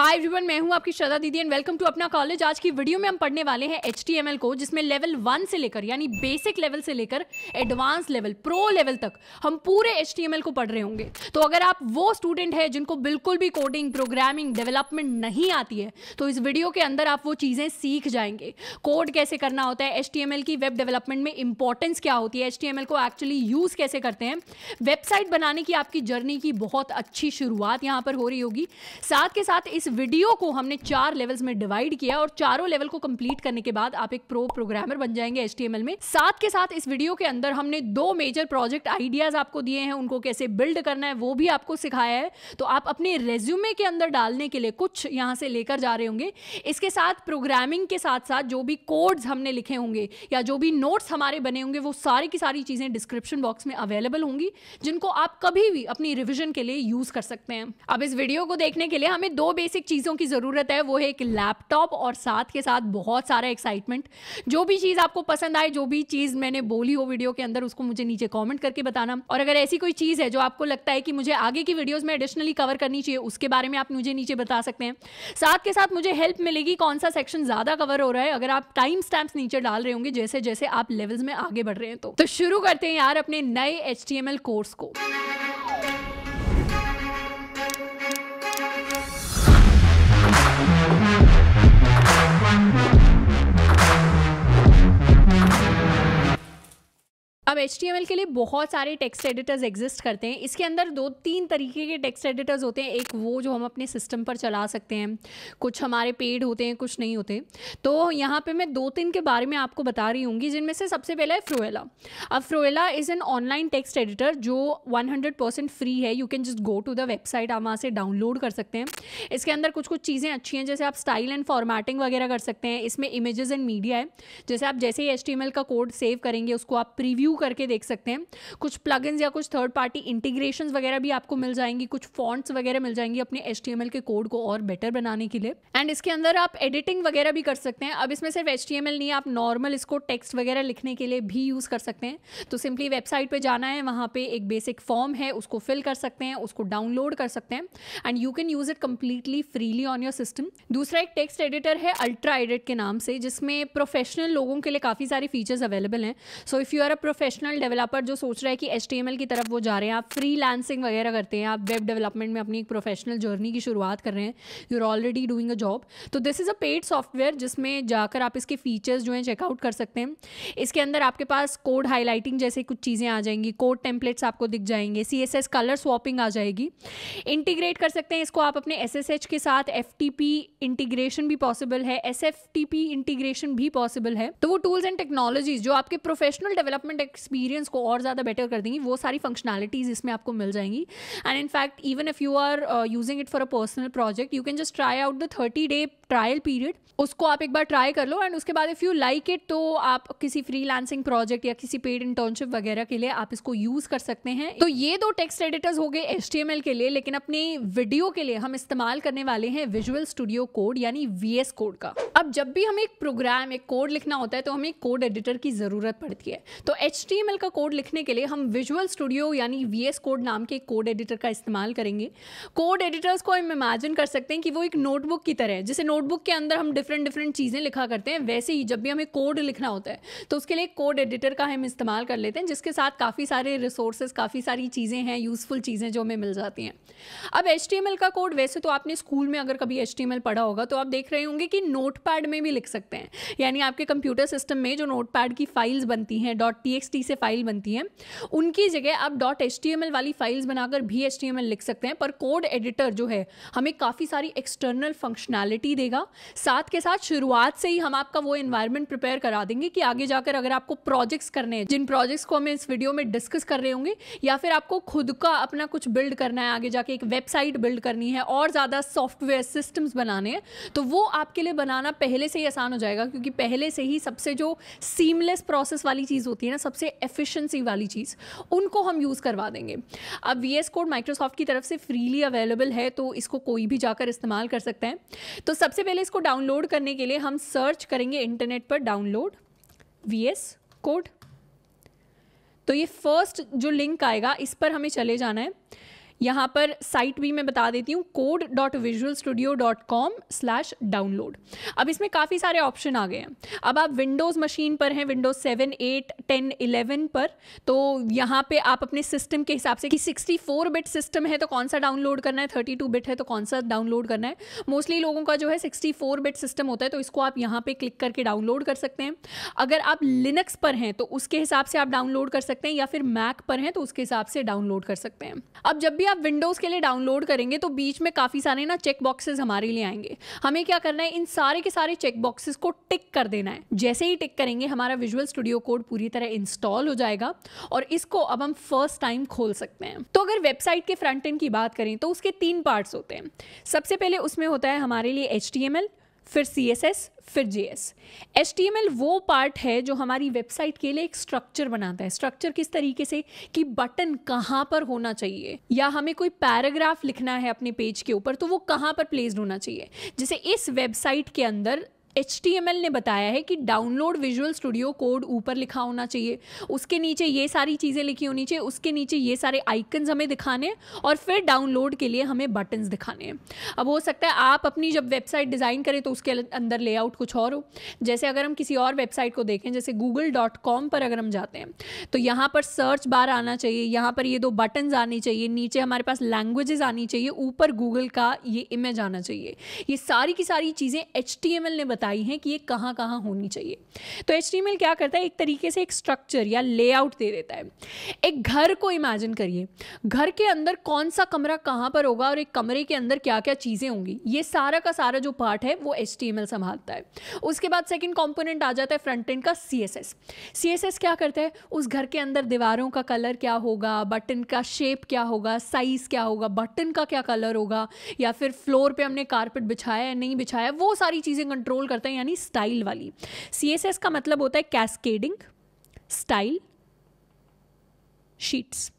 Hi everyone मैं हूँ आपकी श्रद्धा दीदी एंड वेलकम टू अपना कॉलेज आज की वीडियो में हम पढ़ने वाले हैं एच को, जिसमें लेवल वन से लेकर, यानी बेसिक लेवल से लेकर एडवांस लेवल प्रो लेवल तक हम पूरे एच को पढ़ रहे होंगे। तो अगर आप वो स्टूडेंट है जिनको बिल्कुल भी कोडिंग प्रोग्रामिंग डेवलपमेंट नहीं आती है तो इस वीडियो के अंदर आप वो चीज़ें सीख जाएँगे। कोड कैसे करना होता है HTML की वेब डेवलपमेंट में इंपॉर्टेंस क्या होती है HTML को एक्चुअली यूज़ कैसे करते हैं। वेबसाइट बनाने की आपकी जर्नी की बहुत अच्छी शुरुआत यहाँ पर हो रही होगी। साथ के साथ इस वीडियो को हमने चार लेवल्स में डिवाइड किया और चारों लेवल को कंप्लीट करने के बाद आप एक प्रो प्रोग्रामर बन जाएँगे एच में। साथ के साथ इस वीडियो के अंदर हमने दो मेजर प्रोजेक्ट आइडियाज़ आपको दिए हैं, उनको कैसे बिल्ड करना है, वो भी आपको सिखाया है। तो आप अपने रेज्यूमे के अंदर डालने के लिए कुछ यहाँ से लेकर जा रहे होंगे। इसके साथ प्रोग्रामिंग के साथ साथ जो भी कोड्स हमने लिखे होंगे या जो भी नोट्स हमारे बने होंगे, वो सारी की सारी चीज़ें डिस्क्रिप्शन बॉक्स में अवेलेबल होंगी, जिनको आप कभी भी अपनी रिविजन के लिए यूज़ कर सकते हैं। अब इस वीडियो को देखने के लिए हमें दो बेसिक चीज़ों की ज़रूरत है वो है एक लैपटॉप और साथ के साथ बहुत सारा एक्साइटमेंट जो भी चीज़ आपको पसंद आए जो भी चीज़ मैंने बोली हो वीडियो के अंदर उसको मुझे नीचे कॉमेंट करके बताना. और अगर ऐसी कोई चीज़ है जो आपको लगता है कि मुझे आगे की वीडियोज़ में एडिशनली कवर करनी चाहिए उसके बारे में आप मुझे नीचे बता सकते हैं. साथ के साथ मुझे हेल्प मिलेगी कौन सा सेक्शन ज़्यादा कवर हो रहा है. अगर आप टाइम स्टैम्प नीचे डाल रहे होंगे जैसे जैसे आप लेवल्स में आगे बढ़ रहे हैं तो, तो शुरू करते हैं यार अपने नए एच कोर्स को. अब एचटीएमएल के लिए बहुत सारे टेक्स्ट एडिटर्स एग्जिस्ट करते हैं। इसके अंदर दो तीन तरीके के टेक्स्ट एडिटर्स होते हैं। एक वो जो हम अपने सिस्टम पर चला सकते हैं। कुछ हमारे पेड होते हैं, कुछ नहीं होते। तो यहाँ पे मैं दो तीन के बारे में आपको बता रही हूँ जिनमें से सबसे पहला है फ्रोएला अब Froala is an online text editor जो वन फ्री है। You can just go to the website आप वहाँ से डाउनलोड कर सकते हैं। इसके अंदर कुछ कुछ चीज़ें अच्छी हैं, जैसे आप स्टाइल एंड फॉर्मेटिंग वगैरह कर सकते हैं। इसमें इमेजेस एंड मीडिया है। जैसे आप जैसे ही एचटीएमएल का कोड सेव करेंगे, उसको आप प्रीव्यू करके देख सकते हैं। कुछ प्लगइन्स या कुछ थर्ड पार्टी इंटीग्रेशन वगैरह भी आपको मिल जाएँगी, कुछ फॉन्ट्स वगैरह मिल जाएँगी अपने एचटीएमएल के कोड को और बेटर बनाने के लिए। एंड इसके अंदर आप एडिटिंग वगैरह भी कर सकते हैं। अब इसमें सिर्फ़ एचटीएमएल नहीं, आप नॉर्मल इसको टेक्स्ट वगैरह लिखने के लिए भी यूज़ कर सकते हैं। तो सिंपली वेबसाइट पर जाना है, वहाँ पे एक बेसिक फॉर्म है, उसको फिल कर सकते हैं, उसको डाउनलोड कर सकते हैं। And you can use it completely freely on your system दूसरा एक टेक्स्ट एडिटर है अल्ट्रा एडिट के नाम से, जिसमें प्रोफेशनल लोगों के लिए काफ़ी सारे फीचर्स अवेलेबल हैं। So if you are a professional developer जो सोच रहा है कि एच की तरफ़ वो जा रहे हैं, आप फ्री वगैरह करते हैं, आप वेब डेवलपमेंट में अपनी एक प्रोफेशनल जर्नी की शुरुआत कर रहे हैं you are already doing a job तो this is a paid software जिसमें जाकर आप इसके फीचर्स जो हैं चेकआउट कर सकते हैं। इसके अंदर आपके पास कोड हाईलाइटिंग जैसे कुछ चीज़ें आ जाएँगी कोड टेम्पलेट्स आपको दिख जाएँगे सी एस कलर स्वॉपिंग आ जाएगी। इंटीग्रेट कर सकते हैं इसको आप अपने एस एस एच के साथ एफ़ इंटीग्रेशन भी पॉसिबल है एस इंटीग्रेशन भी पॉसिबल है। तो वो टूल्स एंड टेक्नोलॉजीज़ जो आपके प्रोफेशनल डेवलपमेंट एक्सपीरियंस को और ज़्यादा बेटर कर देंगी। वो सारी फंक्शनैलिटीज़ इसमें आपको मिल जाएँगी। And in fact even if you are using it for a personal project you can just try out the thirty day trial period उसको आप एक बार ट्राई कर लो एंड उसके बाद इफ़ यू लाइक इट तो आप किसी फ्री प्रोजेक्ट या किसी पेड इंटर्नशिप वगैरह के लिए आप इसको यूज़ कर सकते हैं। तो ये दो टेक्स्ट एडिटर्स हो गए एच के लिए, लेकिन अपनी वीडियो के लिए हम इस्तेमाल करने वाले हैं विजुअल स्टूडियो कोड यानी वी कोड का। अब जब भी हमें एक प्रोग्राम एक कोड लिखना होता है तो हमें कोड एडिटर की ज़रूरत पड़ती है। तो एचटीएमएल का कोड लिखने के लिए हम विजुअल स्टूडियो यानी वीएस कोड नाम के कोड एडिटर का इस्तेमाल करेंगे। कोड एडिटर्स को हम इमेजिन कर सकते हैं कि वो एक नोटबुक की तरह है, जैसे नोटबुक के अंदर हम डिफरेंट डिफरेंट चीज़ें लिखा करते हैं, वैसे ही जब भी हमें कोड लिखना होता है तो उसके लिए कोड एडिटर का हम इस्तेमाल कर लेते हैं, जिसके साथ काफ़ी सारे रिसोर्सेज काफ़ी सारी चीज़ें हैं यूज़फुल चीज़ें जो हमें मिल जाती हैं। अब एचटीएमएल का कोड वैसे तो आपने स्कूल में अगर कभी एचटीएमएल पढ़ा होगा तो आप देख रहे होंगे कि नोट में भी लिख सकते हैं। यानी आपके कंप्यूटर सिस्टम में जो नोट की फाइल्स बनती हैं डॉट टी से फ़ाइल बनती हैं, उनकी जगह आप. डॉट एच वाली फाइल्स बनाकर भी एचटीएमएल लिख सकते हैं, पर कोड एडिटर जो है, हमें काफ़ी सारी एक्सटर्नल फंक्शनैलिटी देगा। साथ के साथ शुरुआत से ही हम आपका वो इन्वायरमेंट प्रिपेयर करा देंगे कि आगे जाकर अगर आपको प्रोजेक्ट्स करने हैं, जिन प्रोजेक्ट्स को हम इस वीडियो में डिस्कस कर रहे होंगे, या फिर आपको खुद का अपना कुछ बिल्ड करना है, आगे जाके एक वेबसाइट बिल्ड करनी है, और ज़्यादा सॉफ्टवेयर सिस्टम्स बनाने हैं तो वो आपके लिए बनाना पहले से ही आसान हो जाएगा, क्योंकि पहले से ही सबसे जो सीमलेस प्रोसेस वाली चीज़ होती है ना, सबसे एफिशिएंसी वाली चीज़, उनको हम यूज़ करवा देंगे। अब वी एस कोड माइक्रोसॉफ्ट की तरफ़ से फ्रीली अवेलेबल है तो इसको कोई भी जाकर इस्तेमाल कर सकते हैं। तो सबसे पहले इसको डाउनलोड करने के लिए हम सर्च करेंगे इंटरनेट पर डाउनलोड वी एस कोड तो ये फ़र्स्ट जो लिंक आएगा, इस पर हमें चले जाना है। यहाँ पर साइट भी मैं बता देती हूँ code dot Visual Studio dot com slash download अब इसमें काफ़ी सारे ऑप्शन आ गए हैं। अब आप विंडोज़ मशीन पर हैं Windows seven eight ten eleven पर तो यहाँ पे आप अपने सिस्टम के हिसाब से कि सिक्सटी फोर बिट सिस्टम है तो कौन सा डाउनलोड करना है थर्टी टू बिट है तो कौन सा डाउनलोड करना है। मोस्टली लोगों का जो है सिक्सटी फोर बिट सिस्टम होता है तो इसको आप यहाँ पे क्लिक करके डाउनलोड कर सकते हैं। अगर आप लिनक्स पर हैं तो उसके हिसाब से आप डाउनलोड कर सकते हैं, या फिर मैक पर हैं तो उसके हिसाब से डाउनलोड कर सकते हैं। अब जब भी आप विंडोज़ के लिए डाउनलोड करेंगे तो बीच में काफ़ी सारे ना चेक बॉक्सेस हमारे लिए आएँगे। हमें क्या करना है? इन सारे के सारे चेक बॉक्सेस को टिक कर देना है। जैसे ही टिक करेंगे, हमारा विजुअल स्टूडियो कोड पूरी तरह इंस्टॉल हो जाएगा और इसको अब हम फ़र्स्ट टाइम खोल सकते हैं। तो अगर वेबसाइट के फ्रंट एंड की बात करें तो उसके तीन पार्ट्स होते हैं। सबसे पहले उसमें होता है हमारे लिए एच फिर सी एस एस फिर J S H T M L वो पार्ट है जो हमारी वेबसाइट के लिए एक स्ट्रक्चर बनाता है। स्ट्रक्चर किस तरीके से? कि बटन कहाँ पर होना चाहिए? या हमें कोई पैराग्राफ लिखना है अपने पेज के ऊपर तो वो कहाँ पर प्लेस्ड होना चाहिए? जैसे इस वेबसाइट के अंदर HTML ने बताया है कि डाउनलोड विजुअल स्टूडियो कोड ऊपर लिखा होना चाहिए। उसके नीचे ये सारी चीज़ें लिखी होनी चाहिए। उसके नीचे ये सारे आइकन्स हमें दिखाने और फिर डाउनलोड के लिए हमें बटन्स दिखाने हैं। अब हो सकता है आप अपनी जब वेबसाइट डिज़ाइन करें तो उसके अंदर लेआउट कुछ और हो। जैसे अगर हम किसी और वेबसाइट को देखें, जैसे गूगल पर अगर हम जाते हैं तो यहाँ पर सर्च बार आना चाहिए। यहाँ पर ये दो बटन्स आने चाहिए। नीचे हमारे पास लैंग्वेजेस आनी चाहिए। ऊपर गूगल का ये इमेज आना चाहिए। ये सारी की सारी चीज़ें HTML ने बताई हैं कि ये कहाँ कहाँ होनी चाहिए। तो एचटीएमएल क्या करता है? एक तरीके से एक स्ट्रक्चर या लेआउट दे देता है। एक घर को इमेजिन करिए। घर के अंदर कौन सा कमरा कहाँ पर होगा और एक कमरे के अंदर क्या क्या चीज़ें होंगी, ये सारा का सारा जो पार्ट है, वो एचटीएमएल संभालता है। उसके बाद सेकेंड कॉम्पोनेंट आ जाता है फ्रंट एंड का सी एस क्या करता है? उस घर के अंदर दीवारों का कलर क्या होगा बटन का शेप क्या होगा साइज़ क्या होगा बटन का क्या कलर होगा, या फिर फ्लोर पे हमने कारपेट बिछाया है नहीं बिछाया, वो सारी चीज़ें कंट्रोल करते हैं यानी स्टाइल वाली। सीएसएस का मतलब होता है कैस्केडिंग स्टाइल शीट्स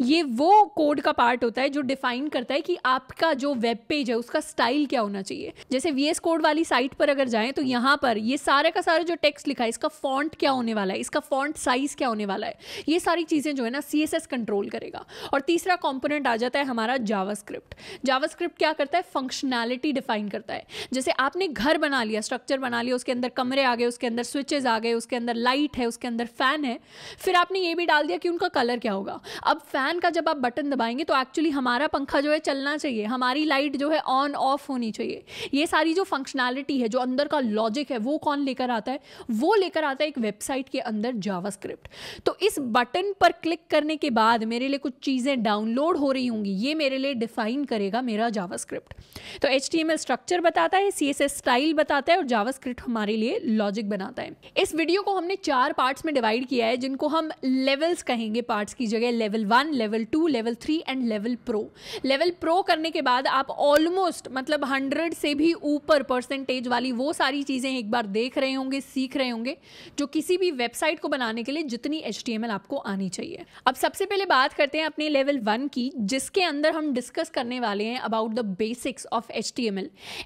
ये वो कोड का पार्ट होता है जो डिफाइन करता है कि आपका जो वेब पेज है, उसका स्टाइल क्या होना चाहिए। जैसे वीएस कोड वाली साइट पर अगर जाएँ तो यहाँ पर ये सारे का सारा जो टेक्स्ट लिखा है, इसका फॉन्ट क्या होने वाला है, इसका फॉन्ट साइज़ क्या होने वाला है, ये सारी चीज़ें जो है ना सीएसएस कंट्रोल करेगा। और तीसरा कॉम्पोनेंट आ जाता है हमारा जावास्क्रिप्ट जावास्क्रिप्ट क्या करता है? फंक्शनैलिटी डिफाइन करता है। जैसे आपने घर बना लिया स्ट्रक्चर बना लिया, उसके अंदर कमरे आ गए, उसके अंदर स्विचेज आ गए, उसके अंदर लाइट है, उसके अंदर फ़ैन है, फिर आपने ये भी डाल दिया कि उनका कलर क्या होगा। अब फ़ैन फ़ैन का जब आप बटन दबाएँगे तो एक्चुअली हमारा पंखा जो है चलना चाहिए, हमारी लाइट जो है ऑन ऑफ़ होनी चाहिए। ये सारी जो फंक्शनैलिटी है, जो अंदर का लॉजिक है, वो कौन लेकर आता है? वो लेकर आता है एक वेबसाइट के अंदर जावास्क्रिप्ट तो इस बटन पर क्लिक करने के बाद मेरे लिए कुछ चीज़ें डाउनलोड हो रही होंगी, ये मेरे लिए डिफाइन करेगा मेरा जावास्क्रिप्ट तो एच स्ट्रक्चर बताता है सीएसएस स्टाइल बताता है और जावास्क्रिप्ट हमारे लिए लॉजिक बनाता है। इस वीडियो को हमने चार पार्ट्स में डिवाइड किया है, जिनको हम लेवल्स कहेंगे पार्ट्स की जगह level one level two level three and level pro level pro करने के बाद आप ऑलमोस्ट मतलब हंड्रेड से भी ऊपर परसेंटेज वाली वो सारी चीज़ें एक बार देख रहे होंगे, सीख रहे होंगे, जो किसी भी वेबसाइट को बनाने के लिए जितनी एच आपको आनी चाहिए। अब सबसे पहले बात करते हैं अपने लेवल वन की, जिसके अंदर हम डिस्कस करने वाले हैं about the basics of H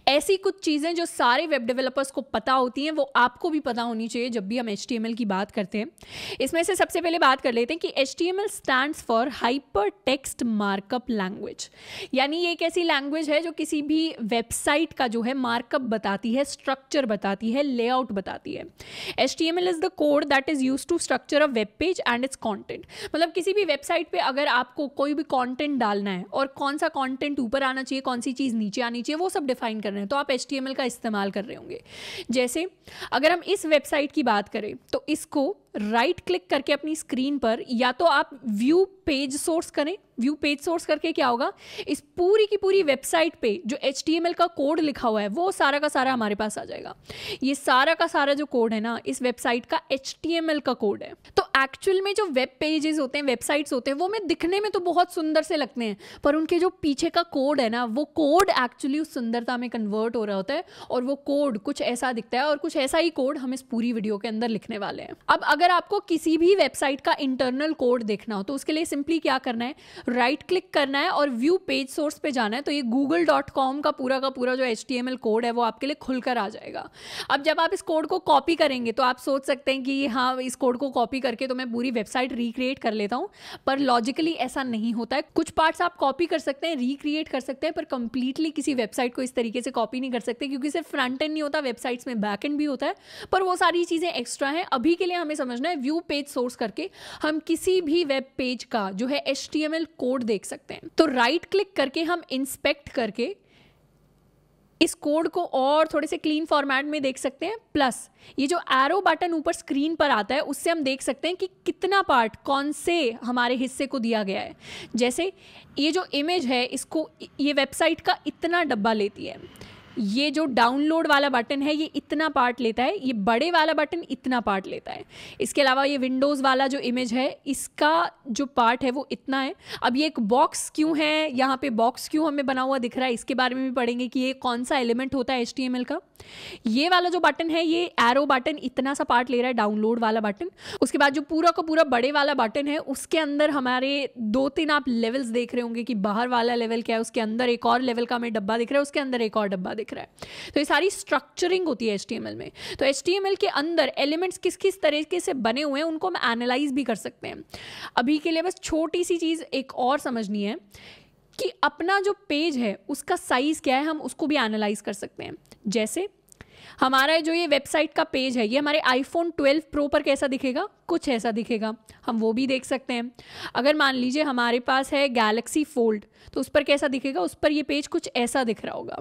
ऐसी कुछ चीज़ें जो सारे वेब डेवलपर्स को पता होती हैं, वो आपको भी पता होनी चाहिए जब भी हम एचटीएमएल की बात करते हैं। इसमें से सबसे पहले बात कर लेते हैं कि H T M L stand for hyper text markup language यानी ये एक ऐसी लैंग्वेज है जो किसी भी वेबसाइट का जो है मार्कअप बताती है स्ट्रक्चर बताती है लेआउट बताती है। H T M L is the code that is use to structure a web page and its content मतलब किसी भी वेबसाइट पर अगर आपको कोई भी कॉन्टेंट डालना है और कौन सा कॉन्टेंट ऊपर आना चाहिए, कौन सी चीज़ नीचे आनी चाहिए, वो सब डिफाइन कर रहे हैं तो आप एच टी एम एल का इस्तेमाल कर रहे होंगे। जैसे अगर हम इस वेबसाइट की बात करें तो इसको राइट क्लिक करके अपनी स्क्रीन पर या तो आप व्यू पेज सोर्स करें व्यू पेज सोर्स करके क्या होगा? इस पूरी की पूरी वेबसाइट पे जो एचटीएमएल का कोड लिखा हुआ है, वो सारा का सारा हमारे पास आ जाएगा। ये सारा का सारा जो कोड है ना, इस वेबसाइट का एचटीएमएल का कोड है। तो एक्चुअल में जो वेब पेजेस होते हैं वेबसाइट्स होते हैं, वो हमें दिखने में तो बहुत सुंदर से लगते हैं, पर उनके जो पीछे का कोड है ना, वो कोड एक्चुअली उस सुंदरता में कन्वर्ट हो रहा होता है, और वो कोड कुछ ऐसा दिखता है, और कुछ ऐसा ही कोड हम इस पूरी वीडियो के अंदर लिखने वाले हैं। अब अगर आपको किसी भी वेबसाइट का इंटरनल कोड देखना हो तो उसके लिए सिंपली क्या करना है? राइट क्लिक करना है और व्यू पेज सोर्स पे जाना है तो ये गूगल डॉट कॉम का पूरा का पूरा जो एचटीएमएल कोड है, वो आपके लिए खुलकर आ जाएगा। अब जब आप इस कोड को कॉपी करेंगे तो आप सोच सकते हैं कि हाँ इस कोड को कॉपी करके तो मैं पूरी वेबसाइट रिक्रिएट कर लेता हूँ, पर लॉजिकली ऐसा नहीं होता है। कुछ पार्ट्स आप कॉपी कर सकते हैं रिक्रिएट कर सकते हैं, पर कंप्लीटली किसी वेबसाइट को इस तरीके से कॉपी नहीं कर सकते, क्योंकि सिर्फ़ फ्रंट एंड नहीं होता वेबसाइट्स में बैक एंड भी होता है, पर वो सारी चीज़ें एक्स्ट्रा हैं। अभी के लिए हमें समझना है व्यू पेज सोर्स करके हम किसी भी वेब पेज का जो है एच कोड देख सकते हैं। तो राइट क्लिक करके हम इंस्पेक्ट करके इस कोड को और थोड़े से क्लीन फॉर्मेट में देख सकते हैं। प्लस ये जो एरो बटन ऊपर स्क्रीन पर आता है, उससे हम देख सकते हैं कि कितना पार्ट कौन से हमारे हिस्से को दिया गया है। जैसे ये जो इमेज है, इसको, ये वेबसाइट का इतना डब्बा लेती है। ये जो डाउनलोड वाला बटन है, ये इतना पार्ट लेता है, ये बड़े वाला बटन इतना पार्ट लेता है। इसके अलावा ये विंडोज़ वाला जो इमेज है, इसका जो पार्ट है वो इतना है। अब ये एक बॉक्स क्यों है? यहाँ पे बॉक्स क्यों हमें बना हुआ दिख रहा है? इसके बारे में भी पढ़ेंगे कि ये कौन सा एलिमेंट होता है एचटीएमएल का? ये वाला जो बटन है, ये एरो बटन इतना सा पार्ट ले रहा है डाउनलोड वाला बटन उसके बाद जो पूरा का पूरा बड़े वाला बटन है, उसके अंदर हमारे दो तीन आप लेवल्स देख रहे होंगे कि बाहर वाला लेवल क्या है, उसके अंदर एक और लेवल का हमें डब्बा दिख रहा है, उसके अंदर एक और डब्बा दिख रहा है। तो ये सारी स्ट्रक्चरिंग होती है एच में। तो एच के अंदर एलिमेंट्स किस किस तरीके से बने हुए हैं, उनको हम एनालाइज भी कर सकते हैं। अभी के लिए बस छोटी सी चीज़ एक और समझनी है कि अपना जो पेज है, उसका साइज़ क्या है, हम उसको भी एनालाइज कर सकते हैं। जैसे, हमारा जो ये वेबसाइट का पेज है, ये हमारे आईफोन 12 प्रो पर कैसा दिखेगा? कुछ ऐसा दिखेगा। हम वो भी देख सकते हैं। अगर मान लीजिए हमारे पास है गैलेक्सी फोल्ड तो उस पर कैसा दिखेगा? उस पर ये पेज कुछ ऐसा दिख रहा होगा।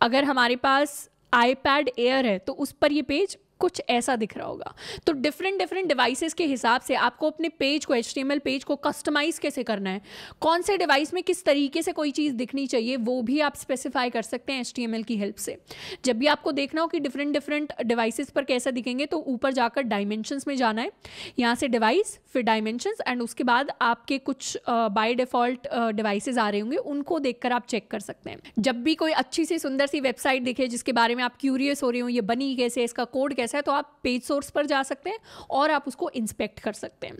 अगर हमारे पास आईपैड एयर है तो उस पर ये पेज कुछ ऐसा दिख रहा होगा। तो डिफरेंट डिफरेंट डिवाइसेस के हिसाब से आपको अपने पेज को एचटीएमएल पेज को कस्टमाइज कैसे करना है? कौन से डिवाइस में किस तरीके से कोई चीज़ दिखनी चाहिए, वो भी आप स्पेसिफाई कर सकते हैं एचटीएमएल की हेल्प से। जब भी आपको देखना हो कि डिफरेंट डिफरेंट डिवाइसेस पर कैसे दिखेंगे तो ऊपर जाकर डायमेंशंस में जाना है। यहाँ से डिवाइस फिर डायमेंशंस एंड उसके बाद आपके कुछ बाय डिफ़ॉल्ट डिवाइसेज आ रहे होंगे, उनको देखकर आप चेक कर सकते हैं। जब भी कोई अच्छी सी, सुंदर सी वेबसाइट दिखे जिसके बारे में आप क्यूरियस हो रहे हो, ये बनी कैसे इसका कोड कैसे कैसा है तो आप पेज सोर्स पर जा सकते हैं और आप उसको इंस्पेक्ट कर सकते हैं।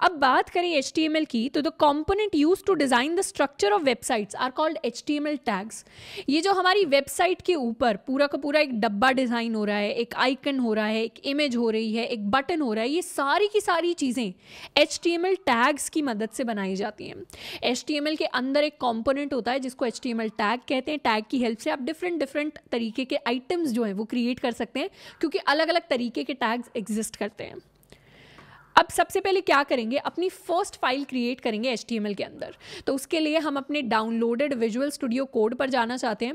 अब बात करें एच की तो the component use to design the structure of websites are called H tags ये जो हमारी वेबसाइट के ऊपर पूरा का पूरा एक डब्बा डिज़ाइन हो रहा है, एक आइकन हो रहा है, एक इमेज हो रही है, एक बटन हो रहा है, ये सारी की सारी चीज़ें एच टैग्स की मदद से बनाई जाती हैं। एच के अंदर एक कॉम्पोनेंट होता है, जिसको एच टैग कहते हैं। टैग की हेल्प से आप डिफरेंट डिफरेंट तरीके के आइटम्स जो हैं, वो क्रिएट कर सकते हैं, क्योंकि अलग अलग तरीके के टैग्स एग्जिस्ट करते हैं। अब सबसे पहले क्या करेंगे? अपनी फ़र्स्ट फ़ाइल क्रिएट करेंगे एचटीएमएल के अंदर। तो उसके लिए हम अपने डाउनलोडेड विजुअल स्टूडियो कोड पर जाना चाहते हैं।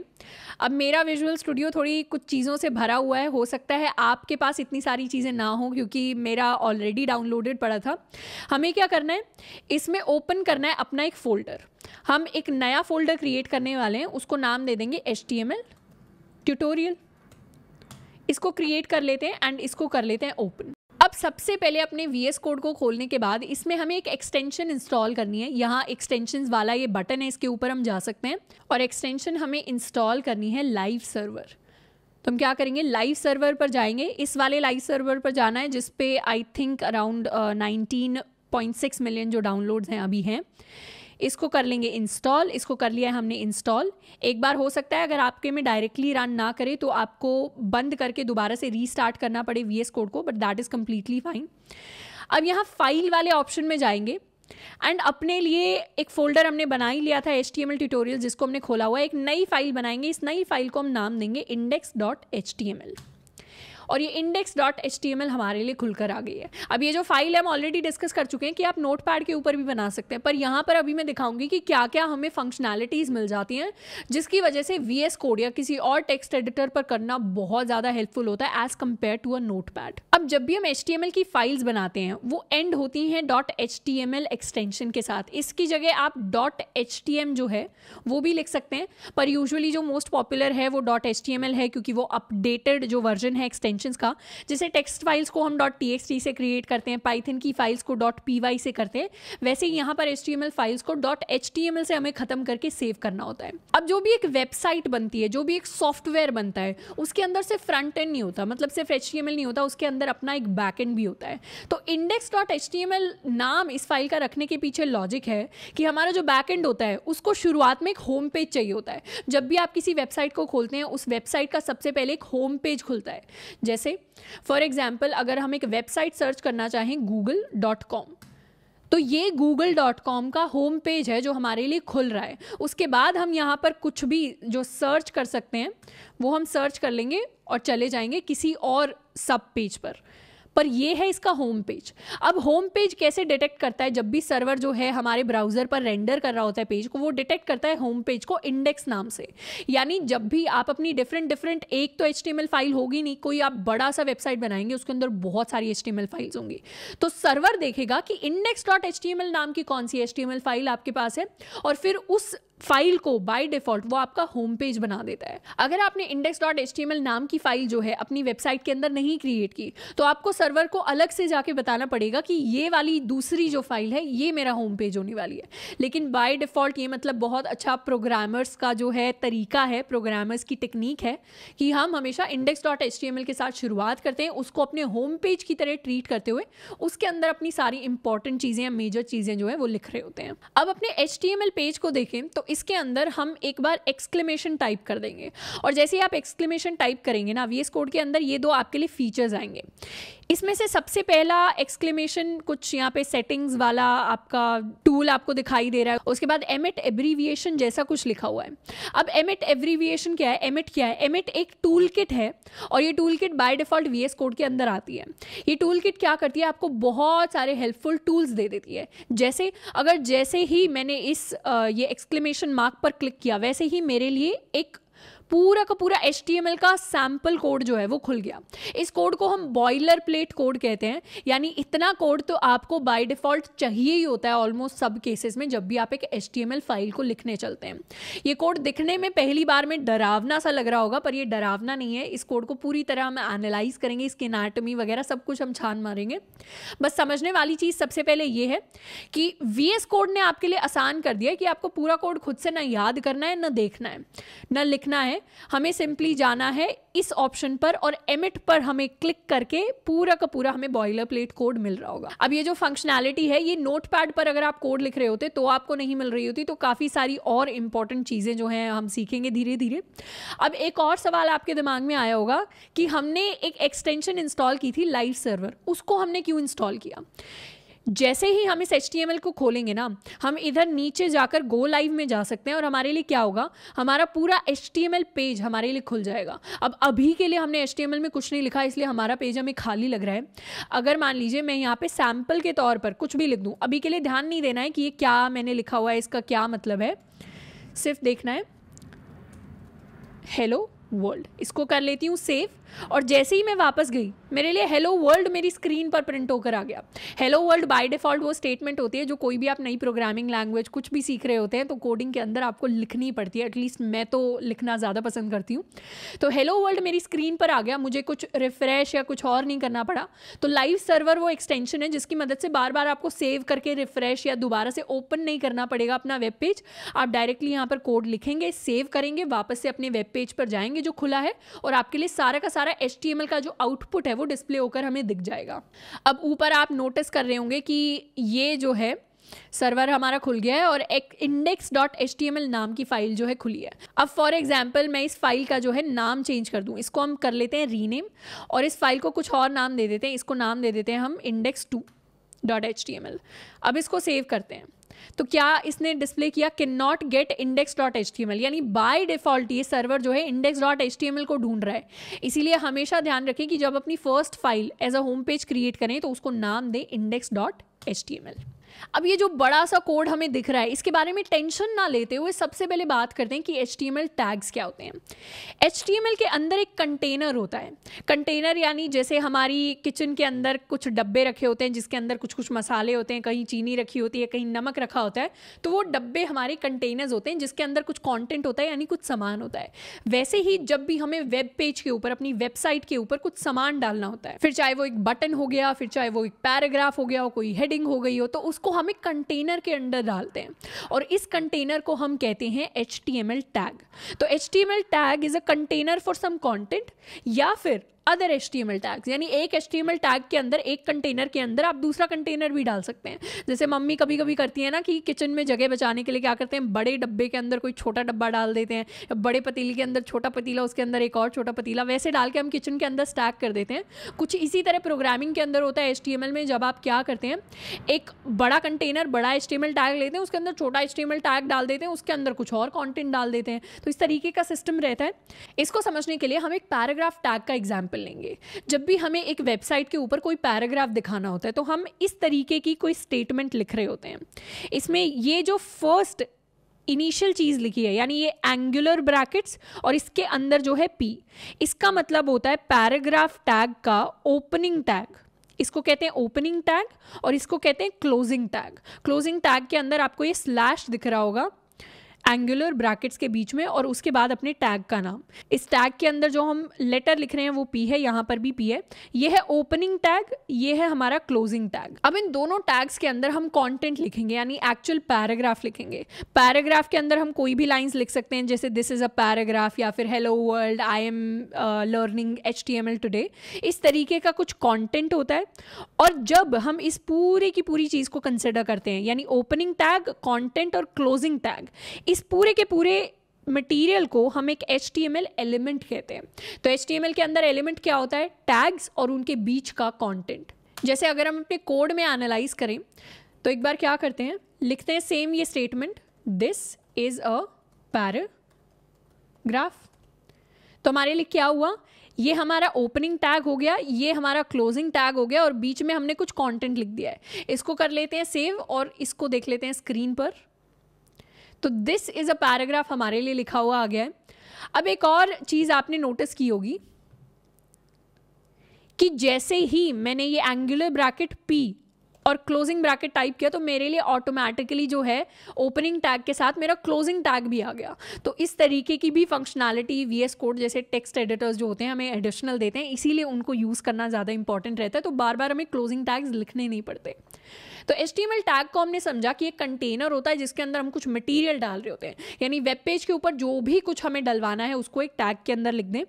अब मेरा विजुअल स्टूडियो थोड़ी कुछ चीज़ों से भरा हुआ है। हो सकता है आपके पास इतनी सारी चीज़ें ना हो, क्योंकि मेरा ऑलरेडी डाउनलोडेड पड़ा था। हमें क्या करना है? इसमें ओपन करना है अपना एक फ़ोल्डर हम एक नया फ़ोल्डर क्रिएट करने वाले हैं। उसको नाम दे देंगे एच ट्यूटोरियल इसको क्रिएट कर लेते हैं एंड इसको कर लेते हैं ओपन अब सबसे पहले अपने वी एस कोड को खोलने के बाद इसमें हमें एक एक्सटेंशन इंस्टॉल करनी है। यहाँ एक्सटेंशन वाला ये बटन है, इसके ऊपर हम जा सकते हैं और एक्सटेंशन हमें इंस्टॉल करनी है लाइव सर्वर तो हम क्या करेंगे? लाइव सर्वर पर जाएँगे। इस वाले लाइव सर्वर पर जाना है जिसपे I think around nineteen point six million जो डाउनलोड्स हैं अभी हैं। इसको कर लेंगे इंस्टॉल इसको कर लिया है हमने इंस्टॉल एक बार हो सकता है अगर आपके में डायरेक्टली रन ना करे तो आपको बंद करके दोबारा से रीस्टार्ट करना पड़े VS कोड को but that is completely fine अब यहाँ फ़ाइल वाले ऑप्शन में जाएँगे। एंड अपने लिए एक फोल्डर हमने बना ही लिया था H T M L tutorial जिसको हमने खोला हुआ है। एक नई फ़ाइल बनाएँगे। इस नई फ़ाइल को हम नाम देंगे index dot H T M L और ये index dot H T M L हमारे लिए खुलकर आ गई है। अब ये जो फ़ाइल है हम ऑलरेडी डिस्कस कर चुके हैं कि आप नोट पैड के ऊपर भी बना सकते हैं, पर यहाँ पर अभी मैं दिखाऊँगी कि क्या क्या हमें फंक्शनैलिटीज़ मिल जाती हैं, जिसकी वजह से वी एस कोड या किसी और टेक्स्ट एडिटर पर करना बहुत ज़्यादा हेल्पफुल होता है as compare to a notepad अब जब भी हम एच टी एम एल की फाइल्स बनाते हैं, वो एंड होती हैं. Dot H T M L extension के साथ। इसकी जगह आप. डॉट एच टी एम जो है, वो भी लिख सकते हैं, पर यूजुअली जो मोस्ट पॉपुलर है, वो. Dot H T M L है, क्योंकि वो अपडेटेड जो वर्जन है एक्सटेंशन एक्सटेंशन का, जैसे टेक्स्ट फाइल्स को हम डॉट टी से क्रिएट करते हैं पाइथन की फाइल्स को डॉट पी से करते हैं, वैसे ही यहाँ पर एच फाइल्स को डॉट एच से हमें ख़त्म करके सेव करना होता है। अब जो भी एक वेबसाइट बनती है, जो भी एक सॉफ्टवेयर बनता है, उसके अंदर से फ्रंट एंड नहीं होता मतलब सिर्फ़ एच नहीं होता, उसके अंदर अपना एक बैक एंड भी होता है। तो इंडेक्स डॉट एच नाम इस फ़ाइल का रखने के पीछे लॉजिक है कि हमारा जो बैक एंड होता है, उसको शुरुआत में एक होम पेज चाहिए होता है। जब भी आप किसी वेबसाइट को खोलते हैं, उस वेबसाइट का सबसे पहले एक होम पेज खुलता है। जैसे फॉर एग्ज़ाम्पल अगर हम एक वेबसाइट सर्च करना चाहें गूगल डॉट कॉम तो ये गूगल डॉट कॉम का होम पेज है जो हमारे लिए खुल रहा है। उसके बाद हम यहाँ पर कुछ भी जो सर्च कर सकते हैं, वो हम सर्च कर लेंगे और चले जाएँगे किसी और सब पेज पर। पर ये है इसका होम पेज अब होम पेज कैसे डिटेक्ट करता है? जब भी सर्वर जो है हमारे ब्राउज़र पर रेंडर कर रहा होता है पेज को, वो डिटेक्ट करता है होम पेज को इंडेक्स नाम से. यानी जब भी आप अपनी डिफरेंट डिफरेंट एक तो एचटीएमएल फ़ाइल होगी नहीं, कोई आप बड़ा सा वेबसाइट बनाएँगे, उसके अंदर बहुत सारी एच फाइल्स होंगी. तो सर्वर देखेगा कि इंडेक्स नाम की कौन सी एच फ़ाइल आपके पास है? और फिर उस फ़ाइल को बाय डिफ़ॉल्ट वो आपका होम पेज बना देता है। अगर आपने index dot H T M L नाम की फ़ाइल जो है अपनी वेबसाइट के अंदर नहीं क्रिएट की तो आपको सर्वर को अलग से जाके बताना पड़ेगा कि ये वाली दूसरी जो फ़ाइल है, ये मेरा होम पेज होने वाली है। लेकिन बाय डिफ़ॉल्ट ये मतलब बहुत अच्छा प्रोग्रामर्स का जो है तरीका है प्रोग्रामर्स की टेक्निक है कि हम हमेशा index dot H T M L के साथ शुरुआत करते हैं, उसको अपने होम पेज की तरह ट्रीट करते हुए, उसके अंदर अपनी सारी इंपॉर्टेंट चीज़ें या मेजर चीज़ें जो है वो लिख रहे होते हैं। अब अपने H T M L page को देखें तो इसके अंदर हम एक बार एक्सक्लेमेशन टाइप कर देंगे। और जैसे ही आप एक्सक्लेमेशन टाइप करेंगे ना VS कोड के अंदर ये दो आपके लिए फीचर्स आएँगे। इसमें से सबसे पहला एक्सक्लेमेशन कुछ यहाँ पे सेटिंग्स वाला आपका टूल आपको दिखाई दे रहा है। उसके बाद एमिट एब्रीविएशन जैसा कुछ लिखा हुआ है। अब एमिट एब्रीविएशन क्या है? एमिट क्या है? एमिट एक टूल किट है और ये toolkit by default VS code के अंदर आती है। ये टूल किट क्या करती है? आपको बहुत सारे हेल्पफुल टूल्स दे देती है। जैसे, अगर जैसे ही मैंने इस ये एक्सक्लेमेशन मार्क पर क्लिक किया, वैसे ही मेरे लिए एक पूरा का पूरा एचटीएमएल का सैंपल कोड जो है वो खुल गया। इस कोड को हम बॉयलर प्लेट कोड कहते हैं। यानी इतना कोड तो आपको बाय डिफ़ॉल्ट चाहिए ही होता है ऑलमोस्ट सब केसेस में जब भी आप एक एचटीएमएल फ़ाइल को लिखने चलते हैं। ये कोड दिखने में पहली बार में डरावना सा लग रहा होगा, पर ये डरावना नहीं है। इस कोड को पूरी तरह हम एनालाइज करेंगे, इसकी एनाटमी वगैरह सब कुछ हम छान मारेंगे। बस समझने वाली चीज़ सबसे पहले ये है कि वीएस कोड ने आपके लिए आसान कर दिया कि आपको पूरा कोड खुद से ना याद करना है, ना देखना है, ना लिखना है। हमें सिंपली जाना है इस ऑप्शन पर और एमिट पर हमें क्लिक करके पूरा का पूरा हमें बॉयलर प्लेट कोड मिल रहा होगा। अब ये जो फंक्शनैलिटी है, ये नोट पर अगर आप कोड लिख रहे होते तो आपको नहीं मिल रही होती तो काफ़ी सारी और इंपॉर्टेंट चीज़ें जो हैं हम सीखेंगे धीरे धीरे अब एक और सवाल आपके दिमाग में आया होगा कि हमने एक एक्सटेंशन इंस्टॉल की थी लाइव सर्वर उसको हमने क्यों इंस्टॉल किया? जैसे ही हम इस HTML को खोलेंगे ना, हम इधर नीचे जाकर गो लाइव में जा सकते हैं और हमारे लिए क्या होगा? हमारा पूरा HTML पेज हमारे लिए खुल जाएगा। अब अभी के लिए हमने HTML में कुछ नहीं लिखा, इसलिए हमारा पेज हमें खाली लग रहा है। अगर मान लीजिए मैं यहाँ पे सैंपल के तौर पर कुछ भी लिख दूँ, अभी के लिए ध्यान नहीं देना है कि ये क्या मैंने लिखा हुआ है, इसका क्या मतलब है। सिर्फ़ देखना है। हेलो वर्ल्ड इसको कर लेती हूँ सेव और जैसे ही मैं वापस गई, मेरे लिए हेलो वर्ल्ड मेरी स्क्रीन पर प्रिंट होकर आ गया। हेलो वर्ल्ड बाय डिफ़ॉल्ट वो स्टेटमेंट होती है जो कोई भी आप नई प्रोग्रामिंग लैंग्वेज कुछ भी सीख रहे होते हैं तो कोडिंग के अंदर आपको लिखनी पड़ती है एटलीस्ट मैं तो लिखना ज़्यादा पसंद करती हूँ। तो हेलो वर्ल्ड मेरी स्क्रीन पर आ गया, मुझे कुछ रिफ्रेश या कुछ और नहीं करना पड़ा। तो लाइव सर्वर वो एक्सटेंशन है जिसकी मदद से बार बार आपको सेव करके रिफ्रेश या दोबारा से ओपन नहीं करना पड़ेगा अपना वेब पेज आप डायरेक्टली यहाँ पर कोड लिखेंगे सेव करेंगे, वापस से अपने वेब पेज पर जाएँगे जो खुला है और आपके लिए सारा का एच का जो आउटपुट है वो डिस्प्ले होकर हमें दिख जाएगा। अब ऊपर आप नोटिस कर रहे होंगे कि ये जो है सर्वर हमारा खुल गया है और एक इंडेक्स डॉट एच नाम की फ़ाइल जो है खुली है। अब फॉर एग्ज़ाम्पल मैं इस फ़ाइल का जो है नाम चेंज कर दूँ। इसको हम कर लेते हैं रीनेम और इस फ़ाइल को कुछ और नाम दे देते हैं। इसको नाम दे देते हैं हम इंडेक्स टू डॉट एच अब इसको सेव करते हैं। तो क्या इसने डिस्प्ले किया? Cannot get index dot H T M L यानी बाई डिफ़ॉल्ट ये सर्वर जो है index dot H T M L को ढूंढ रहा है। इसीलिए हमेशा ध्यान रखें कि जब अपनी first file as a home page create करें तो उसको नाम दें इंडेक्स डॉट एच अब ये जो बड़ा सा कोड हमें दिख रहा है, इसके बारे में टेंशन ना लेते हुए सबसे पहले बात करते हैं कि एच टैग्स क्या होते हैं। एच के अंदर एक कंटेनर होता है। कंटेनर यानी जैसे हमारी किचन के अंदर कुछ डब्बे रखे होते हैं, जिसके अंदर कुछ कुछ मसाले होते हैं, कहीं चीनी रखी होती है, कहीं नमक रखा होता है तो वो डब्बे हमारे कंटेनर्स होते हैं, जिसके अंदर कुछ कॉन्टेंट होता है, यानी कुछ सामान होता है। वैसे ही जब भी हमें वेब पेज के ऊपर, अपनी वेबसाइट के ऊपर कुछ सामान डालना होता है, फिर चाहे वो एक बटन हो गया, फिर चाहे वो एक पैराग्राफ हो गया हो कोई हेडिंग हो गई हो तो उसको हम एक कंटेनर के अंडर डालते हैं और इस कंटेनर को हम कहते हैं H T M L tag तो H T M L tag is a container for some content या फिर other H T M L tags यानी एक H T M L tag के अंदर, एक कंटेनर के अंदर आप दूसरा कंटेनर भी डाल सकते हैं। जैसे मम्मी कभी कभी करती है ना कि किचन में जगह बचाने के लिए क्या करते हैं, बड़े डब्बे के अंदर कोई छोटा डब्बा डाल देते हैं बड़े पतीले के अंदर छोटा पतीला, उसके अंदर एक और छोटा पतीला, वैसे डाल के हम किचन के अंदर स्टैक कर देते हैं। कुछ इसी तरह प्रोग्रामिंग के अंदर होता है एच में, जब आप क्या करते हैं, एक बड़ा कंटेनर बड़ा एच टैग लेते हैं, उसके अंदर छोटा H T M L tag डाल देते हैं, उसके अंदर कुछ और कॉन्टेंट डाल देते हैं। तो इस तरीके का सिस्टम रहता है। इसको समझने के लिए हम एक पैराग्राफ टैग का एग्ज़ाम्पल लेंगे। जब भी हमें एक वेबसाइट के ऊपर कोई पैराग्राफ दिखाना होता है तो हम इस तरीके की कोई स्टेटमेंट लिख रहे होते हैं। इसमें ये जो फ़र्स्ट इनिशियल चीज़ लिखी है, यानी ये एंगुलर ब्रैकेट्स और इसके अंदर जो है पी इसका मतलब होता है पैराग्राफ टैग का ओपनिंग टैग इसको कहते हैं ओपनिंग टैग और इसको कहते हैं क्लोजिंग टैग क्लोजिंग टैग के अंदर आपको ये स्लैश दिख रहा होगा। एंगुलर ब्रैकेट्स के बीच में और उसके बाद अपने टैग का नाम। इस टैग के अंदर जो हम लेटर लिख रहे हैं, वो पी है, यहाँ पर भी पी है। ये है ओपनिंग टैग ये है हमारा क्लोजिंग टैग अब इन दोनों टैग्स के अंदर हम कॉन्टेंट लिखेंगे, यानी एक्चुअल पैराग्राफ लिखेंगे। पैराग्राफ के अंदर हम कोई भी लाइन्स लिख सकते हैं, जैसे दिस इज़ अ पैराग्राफ या फिर hello world I am learning H T M L today इस तरीके का कुछ कॉन्टेंट होता है और जब हम इस पूरे की पूरी चीज़ को कंसिडर करते हैं, यानी ओपनिंग टैग कॉन्टेंट और क्लोजिंग टैग इस पूरे के पूरे मटेरियल को हम एक एचटीएमएल एलिमेंट कहते हैं। तो एचटीएमएल के अंदर एलिमेंट क्या होता है? टैग्स और उनके बीच का कंटेंट जैसे अगर हम अपने कोड में एनालाइज करें तो एक बार क्या करते हैं? लिखते हैं सेम ये statement this is a paragraph तो हमारे लिए क्या हुआ? ये हमारा ओपनिंग टैग हो गया, ये हमारा क्लोजिंग टैग हो गया और बीच में हमने कुछ कंटेंट लिख दिया है। इसको कर लेते हैं सेव और इसको देख लेते हैं स्क्रीन पर। तो दिस इज़ अ पैराग्राफ हमारे लिए लिखा हुआ आ गया है। अब एक और चीज़ आपने नोटिस की होगी कि जैसे ही मैंने ये एंगुलर ब्रैकेट पी और क्लोजिंग ब्रैकेट टाइप किया तो मेरे लिए ऑटोमेटिकली जो है ओपनिंग टैग के साथ मेरा क्लोजिंग टैग भी आ गया। तो इस तरीके की भी फंक्शनैलिटी वी एस कोड जैसे टेक्स्ट एडिटर्स जो होते हैं, हमें एडिशनल देते हैं, इसीलिए उनको यूज़ करना ज़्यादा इंपॉर्टेंट रहता है। तो बार बार हमें क्लोजिंग टैग्स लिखने नहीं पड़ते। तो एच टैग को हमने समझा कि एक कंटेनर होता है जिसके अंदर हम कुछ मटीरियल डाल रहे होते हैं। यानी वेब पेज के ऊपर जो भी कुछ हमें डलवाना है, उसको एक टैग के अंदर लिख दें।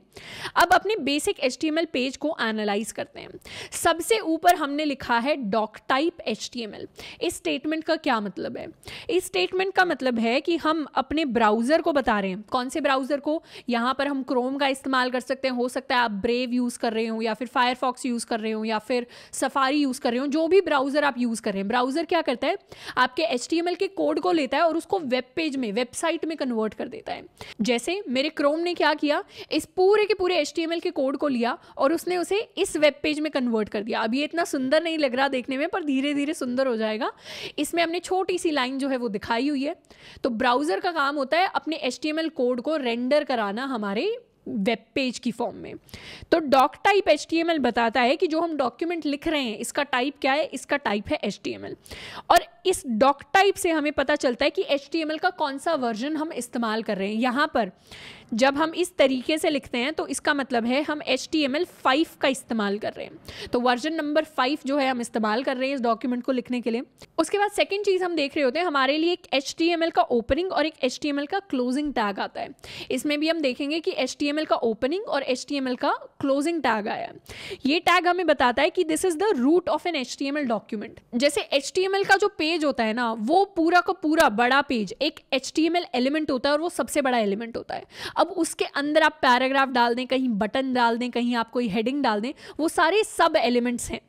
अब अपने बेसिक एचटीएमएल पेज को एनालाइज करते हैं। सबसे ऊपर हमने लिखा है डॉक टाइप एचटीएमएल इस स्टेटमेंट का क्या मतलब है? इस स्टेटमेंट का मतलब है कि हम अपने ब्राउज़र को बता रहे हैं। कौन से ब्राउज़र को? यहाँ पर हम क्रोम का इस्तेमाल कर सकते हैं। हो सकता है आप ब्रेव यूज़ कर रहे हो या फिर फायरफॉक्स यूज़ कर रहे हो या फिर सफारी यूज़ कर रहे हो। जो भी ब्राउज़र आप यूज़ कर रहे हैं। ब्राउज़र क्या करता है? आपके एचटीएमएल के कोड को लेता है और उसको वेब पेज में, वेबसाइट में कन्वर्ट कर देता है। जैसे मेरे क्रोम ने क्या किया? इस पूरे के पूरे एचटीएमएल के कोड को लिया और उसने उसे इस वेब पेज में कन्वर्ट कर दिया। अब ये इतना सुंदर नहीं लग रहा देखने में, पर धीरे धीरे सुंदर हो जाएगा। इसमें हमने छोटी सी लाइन जो है वो दिखाई हुई है। तो ब्राउज़र का काम होता है अपने एच कोड को रेंडर कराना हमारे वेब पेज की फॉर्म में। तो डॉक टाइप एचटीएमएल बताता है कि जो हम डॉक्यूमेंट लिख रहे हैं, इसका टाइप क्या है? इसका टाइप है एचटीएमएल और इस डॉक टाइप से हमें पता चलता है कि एचटीएमएल का कौन सा वर्जन हम इस्तेमाल कर रहे हैं। यहाँ पर जब हम इस तरीके से लिखते हैं तो इसका मतलब है हम H T M L five का इस्तेमाल कर रहे हैं। तो वर्जन नंबर फाइव जो है हम इस्तेमाल कर रहे हैं इस डॉक्यूमेंट को लिखने के लिए। उसके बाद सेकेंड चीज़ हम देख रहे होते हैं, हमारे लिए एक एच टी एम एल का ओपनिंग और एक एच टी एम एल का क्लोजिंग टैग आता है। इसमें भी हम देखेंगे कि एच टी एम एल का ओपनिंग और एच टी एम एल का क्लोजिंग टैग आया है। ये टैग हमें बताता है कि this is the root of an H T M L document जैसे एच टी एम एल का जो पेज होता है ना, वो पूरा का पूरा बड़ा पेज एक H T M L element होता है और वो सबसे बड़ा एलिमेंट होता है। अब उसके अंदर आप पैराग्राफ डाल दें, कहीं बटन डाल दें, कहीं आप कोई हेडिंग डाल दें, वो सारे सब एलिमेंट्स हैं।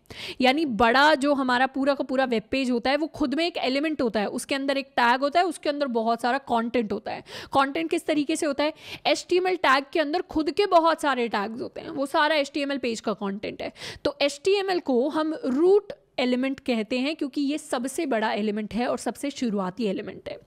यानी बड़ा जो हमारा पूरा का पूरा वेब पेज होता है, वो खुद में एक एलिमेंट होता है। उसके अंदर एक टैग होता है, उसके अंदर बहुत सारा कंटेंट होता है। कंटेंट किस तरीके से होता है? एचटीएमएल टैग के अंदर खुद के बहुत सारे टैग्स होते हैं। वो सारा एच पेज का कॉन्टेंट है। तो एचटीएमएल को हम रूट एलिमेंट कहते हैं, क्योंकि ये सबसे बड़ा एलिमेंट है और सबसे शुरुआती एलिमेंट है।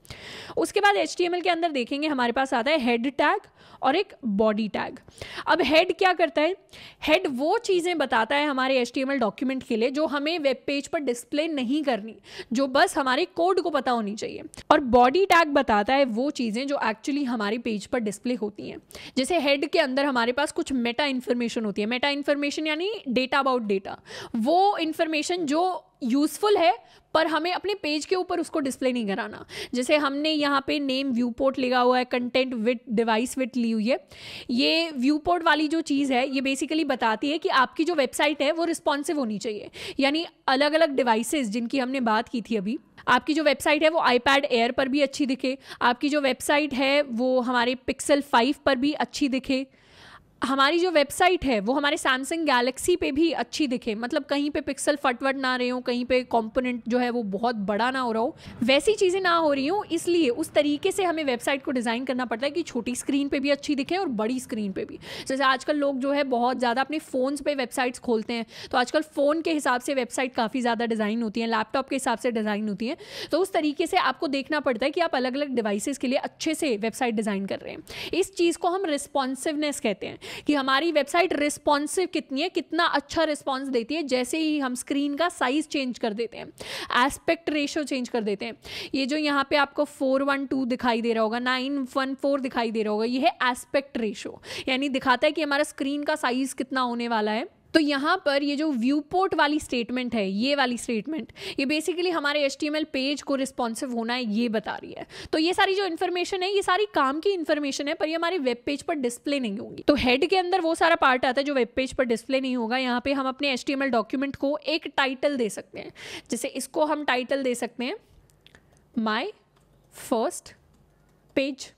उसके बाद एचटीएमएल के अंदर देखेंगे, हमारे पास आता है हेड टैग और एक बॉडी टैग अब हेड क्या करता है? हेड वो चीज़ें बताता है हमारे एचटीएमएल डॉक्यूमेंट के लिए जो हमें वेब पेज पर डिस्प्ले नहीं करनी, जो बस हमारे कोड को पता होनी चाहिए। और बॉडी टैग बताता है वो चीज़ें जो एक्चुअली हमारे पेज पर डिस्प्ले होती हैं। जैसे हेड के अंदर हमारे पास कुछ मेटा इन्फॉर्मेशन होती है। मेटा इन्फॉर्मेशन यानी डेटा अबाउट डेटा वो इन्फॉर्मेशन जो यूज़फुल है, पर हमें अपने पेज के ऊपर उसको डिस्प्ले नहीं कराना। जैसे हमने यहाँ पे नेम व्यू पोर्ट लिखा हुआ है कंटेंट विथ डिवाइस विथ ली हुई है। ये व्यू पोर्ट वाली जो चीज़ है, ये बेसिकली बताती है कि आपकी जो वेबसाइट है, वो रिस्पॉन्सिव होनी चाहिए। यानी अलग अलग डिवाइसेस जिनकी हमने बात की थी अभी, आपकी जो वेबसाइट है, वो आईपैड एयर पर भी अच्छी दिखे। आपकी जो वेबसाइट है, वो हमारे पिक्सल फाइव पर भी अच्छी दिखे। हमारी जो वेबसाइट है, वो हमारे सैमसंग गैलेक्सी पे भी अच्छी दिखे। मतलब कहीं पे पिक्सल फटवट ना रहे हो, कहीं पे कंपोनेंट जो है वो बहुत बड़ा ना हो रहा हो, वैसी चीज़ें ना हो रही हो, इसलिए उस तरीके से हमें वेबसाइट को डिज़ाइन करना पड़ता है कि छोटी स्क्रीन पे भी अच्छी दिखे और बड़ी स्क्रीन पे भी। जैसे आजकल लोग जो है बहुत ज़्यादा अपने फ़ोन्स पे वेबसाइट्स खोलते हैं तो आजकल फ़ोन के हिसाब से वेबसाइट काफ़ी ज़्यादा डिज़ाइन होती है लैपटॉप के हिसाब से डिज़ाइन होती है तो उस तरीके से आपको देखना पड़ता है कि आप अलग अलग डिवाइसेस के लिए अच्छे से वेबसाइट डिज़ाइन कर रहे हैं। इस चीज़ को हम रिस्पॉन्सिवनेस कहते हैं। कि हमारी वेबसाइट रिस्पॉन्सिव कितनी है, कितना अच्छा रिस्पॉन्स देती है, जैसे ही हम स्क्रीन का साइज़ चेंज कर देते हैं एस्पेक्ट रेशो चेंज कर देते हैं। ये जो यहाँ पे आपको फोर वन टू दिखाई दे रहा होगा नाइन वन फोर दिखाई दे रहा होगा, ये है एस्पेक्ट रेशो यानी दिखाता है कि हमारा स्क्रीन का साइज़ कितना होने वाला है। तो यहाँ पर ये जो व्यू पोर्ट वाली स्टेटमेंट है, ये वाली स्टेटमेंट ये बेसिकली हमारे एच पेज को रिस्पॉन्सिव होना है, ये बता रही है। तो ये सारी जो इन्फॉर्मेशन है, ये सारी काम की इन्फॉर्मेशन है, पर ये हमारे वेब पेज पर डिस्प्ले नहीं होगी। तो हेड के अंदर वो सारा पार्ट आता है जो वेब पेज पर डिस्प्ले नहीं होगा, यहाँ पे हम अपने एच डॉक्यूमेंट को एक टाइटल दे सकते हैं। जैसे इसको हम टाइटल दे सकते हैं माई फ़र्स्ट पेज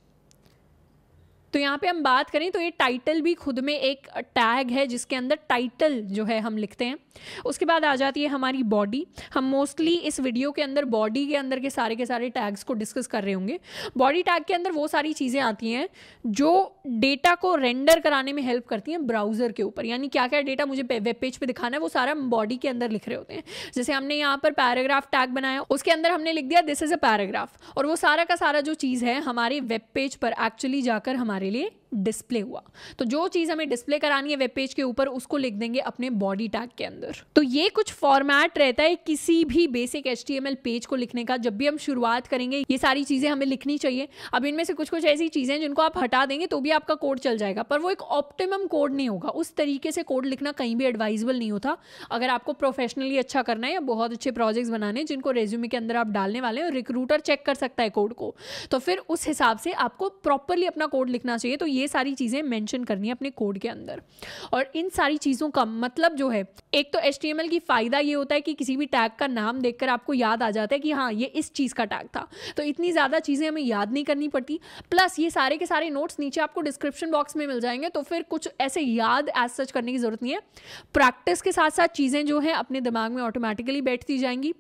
तो यहाँ पे हम बात करें तो ये टाइटल भी खुद में एक टैग है जिसके अंदर टाइटल जो है हम लिखते हैं। उसके बाद आ जाती है हमारी बॉडी हम मोस्टली इस वीडियो के अंदर बॉडी के अंदर के सारे के सारे टैग्स को डिस्कस कर रहे होंगे. बॉडी टैग के अंदर वो सारी चीज़ें आती हैं जो डेटा को रेंडर कराने में हेल्प करती हैं ब्राउज़र के ऊपर. यानी क्या क्या डेटा मुझे वेब पेज पर दिखाना है, वो सारा बॉडी के अंदर लिख रहे होते हैं. जैसे हमने यहाँ पर पैराग्राफ टैग बनाया, उसके अंदर हमने लिख दिया दिस इज़ अ पैराग्राफ और वो सारा का सारा जो चीज़ है हमारे वेब पेज पर एक्चुअली जाकर हमारे लिए डिस्प्ले हुआ। तो जो चीज़ हमें डिस्प्ले करानी है वेब पेज के ऊपर, उसको लिख देंगे अपने बॉडी टैग के अंदर। तो ये कुछ फॉर्मेट रहता है किसी भी बेसिक एचटीएमएल पेज को लिखने का। जब भी हम शुरुआत करेंगे, ये सारी चीज़ें हमें लिखनी चाहिए। अब इनमें से कुछ कुछ ऐसी चीज़ें हैं जिनको आप हटा देंगे तो भी आपका कोड चल जाएगा। पर वो एक ऑप्टिमम कोड नहीं होगा। उस तरीके से कोड लिखना कहीं भी एडवाइजेबल नहीं होता। अगर आपको प्रोफेशनली अच्छा करना है या बहुत अच्छे प्रोजेक्ट्स बनाने जिनको रेज्यूमे के अंदर आप डालने वाले हैं रिक्रूटर चेक कर सकता है कोड को। तो फिर उस हिसाब से आपको प्रॉपरली अपना कोड लिखना चाहिए। तो ये सारी चीज़ें मेंशन करनी है अपने कोड के अंदर। और इन सारी चीज़ों का मतलब जो है, एक तो एचटीएमएल की फ़ायदा ये होता है कि किसी भी टैग का नाम देखकर आपको याद आ जाता है कि हाँ ये इस चीज़ का टैग था। तो इतनी ज़्यादा चीज़ें हमें याद नहीं करनी पड़ती। प्लस ये सारे के सारे नोट्स नीचे आपको डिस्क्रिप्शन बॉक्स में मिल जाएँगे तो फिर कुछ ऐसे याद एज सच करने की ज़रूरत नहीं है। प्रैक्टिस के साथ साथ चीज़ें जो हैं, अपने दिमाग में ऑटोमेटिकली बैठती जाएँगी।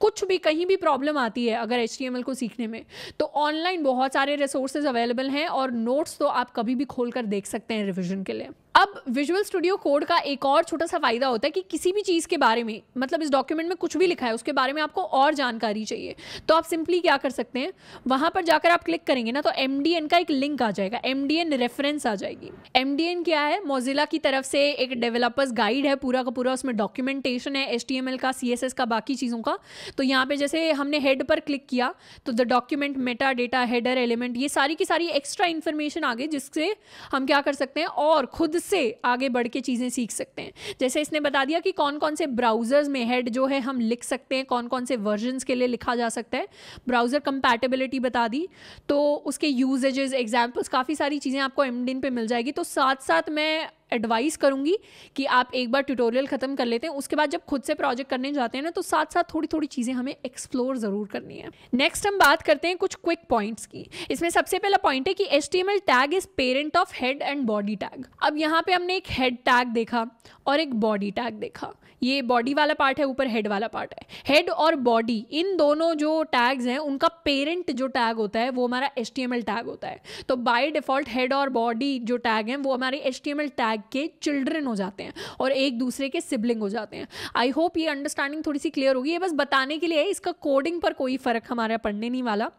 कुछ भी कहीं भी प्रॉब्लम आती है अगर HTML को सीखने में तो ऑनलाइन बहुत सारे रिसोर्सेज अवेलेबल हैं और नोट्स तो आप कभी भी खोल कर देख सकते हैं रिविजन के लिए। अब विजुअल स्टूडियो कोड का एक और छोटा सा फ़ायदा होता है कि किसी भी चीज़ के बारे में मतलब इस डॉक्यूमेंट में कुछ भी लिखा है, उसके बारे में आपको और जानकारी चाहिए। तो आप सिंपली क्या कर सकते हैं, वहाँ पर जाकर आप क्लिक करेंगे ना तो MDN का एक लिंक आ जाएगा MDN रेफरेंस आ जाएगी। MDN क्या है मोजिला की तरफ़ से एक डेवलपर्स गाइड है पूरा का पूरा, उसमें डॉक्यूमेंटेशन है एच का CSS का, बाकी चीज़ों का। तो यहाँ पे जैसे हमने हेड पर क्लिक किया तो the document meta data header element ये सारी की सारी एक्स्ट्रा इन्फॉर्मेशन आ गई, जिससे हम क्या कर सकते हैं, और खुद से आगे बढ़ के चीज़ें सीख सकते हैं। जैसे इसने बता दिया कि कौन कौन से ब्राउज़र्स में हेड जो है हम लिख सकते हैं कौन कौन से वर्जन्स के लिए लिखा जा सकता है। ब्राउज़र कंपैटिबिलिटी बता दी तो उसके यूजेजेस एग्जाम्पल्स काफ़ी सारी चीज़ें आपको एमडिन पे मिल जाएगी। तो साथ साथ मैं एडवाइस करूँगी कि आप एक बार ट्यूटोरियल ख़त्म कर लेते हैं, उसके बाद जब खुद से प्रोजेक्ट करने जाते हैं ना तो साथ साथ थोड़ी थोड़ी चीज़ें हमें एक्सप्लोर ज़रूर करनी है। नेक्स्ट हम बात करते हैं कुछ क्विक पॉइंट्स की। इसमें सबसे पहला पॉइंट है कि HTML tag is parent of head and body tag अब यहाँ पे हमने एक हेड टैग देखा और एक बॉडी टैग देखा। ये बॉडी वाला पार्ट है, ऊपर हेड वाला पार्ट है। हेड और बॉडी इन दोनों जो टैग्स हैं, उनका पेरेंट जो टैग होता है, वो हमारा एच टैग होता है। तो बाय डिफ़ॉल्ट हेड और बॉडी जो टैग हैं, वो हमारे एच टैग टैग के चिल्ड्रन हो जाते हैं और एक दूसरे के सिबलिंग हो जाते हैं। आई होप ये अंडरस्टैंडिंग थोड़ी सी क्लियर होगी। ये बस बताने के लिए है, इसका कोडिंग पर कोई फ़र्क हमारा पढ़ने नहीं वाला।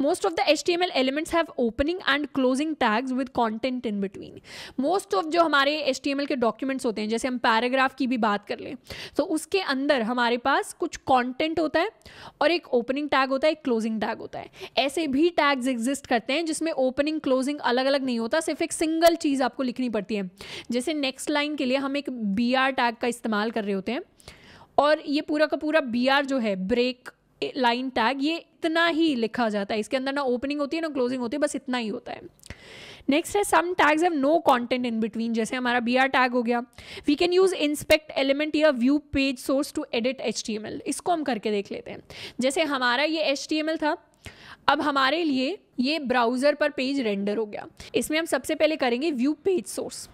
Most of the H T M L elements have opening and closing tags with content in between most of जो हमारे एच टी एम एल के डॉक्यूमेंट्स होते हैं, जैसे हम पैराग्राफ की भी बात कर लें तो उसके अंदर हमारे पास कुछ कॉन्टेंट होता है और एक ओपनिंग टैग होता है, एक क्लोजिंग टैग होता है। ऐसे भी टैग्स एग्जिस्ट करते हैं जिसमें ओपनिंग क्लोजिंग अलग अलग नहीं होता, सिर्फ़ एक सिंगल चीज़ आपको लिखनी पड़ती है। जैसे नेक्स्ट लाइन के लिए हम एक बी आर टैग का इस्तेमाल कर रहे होते हैं। और ये पूरा का पूरा बी आर जो है ब्रेक लाइन टैग ये इतना ही लिखा जाता है। इसके अंदर ना ओपनिंग होती है, ना क्लोजिंग होती है, बस इतना ही होता है। नेक्स्ट है some tags have no content in between जैसे हमारा बी आर टैग हो गया। We can use inspect element या view page source to edit H T M L इसको हम करके देख लेते हैं। जैसे हमारा ये एच टी एम एल था, अब हमारे लिए ये ब्राउज़र पर पेज रेंडर हो गया। इसमें हम सबसे पहले करेंगे व्यू पेज सोर्स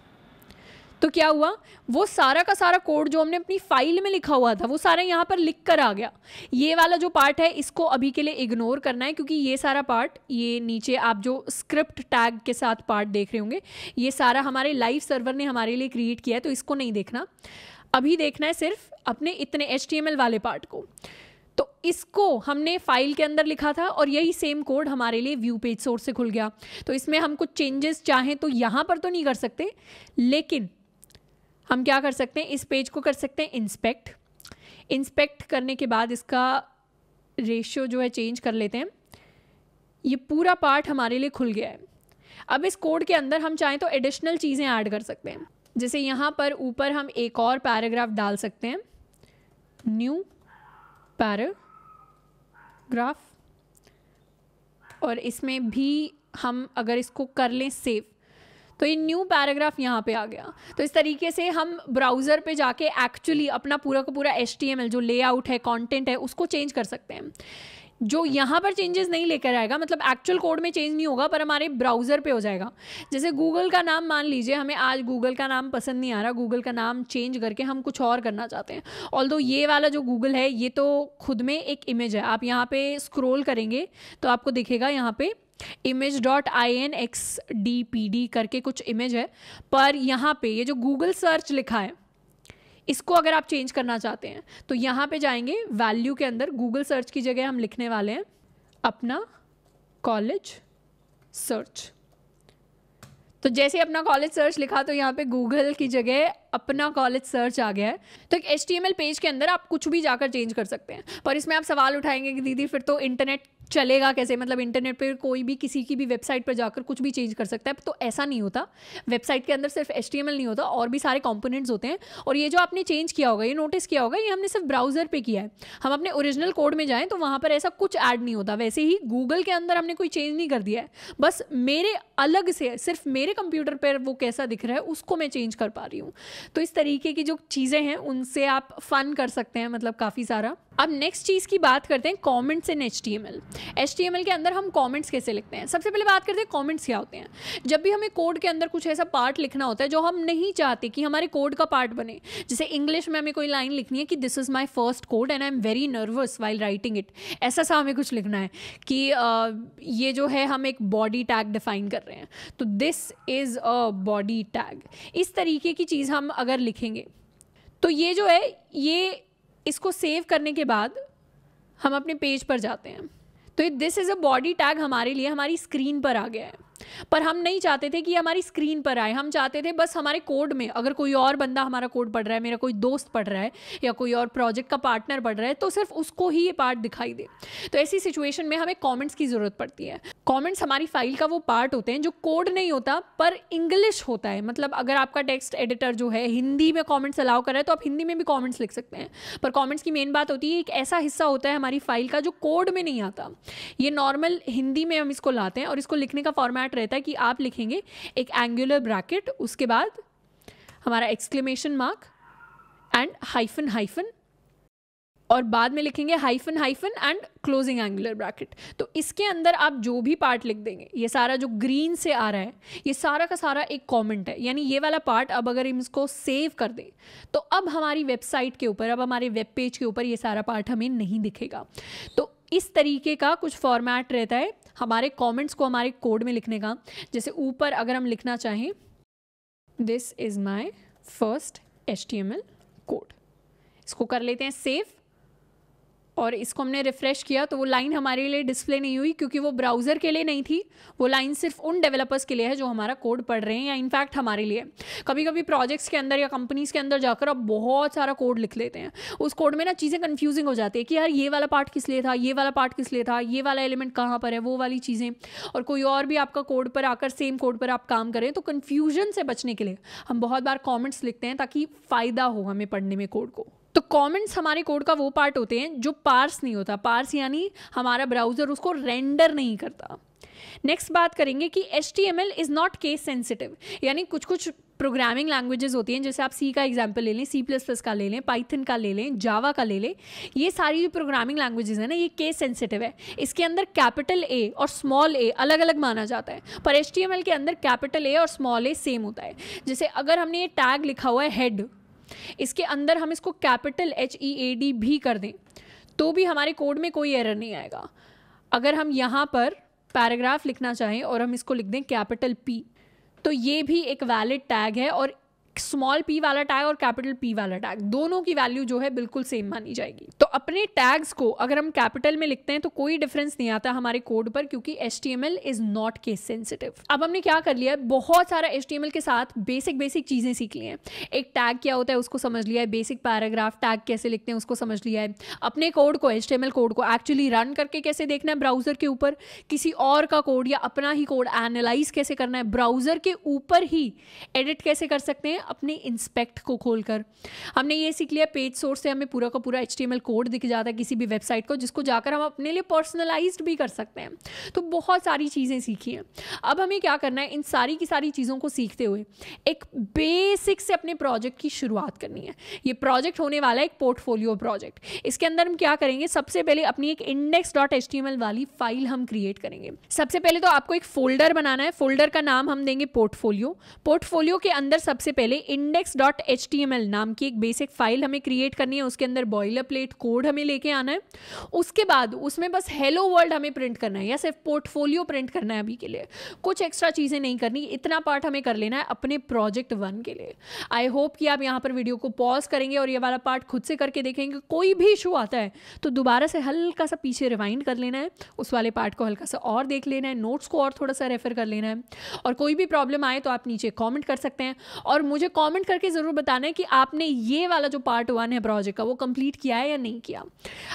तो क्या हुआ? वो सारा का सारा कोड जो हमने अपनी फ़ाइल में लिखा हुआ था, वो सारा यहाँ पर लिख कर आ गया। ये वाला जो पार्ट है, इसको अभी के लिए इग्नोर करना है, क्योंकि ये सारा पार्ट ये नीचे आप जो स्क्रिप्ट टैग के साथ पार्ट देख रहे होंगे, ये सारा हमारे लाइव सर्वर ने हमारे लिए क्रिएट किया है तो इसको नहीं देखना। अभी देखना है सिर्फ़ अपने इतने एच वाले पार्ट को। तो इसको हमने फ़ाइल के अंदर लिखा था और यही सेम कोड हमारे लिए व्यू पेज सोर्स से खुल गया। तो इसमें हम कुछ चेंजेस चाहें तो यहाँ पर तो नहीं कर सकते, लेकिन हम क्या कर सकते हैं? इस पेज को कर सकते हैं इंस्पेक्ट इंस्पेक्ट करने के बाद इसका रेशियो जो है चेंज कर लेते हैं. ये पूरा पार्ट हमारे लिए खुल गया है. अब इस कोड के अंदर हम चाहें तो एडिशनल चीज़ें ऐड कर सकते हैं. जैसे यहाँ पर ऊपर हम एक और पैराग्राफ डाल सकते हैं. न्यू पैराग्राफ और इसमें भी हम अगर इसको कर लें सेव तो ये न्यू पैराग्राफ यहाँ पे आ गया। तो इस तरीके से हम ब्राउज़र पे जाके एक्चुअली अपना पूरा का पूरा एचटीएमएल जो लेआउट है कॉन्टेंट है, उसको चेंज कर सकते हैं। जो यहाँ पर चेंजेस नहीं लेकर आएगा मतलब एक्चुअल कोड में चेंज नहीं होगा, पर हमारे ब्राउज़र पे हो जाएगा। जैसे गूगल का नाम मान लीजिए, हमें आज गूगल का नाम पसंद नहीं आ रहा गूगल का नाम चेंज करके हम कुछ और करना चाहते हैं। ऑल दो ये वाला जो गूगल है, ये तो खुद में एक इमेज है। आप यहाँ पे स्क्रोल करेंगे तो आपको दिखेगा यहाँ पे image dot I N X D P D करके कुछ इमेज है, पर यहाँ पे ये जो गूगल सर्च लिखा है, इसको अगर आप चेंज करना चाहते हैं तो यहाँ पे जाएँगे वैल्यू के अंदर गूगल सर्च की जगह हम लिखने वाले हैं, अपना कॉलेज सर्च तो जैसे अपना कॉलेज सर्च लिखा तो यहाँ पे गूगल की जगह अपना कॉलेज सर्च आ गया है। तो एक एच पेज के अंदर आप कुछ भी जाकर चेंज कर सकते हैं। पर इसमें आप सवाल उठाएँगे कि दीदी, फिर तो इंटरनेट चलेगा कैसे? मतलब इंटरनेट पर कोई भी किसी की भी वेबसाइट पर जाकर कुछ भी चेंज कर सकता है तो ऐसा नहीं होता। वेबसाइट के अंदर सिर्फ़ एचटीएमएल नहीं होता, और भी सारे कॉम्पोनेंट्स होते हैं। और ये जो आपने चेंज किया होगा, ये नोटिस किया होगा, ये हमने सिर्फ़ ब्राउज़र पर किया है। हम अपने ओरिजिनल कोड में जाएँ तो वहाँ पर ऐसा कुछ ऐड नहीं होता। वैसे ही गूगल के अंदर हमने कोई चेंज नहीं कर दिया है। बस मेरे अलग से, सिर्फ़ मेरे कंप्यूटर पर वो कैसा दिख रहा है, उसको मैं चेंज कर पा रही हूँ। तो इस तरीके की जो चीज़ें हैं, उनसे आप फन कर सकते हैं मतलब काफ़ी सारा। अब नेक्स्ट चीज़ की बात करते हैं comments in H T M L के अंदर हम कमेंट्स कैसे लिखते हैं? सबसे पहले बात करते हैं कमेंट्स क्या होते हैं। जब भी हमें कोड के अंदर कुछ ऐसा पार्ट लिखना होता है जो हम नहीं चाहते कि हमारे कोड का पार्ट बने जैसे इंग्लिश में हमें कोई लाइन लिखनी है कि this is my first code and I am very nervous while writing it ऐसा सा हमें कुछ लिखना है कि uh, ये जो है हम एक बॉडी टैग डिफाइन कर रहे हैं। तो this is a body tag इस तरीके की चीज़ हम अगर लिखेंगे तो ये जो है ये इसको सेव करने के बाद हम अपने पेज पर जाते हैं। तो this is a body tag हमारे लिए, हमारी स्क्रीन पर आ गया है। पर हम नहीं चाहते थे कि हमारी स्क्रीन पर आए। हम चाहते थे बस हमारे कोड में, अगर कोई और बंदा हमारा कोड पढ़ रहा है, मेरा कोई दोस्त पढ़ रहा है, या कोई और प्रोजेक्ट का पार्टनर पढ़ रहा है तो सिर्फ़ उसको ही ये पार्ट दिखाई दे। तो ऐसी सिचुएशन में हमें कॉमेंट्स की ज़रूरत पड़ती है। कॉमेंट्स हमारी फ़ाइल का वो पार्ट होते हैं जो कोड नहीं होता, पर इंग्लिश होता है। मतलब अगर आपका टेक्स्ट एडिटर जो है, हिंदी में कॉमेंट्स अलाउ कर रहा है तो आप हिंदी में भी कॉमेंट्स लिख सकते हैं। पर कॉमेंट्स की मेन बात होती है, एक ऐसा हिस्सा होता है हमारी फ़ाइल का जो कोड में नहीं आता। ये नॉर्मल हिंदी में हम इसको लाते हैं और इसको लिखने का फॉर्मेट रहता है कि आप लिखेंगे एक एंगुलर ब्रैकेट उसके बाद हमारा exclamation mark and hyphen hyphen और बाद में लिखेंगे hyphen hyphen and closing angular bracket तो इसके अंदर आप जो भी पार्ट लिख देंगे, ये सारा जो ग्रीन से आ रहा है, ये सारा का सारा एक कमेंट है. यानी ये वाला पार्ट अब अगर हम इसको सेव कर दें तो अब हमारी वेबसाइट के ऊपर, अब हमारे वेब पेज के ऊपर ये सारा पार्ट हमें नहीं दिखेगा. तो इस तरीके का कुछ फॉर्मेट रहता है हमारे कमेंट्स को हमारे कोड में लिखने का. जैसे ऊपर अगर हम लिखना चाहें this is my first HTML code इसको कर लेते हैं सेव और इसको हमने रिफ़्रेश किया तो वो लाइन हमारे लिए डिस्प्ले नहीं हुई क्योंकि वो ब्राउज़र के लिए नहीं थी। वो लाइन सिर्फ़ उन डेवलपर्स के लिए है जो हमारा कोड पढ़ रहे हैं या इनफैक्ट हमारे लिए। कभी कभी प्रोजेक्ट्स के अंदर या कंपनीज़ के अंदर जाकर आप बहुत सारा कोड लिख लेते हैं। उस कोड में ना चीज़ें कन्फ्यूजिंग हो जाती है कि यार ये वाला पार्ट किस लिए था, ये वाला पार्ट किस लिए था, ये वाला एलिमेंट कहाँ पर है, वो वाली चीज़ें। और कोई और भी आपका कोड पर आकर सेम कोड पर आप काम करें तो कन्फ्यूज़न से बचने के लिए हम बहुत बार कॉमेंट्स लिखते हैं ताकि फ़ायदा हो हमें पढ़ने में कोड को। तो कमेंट्स हमारे कोड का वो पार्ट होते हैं जो पार्स नहीं होता। पार्स यानी हमारा ब्राउज़र उसको रेंडर नहीं करता। नेक्स्ट बात करेंगे कि H T M L is not case sensitive यानी कुछ कुछ प्रोग्रामिंग लैंग्वेजेस होती हैं, जैसे आप सी का एग्ज़ाम्पल ले लें सी प्लस प्लस का ले लें पाइथन का ले लें जावा का ले लें, ये सारी जो प्रोग्रामिंग लैंग्वेजेस हैं ना, ये केस सेंसिटिव है। इसके अंदर कैपिटल ए और स्मॉल ए अलग अलग माना जाता है, पर एच टी एम एल के अंदर कैपिटल ए और स्मॉल ए सेम होता है। जैसे अगर हमने ये टैग लिखा हुआ है हेड इसके अंदर हम इसको capital H E A D भी कर दें तो भी हमारे कोड में कोई एरर नहीं आएगा। अगर हम यहाँ पर पैराग्राफ लिखना चाहें और हम इसको लिख दें कैपिटल पी तो ये भी एक वैलिड टैग है और स्मॉल पी वाला टैग और कैपिटल पी वाला टैग दोनों की वैल्यू जो है बिल्कुल सेम मानी जाएगी। तो अपने टैग्स को अगर हम कैपिटल में लिखते हैं तो कोई डिफरेंस नहीं आता हमारे कोड पर, क्योंकि H T M L is not case sensitive अब हमने क्या कर लिया है? बहुत सारा एच टी एम एल के साथ बेसिक बेसिक चीज़ें सीख ली हैं। एक टैग क्या होता है, उसको समझ लिया है बेसिक पैराग्राफ टैग कैसे लिखते हैं, उसको समझ लिया है। अपने कोड को H T M L code को एक्चुअली रन करके कैसे देखना है ब्राउज़र के ऊपर? किसी और का कोड या अपना ही कोड एनालाइज कैसे करना है? ब्राउज़र के ऊपर ही एडिट कैसे कर सकते हैं? अपने इंस्पेक्ट को खोलकर। हमने ये सीख लिया पेज सोर्स से हमें पूरा का पूरा एच कोड दिख जाता है किसी भी वेबसाइट को, जिसको जाकर हम अपने लिए पर्सनलाइज भी कर सकते हैं। तो बहुत सारी चीज़ें सीखी हैं। अब हमें क्या करना है, इन सारी की सारी चीज़ों को सीखते हुए एक बेसिक से अपने प्रोजेक्ट की शुरुआत करनी है। ये प्रोजेक्ट होने वाला है एक पोर्टफोलियो प्रोजेक्ट इसके अंदर हम क्या करेंगे, सबसे पहले अपनी एक इंडेक्स डॉट एच वाली फ़ाइल हम क्रिएट करेंगे। सबसे पहले तो आपको एक फोल्डर बनाना है। फोल्डर का नाम हम देंगे पोर्टफोलियो पोर्टफोलियो के अंदर सबसे पहले इंडेक्स डॉट एच नाम की एक बेसिक फ़ाइल हमें क्रिएट करनी है, उसके अंदर बॉयलर प्लेट कोड हमें लेके आना है। उसके बाद उसमें बस हेलो वर्ल्ड हमें प्रिंट करना है, या सिर्फ़ पोर्टफोलियो प्रिंट करना है अभी के लिए। कुछ एक्स्ट्रा चीज़ें नहीं करनी, इतना पार्ट हमें कर लेना है अपने प्रोजेक्ट वन के लिए। आई होप कि आप यहाँ पर वीडियो को पॉज करेंगे और ये वाला पार्ट खुद से करके देखेंगे। कोई भी इशू आता है तो दोबारा से हल्का सा पीछे रिवाइंड कर लेना है, उस वाले पार्ट को हल्का सा और देख लेना है नोट्स को और थोड़ा सा रेफर कर लेना है। और कोई भी प्रॉब्लम आए तो आप नीचे कॉमेंट कर सकते हैं। और मुझे कॉमेंट करके ज़रूर ज़रूर बताना है कि आपने ये वाला जो पार्ट वन है प्रोजेक्ट का, वो कंप्लीट किया है या नहीं किया?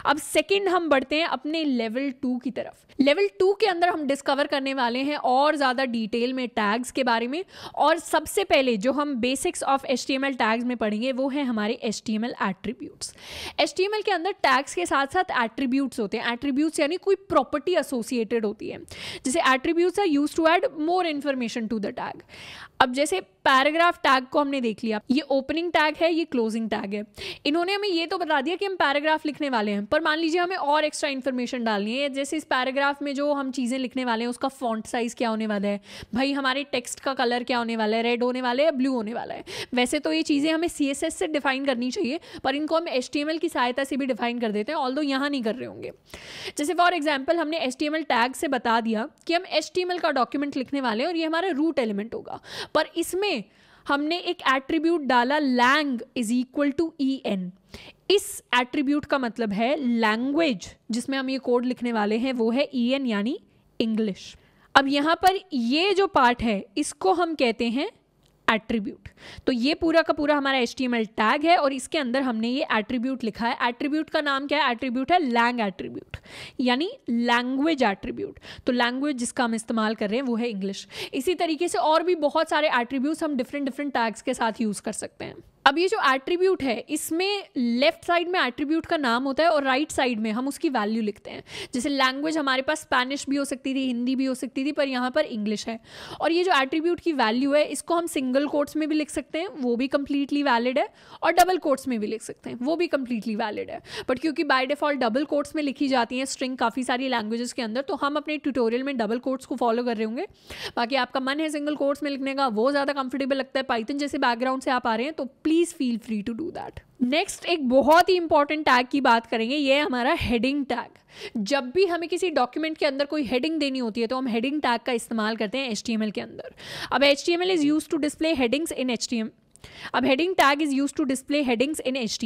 अब सेकंड हम बढ़ते हैं अपने लेवल टू की तरफ़। लेवल टू के अंदर हम डिस्कवर करने वाले हैं और ज़्यादा डिटेल में टैग्स के बारे में। और सबसे पहले जो हम बेसिक्स ऑफ़ एच टैग्स में पढ़ेंगे, वो है हमारे एच टी एट्रीब्यूट्स एच के अंदर टैग्स के साथ साथ एट्रीब्यूट्स होते हैं। एट्रीब्यूट्स यानी कोई प्रॉपर्टी एसोसिएटेड होती है। जैसे attributes are use to add more information to the tag अब जैसे पैराग्राफ टैग को हमने देख लिया, ये ओपनिंग टैग है, ये क्लोजिंग टैग है। इन्होंने हमें ये तो बता दिया कि हम पैराग्राफ लिखने वाले हैं, पर मान लीजिए हमें और एक्स्ट्रा इन्फॉर्मेशन डालनी है, जैसे इस पैराग्राफ में जो हम चीज़ें लिखने वाले हैं, उसका फॉन्ट साइज़ क्या होने वाला है, भाई हमारे टेक्स्ट का कलर क्या होने वाला है रेड होने वाला है ब्लू होने वाला है। वैसे तो ये चीज़ें हमें सीएसएस से डिफाइन करनी चाहिए, पर इनको हम एच की सहायता से भी डिफाइन कर देते हैं ऑल यहाँ नहीं कर रहे होंगे। जैसे फॉर एग्ज़ाम्पल हमने एच टैग से बता दिया कि हम एच का डॉक्यूमेंट लिखने वाले हैं और ये हमारा रूट एलिमेंट होगा। पर इसमें हमने एक एट्रीब्यूट डाला lang is equal to E N इस एट्रीब्यूट का मतलब है लैंग्वेज जिसमें हम ये कोड लिखने वाले हैं, वो है ई एन यानी इंग्लिश अब यहाँ पर ये जो पार्ट है, इसको हम कहते हैं एट्रीब्यूट तो ये पूरा का पूरा हमारा एचटीएमएल टैग है और इसके अंदर हमने ये एट्रीब्यूट लिखा है। एट्रीब्यूट का नाम क्या है? एट्रीब्यूट है लैंग एट्रीब्यूट यानी लैंग्वेज एट्रीब्यूट तो लैंग्वेज जिसका हम इस्तेमाल कर रहे हैं वो है इंग्लिश इसी तरीके से और भी बहुत सारे एट्रीब्यूट हम डिफरेंट डिफरेंट टैग्स के साथ यूज़ कर सकते हैं। अब ये जो एट्रीब्यूट है, इसमें लेफ़्ट साइड में एट्रीब्यूट का नाम होता है और राइट right साइड में हम उसकी वैल्यू लिखते हैं। जैसे लैंग्वेज हमारे पास स्पेनिश भी हो सकती थी हिंदी भी हो सकती थी, पर यहाँ पर इंग्लिश है। और ये जो एट्रीब्यूट की वैल्यू है, इसको हम सिंगल कोर्ट्स में भी लिख सकते हैं, वो भी कंप्लीटली वैलिड है, और डबल कोट्स में भी लिख सकते हैं, वो भी कंप्लीटली वैलिड है। बट क्योंकि बाय डिफ़ॉल्ट डबल कोट्स में लिखी जाती हैं स्ट्रिंग काफ़ी सारी लैंग्वेजेस के अंदर तो हम अपने ट्यूटोरियल में डबल कोट्स को फॉलो कर रहे होंगे। बाकी आपका मन है सिंगल कोट्स में लिखने का, वो ज़्यादा कंफर्टेबल लगता है। पाइथन जैसे बैकग्राउंड से आप आ रहे हैं तो please please feel free to do that next एक बहुत ही इंपॉर्टेंट टैग की बात करेंगे, ये है हमारा हेडिंग टैग जब भी हमें किसी डॉक्यूमेंट के अंदर कोई हेडिंग देनी होती है तो हम हेडिंग टैग का इस्तेमाल करते हैं HTML के अंदर. अब H T M L is use to display headings in H अब heading tag is use to display headings in H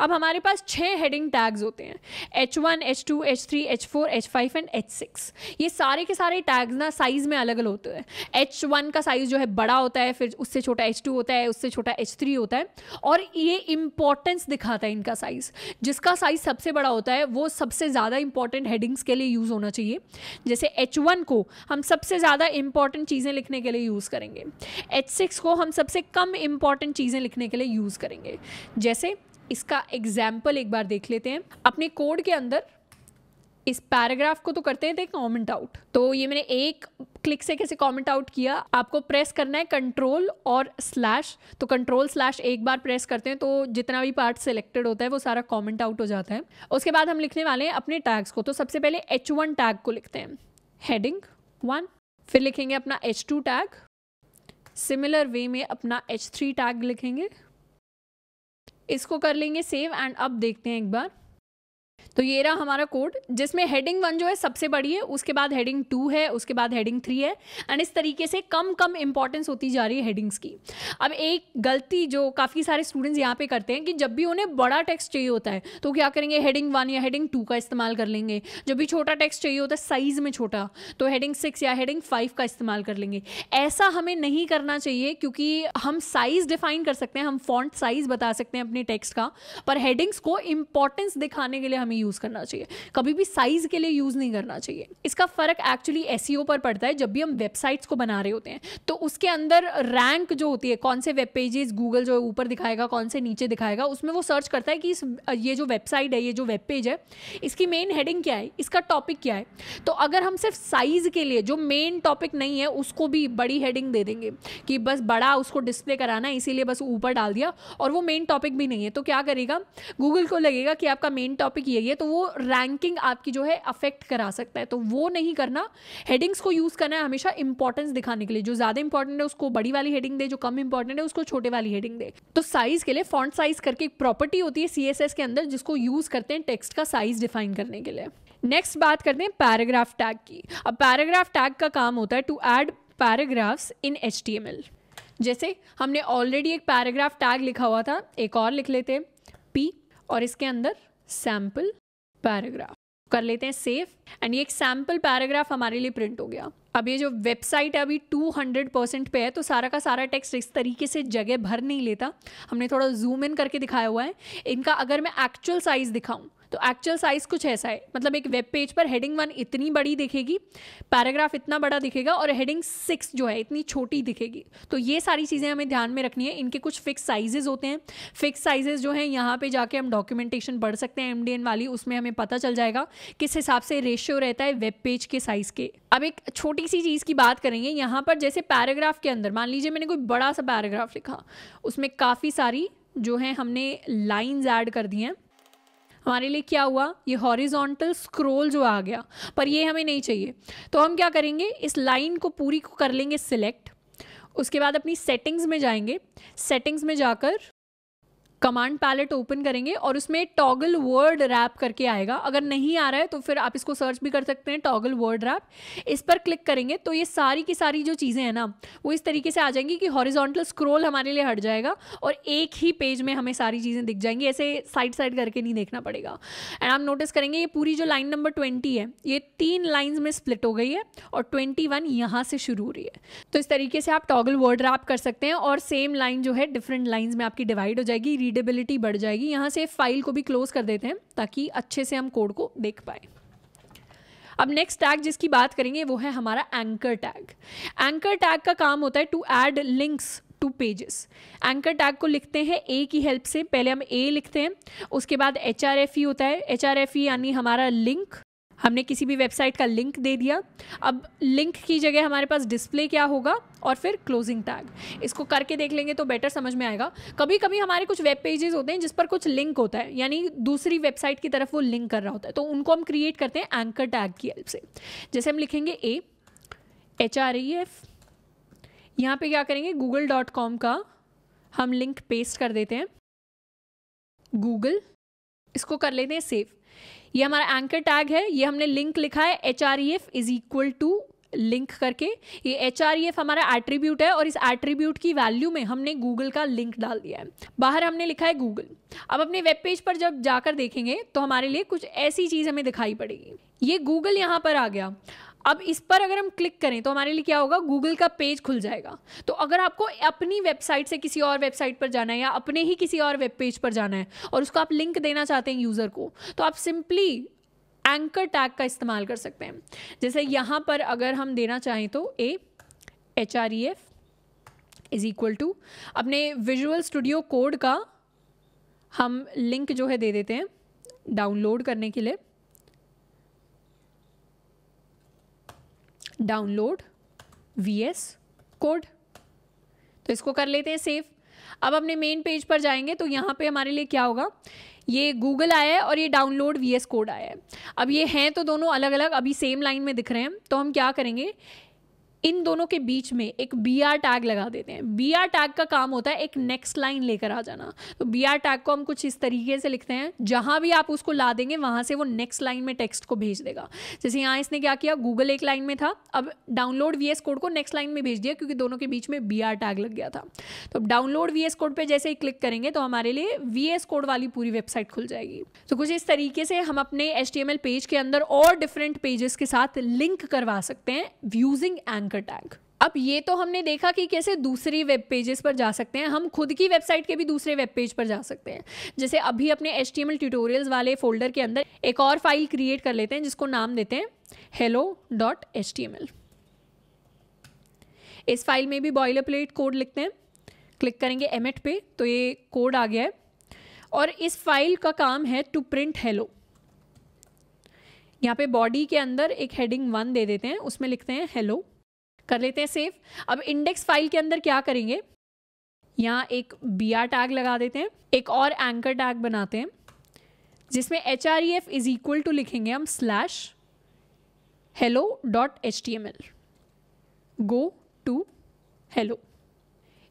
अब हमारे पास छः हेडिंग टैग्स होते हैं. H one H two H three H four H five and H six ये सारे के सारे टैग्स ना साइज़ में अलग अलग होते हैं. एच वन का साइज़ जो है बड़ा होता है, फिर उससे छोटा एच टू होता है, उससे छोटा एच थ्री होता है. और ये इंपॉर्टेंस दिखाता है इनका साइज़ जिसका साइज़ सबसे बड़ा होता है, वो सबसे ज़्यादा इंपॉर्टेंट हेडिंग्स के लिए यूज़ होना चाहिए. जैसे एच वन को हम सबसे ज़्यादा इंपॉर्टेंट चीज़ें लिखने के लिए यूज़ करेंगे. एच सिक्स को हम सबसे कम इंपॉर्टेंट चीज़ें लिखने के लिए यूज़ करेंगे। जैसे इसका एग्ज़ाम्पल एक बार देख लेते हैं। अपने कोड के अंदर इस पैराग्राफ को तो करते हैं थे कमेंट आउट तो ये मैंने एक क्लिक से कैसे कमेंट आउट किया? आपको प्रेस करना है कंट्रोल और स्लैश तो कंट्रोल स्लैश एक बार प्रेस करते हैं तो जितना भी पार्ट सिलेक्टेड होता है, वो सारा कमेंट आउट हो जाता है। उसके बाद हम लिखने वाले हैं अपने टैग्स को। तो सबसे पहले एच टैग को लिखते हैं। हेडिंग वन फिर लिखेंगे अपना एच टैग सिमिलर वे में अपना एच थ्री टैग लिखेंगे। इसको कर लेंगे सेव एंड अब देखते हैं एक बार। तो ये रहा हमारा कोड जिसमें हेडिंग वन जो है सबसे बड़ी है, उसके बाद हेडिंग टू है, उसके बाद हेडिंग थ्री है एंड इस तरीके से कम कम इंपॉर्टेंस होती जा रही है हेडिंग्स की। अब एक गलती जो काफ़ी सारे स्टूडेंट्स यहाँ पे करते हैं कि जब भी उन्हें बड़ा टेक्स्ट चाहिए होता है तो क्या करेंगे हेडिंग वन या हेडिंग टू का इस्तेमाल कर लेंगे। जब भी छोटा टेक्स्ट चाहिए होता है साइज़ में छोटा तो हेडिंग सिक्स या हेडिंग फाइव का इस्तेमाल कर लेंगे। ऐसा हमें नहीं करना चाहिए, क्योंकि हम साइज़ डिफाइन कर सकते हैं, हम फॉन्ट साइज़ बता सकते हैं अपने टेक्स्ट का, पर हेडिंग्स को इंपॉर्टेंस दिखाने के लिए हमें यूज़ करना चाहिए। कभी भी साइज़ के लिए यूज़ नहीं करना चाहिए। इसका फ़र्क एक्चुअली एस पर पड़ता है। जब भी हम वेबसाइट्स को बना रहे होते हैं तो उसके अंदर रैंक जो होती है, कौन से वेब पेजेस गूगल जो ऊपर दिखाएगा, कौन से नीचे दिखाएगा, उसमें वो सर्च करता है कि इस, ये जो वेबसाइट है, ये जो वेब पेज है, इसकी मेन हेडिंग क्या है, इसका टॉपिक क्या है। तो अगर हम सिर्फ़ साइज़ के लिए, जो मेन टॉपिक नहीं है, उसको भी बड़ी हेडिंग दे देंगे कि बस बड़ा उसको डिस्प्ले कराना है, इसीलिए बस ऊपर डाल दिया, और वो मेन टॉपिक भी नहीं है तो क्या करेगा? गूगल को लगेगा कि आपका मेन टॉपिक यही है तो वो रैंकिंग आपकी जो है अफेक्ट करा सकता है। तो वो नहीं करना। हेडिंग्स को यूज़ करना है हमेशा इंपॉर्टेंस दिखाने के लिए। जो ज़्यादा इंपॉर्टेंट है, उसको बड़ी वाली हेडिंग दे, जो कम इंपॉर्टेंट है, उसको छोटे वाली हेडिंग दे। तो साइज़ के लिए फॉन्ट साइज़ करके एक प्रॉपर्टी होती है सी के अंदर, जिसको यूज़ करते हैं टेक्स्ट का साइज़ डिफाइन करने के लिए। नेक्स्ट बात करते हैं पैराग्राफ टैग की। अब पैराग्राफ टैग का काम होता है to add paragraphs in H जैसे हमने ऑलरेडी एक पैराग्राफ टैग लिखा हुआ था, एक और लिख लेते हैं पी और इसके अंदर सैंपल पैराग्राफ। कर लेते हैं सेव एंड ये एक सैंपल पैराग्राफ हमारे लिए प्रिंट हो गया। अब ये जो वेबसाइट है अभी 200 परसेंट पे है तो सारा का सारा टेक्स्ट इस तरीके से जगह भर नहीं लेता। हमने थोड़ा जूम इन करके दिखाया हुआ है। इनका अगर मैं एक्चुअल साइज़ दिखाऊँ तो एक्चुअल साइज़ कुछ ऐसा है। मतलब एक वेब पेज पर हेडिंग वन इतनी बड़ी दिखेगी पैराग्राफ इतना बड़ा दिखेगा और हेडिंग सिक्स जो है इतनी छोटी दिखेगी। तो ये सारी चीज़ें हमें ध्यान में रखनी है। इनके कुछ फिक्स साइजेज होते हैं। फिक्स साइजेज जो हैं, यहाँ पे जाके हम डॉक्यूमेंटेशन पढ़ सकते हैं एमडीएन वाली। उसमें हमें पता चल जाएगा किस हिसाब से रेशियो रहता है वेब पेज के साइज़ के। अब एक छोटी सी चीज़ की बात करेंगे। यहाँ पर जैसे पैराग्राफ के अंदर, मान लीजिए मैंने कोई बड़ा सा पैराग्राफ लिखा, उसमें काफ़ी सारी जो है हमने लाइंस ऐड कर दी हैं। हमारे लिए क्या हुआ? ये हॉरिजॉन्टल स्क्रोल जो आ गया, पर ये हमें नहीं चाहिए। तो हम क्या करेंगे? इस लाइन को पूरी को कर लेंगे सिलेक्ट उसके बाद अपनी सेटिंग्स में जाएँगे। सेटिंग्स में जाकर कमांड पैलेट ओपन करेंगे और उसमें टॉगल वर्ड रैप करके आएगा। अगर नहीं आ रहा है तो फिर आप इसको सर्च भी कर सकते हैं, टॉगल वर्ड रैप। इस पर क्लिक करेंगे तो ये सारी की सारी जो चीज़ें हैं ना, वो इस तरीके से आ जाएँगी कि हॉरिजॉन्टल स्क्रोल हमारे लिए हट जाएगा और एक ही पेज में हमें सारी चीज़ें दिख जाएँगी। ऐसे साइड साइड करके नहीं देखना पड़ेगा। एंड आप नोटिस करेंगे, ये पूरी जो लाइन नंबर ट्वेंटी है, ये तीन लाइन्स में स्प्लिट हो गई है और ट्वेंटी वन यहाँ से शुरू हो रही है। तो इस तरीके से आप टॉगल वर्ड रैप कर सकते हैं और सेम लाइन जो है डिफरेंट लाइन्स में आपकी डिवाइड हो जाएगी रीडेबिलिटी बढ़ जाएगी। यहाँ से फ़ाइल को भी क्लोज कर देते हैं ताकि अच्छे से हम कोड को देख पाए। अब नेक्स्ट टैग जिसकी बात करेंगे वो है हमारा एंकर टैग एंकर टैग का काम होता है to add links to pages anchor tag को लिखते हैं ए की हेल्प से। पहले हम ए लिखते हैं, उसके बाद एच आर एफ़ ई होता है। एच आर एफ़ ई यानी हमारा लिंक हमने किसी भी वेबसाइट का लिंक दे दिया। अब लिंक की जगह हमारे पास डिस्प्ले क्या होगा और फिर क्लोजिंग टैग। इसको करके देख लेंगे तो बेटर समझ में आएगा। कभी कभी हमारे कुछ वेब पेजेस होते हैं जिस पर कुछ लिंक होता है, यानी दूसरी वेबसाइट की तरफ़ वो लिंक कर रहा होता है तो उनको हम क्रिएट करते हैं एंकर टैग की हेल्प से। जैसे हम लिखेंगे A H R E F यहाँ पर क्या करेंगे? गूगल डॉट कॉम का हम लिंक पेस्ट कर देते हैं। गूगल इसको कर लेते हैं सेव ये हमारा एंकर टैग है, ये हमने लिंक लिखा है H R E F is equal to link करके। ये एच आर ई एफ़ हमारा एट्रीब्यूट है और इस एट्रीब्यूट की वैल्यू में हमने गूगल का लिंक डाल दिया है। बाहर हमने लिखा है गूगल अब अपने वेब पेज पर जब जाकर देखेंगे तो हमारे लिए कुछ ऐसी चीज़ हमें दिखाई पड़ेगी। ये गूगल यहाँ पर आ गया। अब इस पर अगर हम क्लिक करें तो हमारे लिए क्या होगा? गूगल का पेज खुल जाएगा। तो अगर आपको अपनी वेबसाइट से किसी और वेबसाइट पर जाना है या अपने ही किसी और वेब पेज पर जाना है और उसको आप लिंक देना चाहते हैं यूज़र को तो आप सिंपली एंकर टैग का इस्तेमाल कर सकते हैं। जैसे यहाँ पर अगर हम देना चाहें तो A H R E F is equal to अपने विजुअल स्टूडियो कोड का हम लिंक जो है दे देते हैं डाउनलोड करने के लिए। Download V S code. तो इसको कर लेते हैं सेव अब अपने मेन पेज पर जाएँगे तो यहाँ पे हमारे लिए क्या होगा? ये गूगल आया है और ये डाउनलोड वी एस कोड आया है। अब ये हैं तो दोनों अलग अलग अभी सेम लाइन में दिख रहे हैं। तो हम क्या करेंगे? इन दोनों के बीच में एक बी आर टैग लगा देते हैं। बी आर टैग का काम होता है एक नेक्स्ट लाइन लेकर आ जाना। तो बी आर टैग को हम कुछ इस तरीके से लिखते हैं। जहाँ भी आप उसको ला देंगे, वहाँ से वो नेक्स्ट लाइन में टेक्स्ट को भेज देगा। जैसे यहाँ इसने क्या किया? गूगल एक लाइन में था। अब डाउनलोड वी एस कोड को नेक्स्ट लाइन में भेज दिया, क्योंकि दोनों के बीच में बी आर टैग लग गया था। तो अब डाउनलोड वी एस कोड पर जैसे ही क्लिक करेंगे तो हमारे लिए वी एस कोड वाली पूरी वेबसाइट खुल जाएगी। तो कुछ इस तरीके से हम अपने एच पेज के अंदर और डिफरेंट पेजेस के साथ लिंक करवा सकते हैं। यूजिंग एंकर टैग अब ये तो हमने देखा कि कैसे दूसरी वेब पेजेस पर जा सकते हैं। हम खुद की वेबसाइट के भी दूसरे वेब पेज पर जा सकते हैं। जैसे अभी अपने एचटीएमएल ट्यूटोरियल्स वाले फोल्डर के अंदर एक और फ़ाइल क्रिएट कर लेते हैं, जिसको नाम देते हैं हेलो डॉट एच इस फ़ाइल में भी बॉयलर प्लेट कोड लिखते हैं। क्लिक करेंगे एमिट पे तो ये कोड आ गया है। और इस फ़ाइल का काम है टू प्रिंट हेलो यहाँ पे बॉडी के अंदर एक हेडिंग वन दे देते हैं, उसमें लिखते हैं हेलो कर लेते हैं सेव अब इंडेक्स फ़ाइल के अंदर क्या करेंगे? यहाँ एक बी आर टैग लगा देते हैं. एक और एंकर टैग बनाते हैं, जिसमें H R E F is equal to लिखेंगे हम slash hello dot H T M L go to hello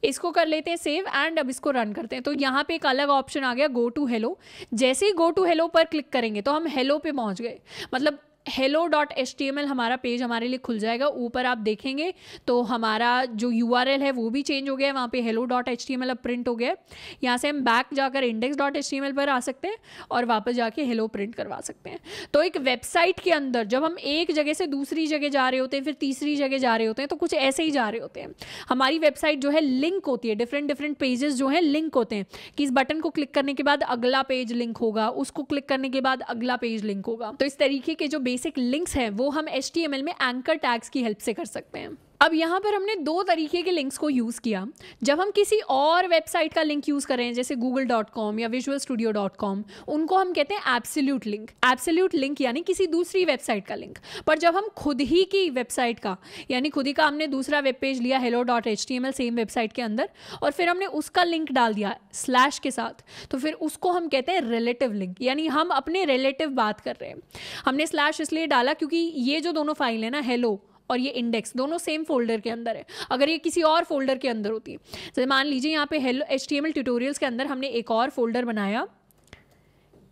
इसको कर लेते हैं सेव एंड अब इसको रन करते हैं. तो यहाँ पे एक अलग ऑप्शन आ गया गो टू हेलो जैसे ही गो टू हेलो पर क्लिक करेंगे तो हम हेलो पे पहुँच गए. मतलब hello dot H T M L हमारा पेज हमारे लिए खुल जाएगा, ऊपर आप देखेंगे तो हमारा जो यू आर एल है वो भी चेंज हो गया है, वहाँ पे hello dot H T M L अब प्रिंट हो गया है। यहाँ से हम बैक जाकर index dot H T M L पर आ सकते हैं और वापस जाके हेलो प्रिंट करवा सकते हैं। तो एक वेबसाइट के अंदर जब हम एक जगह से दूसरी जगह जा रहे होते हैं, फिर तीसरी जगह जा रहे होते हैं तो कुछ ऐसे ही जा रहे होते हैं। हमारी वेबसाइट जो है लिंक होती है डिफरेंट डिफरेंट पेजेस जो है लिंक होते हैं कि इस बटन को क्लिक करने के बाद अगला पेज लिंक होगा, उसको क्लिक करने के बाद अगला पेज लिंक होगा। तो इस तरीके के जो बेसिक लिंक्स हैं वो हम एच में एंकर टैग्स की हेल्प से कर सकते हैं। अब यहाँ पर हमने दो तरीके के लिंक्स को यूज़ किया। जब हम किसी और वेबसाइट का लिंक यूज़ कर रहे हैं जैसे गूगल डॉट कॉम या विजुअल स्टूडियो डॉट कॉम उनको हम कहते हैं एब्सोल्यूट लिंक एब्सोल्यूट लिंक यानी किसी दूसरी वेबसाइट का लिंक पर जब हम खुद ही की वेबसाइट का, यानी खुद ही का हमने दूसरा वेब पेज लिया hello dot H T M L same website के अंदर, और फिर हमने उसका लिंक डाल दिया स्लैश के साथ तो फिर उसको हम कहते हैं रिलेटिव लिंक यानी हम अपने रिलेटिव बात कर रहे हैं। हमने स्लैश इसलिए डाला क्योंकि ये जो दोनों फ़ाइल है ना हेलो और ये इंडेक्स दोनों सेम फोल्डर के अंदर है। अगर ये किसी और फोल्डर के अंदर होती। है मान लीजिए यहाँ पे हेलो एचटीएमएल ट्यूटोरियल्स के अंदर हमने एक और फोल्डर बनाया।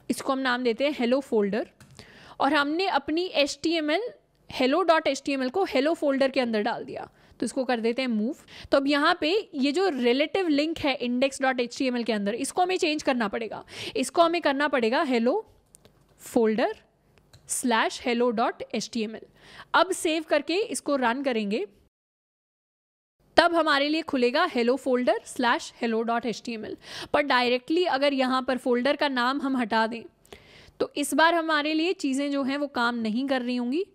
इसको हम नाम देते हैं हेलो फोल्डर और हमने अपनी H T M L hello dot H T M L को हेलो फोल्डर के अंदर डाल दिया। तो इसको कर देते हैं मूव तो अब यहाँ पे ये जो रिलेटिव लिंक है index dot H T M L के अंदर, इसको हमें चेंज करना पड़ेगा। इसको हमें करना पड़ेगा hello folder slash hello dot H T M L अब सेव करके इसको रन करेंगे। तब हमारे लिए खुलेगा hello folder slash hello dot H T M L पर डायरेक्टली अगर यहाँ पर फोल्डर का नाम हम हटा दें तो इस बार हमारे लिए चीज़ें जो हैं वो काम नहीं कर रही होंगी।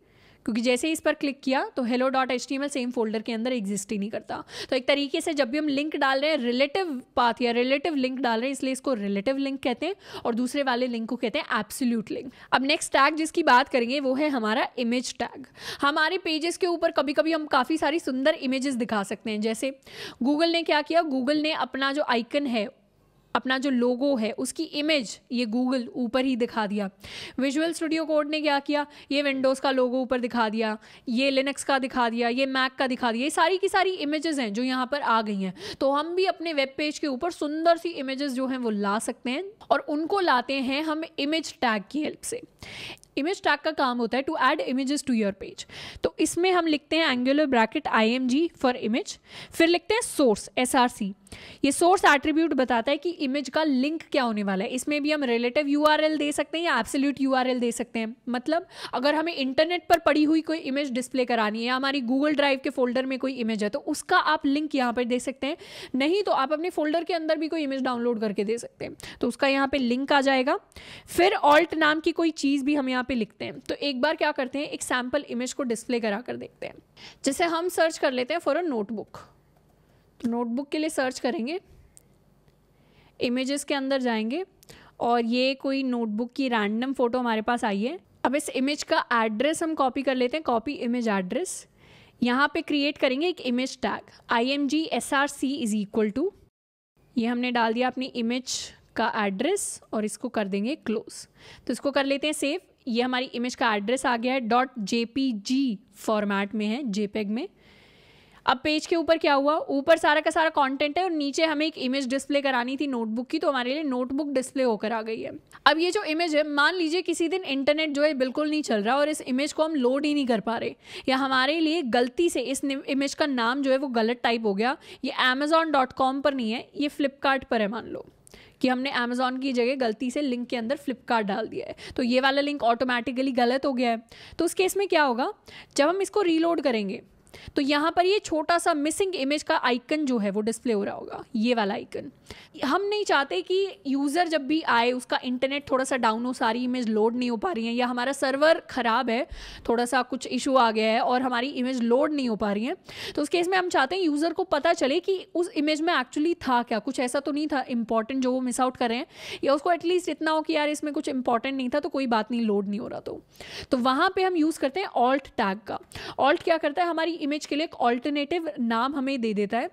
क्योंकि जैसे ही इस पर क्लिक किया तो hello dot H same folder के अंदर एग्जिस्ट ही नहीं करता। तो एक तरीके से जब भी हम लिंक डाल रहे हैं रिलेटिव पाथ या रिलेटिव लिंक डाल रहे हैं, इसलिए इसको रिलेटिव लिंक कहते हैं और दूसरे वाले लिंक को कहते हैं एप्सोल्यूट लिंक अब नेक्स्ट टैग जिसकी बात करेंगे, वो है हमारा इमेज टैग हमारे पेजेस के ऊपर कभी कभी हम काफ़ी सारी सुंदर इमेजेस दिखा सकते हैं। जैसे गूगल ने क्या किया? गूगल ने अपना जो आइकन है अपना जो लोगो है, उसकी इमेज ये गूगल ऊपर ही दिखा दिया। विजुअल स्टूडियो कोड ने क्या किया? ये विंडोज़ का लोगो ऊपर दिखा दिया, ये लिनक्स का दिखा दिया, ये मैक का दिखा दिया। ये सारी की सारी इमेजेस हैं जो यहाँ पर आ गई हैं। तो हम भी अपने वेब पेज के ऊपर सुंदर सी इमेजेस जो हैं वो ला सकते हैं और उनको लाते हैं हम इमेज टैग की हेल्प से। इमेज टैग का काम होता है to add images to your page तो इसमें हम लिखते हैं angular bracket I M G for image फिर लिखते हैं सोर्स एस आर सी ये सोर्स एट्रीब्यूट बताता है कि इमेज का लिंक क्या होने वाला है। इसमें भी हम रिलेटिव यूआरएल दे सकते हैं या एब्सोल्यूट यूआरएल दे सकते हैं। मतलब अगर हमें इंटरनेट पर पड़ी हुई कोई इमेज डिस्प्ले करानी है या हमारी गूगल ड्राइव के फोल्डर में कोई इमेज है तो उसका आप लिंक यहाँ पर दे सकते हैं। नहीं तो आप अपने फोल्डर के अंदर भी कोई इमेज डाउनलोड करके दे सकते हैं। तो उसका यहाँ पर लिंक आ जाएगा। फिर ऑल्ट नाम की कोई चीज़ भी हम यहाँ पे लिखते हैं। तो एक बार क्या करते हैं, एक सैंपल इमेज को डिस्प्ले करा कर देखते हैं। जैसे हम सर्च कर लेते हैं फॉर अ नोटबुक तो नोटबुक के लिए सर्च करेंगे। इमेजेस के अंदर जाएँगे। और ये कोई नोटबुक की रैंडम फ़ोटो हमारे पास आई है। अब इस इमेज का एड्रेस हम कॉपी कर लेते हैं। कॉपी इमेज एड्रेस यहाँ पे क्रिएट करेंगे एक image tag I M G S R C is equal to ये हमने डाल दिया अपनी इमेज का एड्रेस और इसको कर देंगे क्लोज तो इसको कर लेते हैं सेव ये हमारी इमेज का एड्रेस आ गया है डॉट जे फॉर्मेट में है जेपेग में। अब पेज के ऊपर क्या हुआ? ऊपर सारा का सारा कंटेंट है और नीचे हमें एक इमेज डिस्प्ले करानी थी नोटबुक की तो हमारे लिए नोटबुक डिस्प्ले होकर आ गई है। अब ये जो इमेज है, मान लीजिए किसी दिन इंटरनेट जो है बिल्कुल नहीं चल रहा और इस इमेज को हम लोड ही नहीं कर पा रहे, या हमारे लिए गलती से इस इमेज का नाम जो है वो गलत टाइप हो गया, ये अमेजोन पर नहीं है, ये फ्लिपकार्ट पर है, मान लो। कि हमने अमेजोन की जगह गलती से लिंक के अंदर फ्लिपकार्ट डाल दिया है। तो ये वाला लिंक ऑटोमेटिकली गलत हो गया है। तो उस केस में क्या होगा? जब हम इसको रीलोड करेंगे तो यहाँ पर ये छोटा सा मिसिंग इमेज का आइकन जो है, वो डिस्प्ले हो रहा होगा। ये वाला आइकन हम नहीं चाहते कि यूज़र जब भी आए, उसका इंटरनेट थोड़ा सा डाउन हो, सारी इमेज लोड नहीं हो पा रही है, या हमारा सर्वर ख़राब है थोड़ा सा कुछ इशू आ गया है और हमारी इमेज लोड नहीं हो पा रही है तो उस केस में हम चाहते हैं यूज़र को पता चले कि उस इमेज में एक्चुअली था क्या? कुछ ऐसा तो नहीं था इंपॉर्टेंट जो वो मिस आउट कर रहे हैं, या उसको एटलीस्ट इतना हो कि यार इसमें कुछ इंपॉर्टेंट नहीं था तो कोई बात नहीं लोड नहीं हो रहा तो। तो वहाँ पर हम यूज़ करते हैं ऑल्ट टैग का। ऑल्ट क्या करता है? हमारी इमेज के लिए एक ऑल्टरनेटिव नाम हमें दे देता है,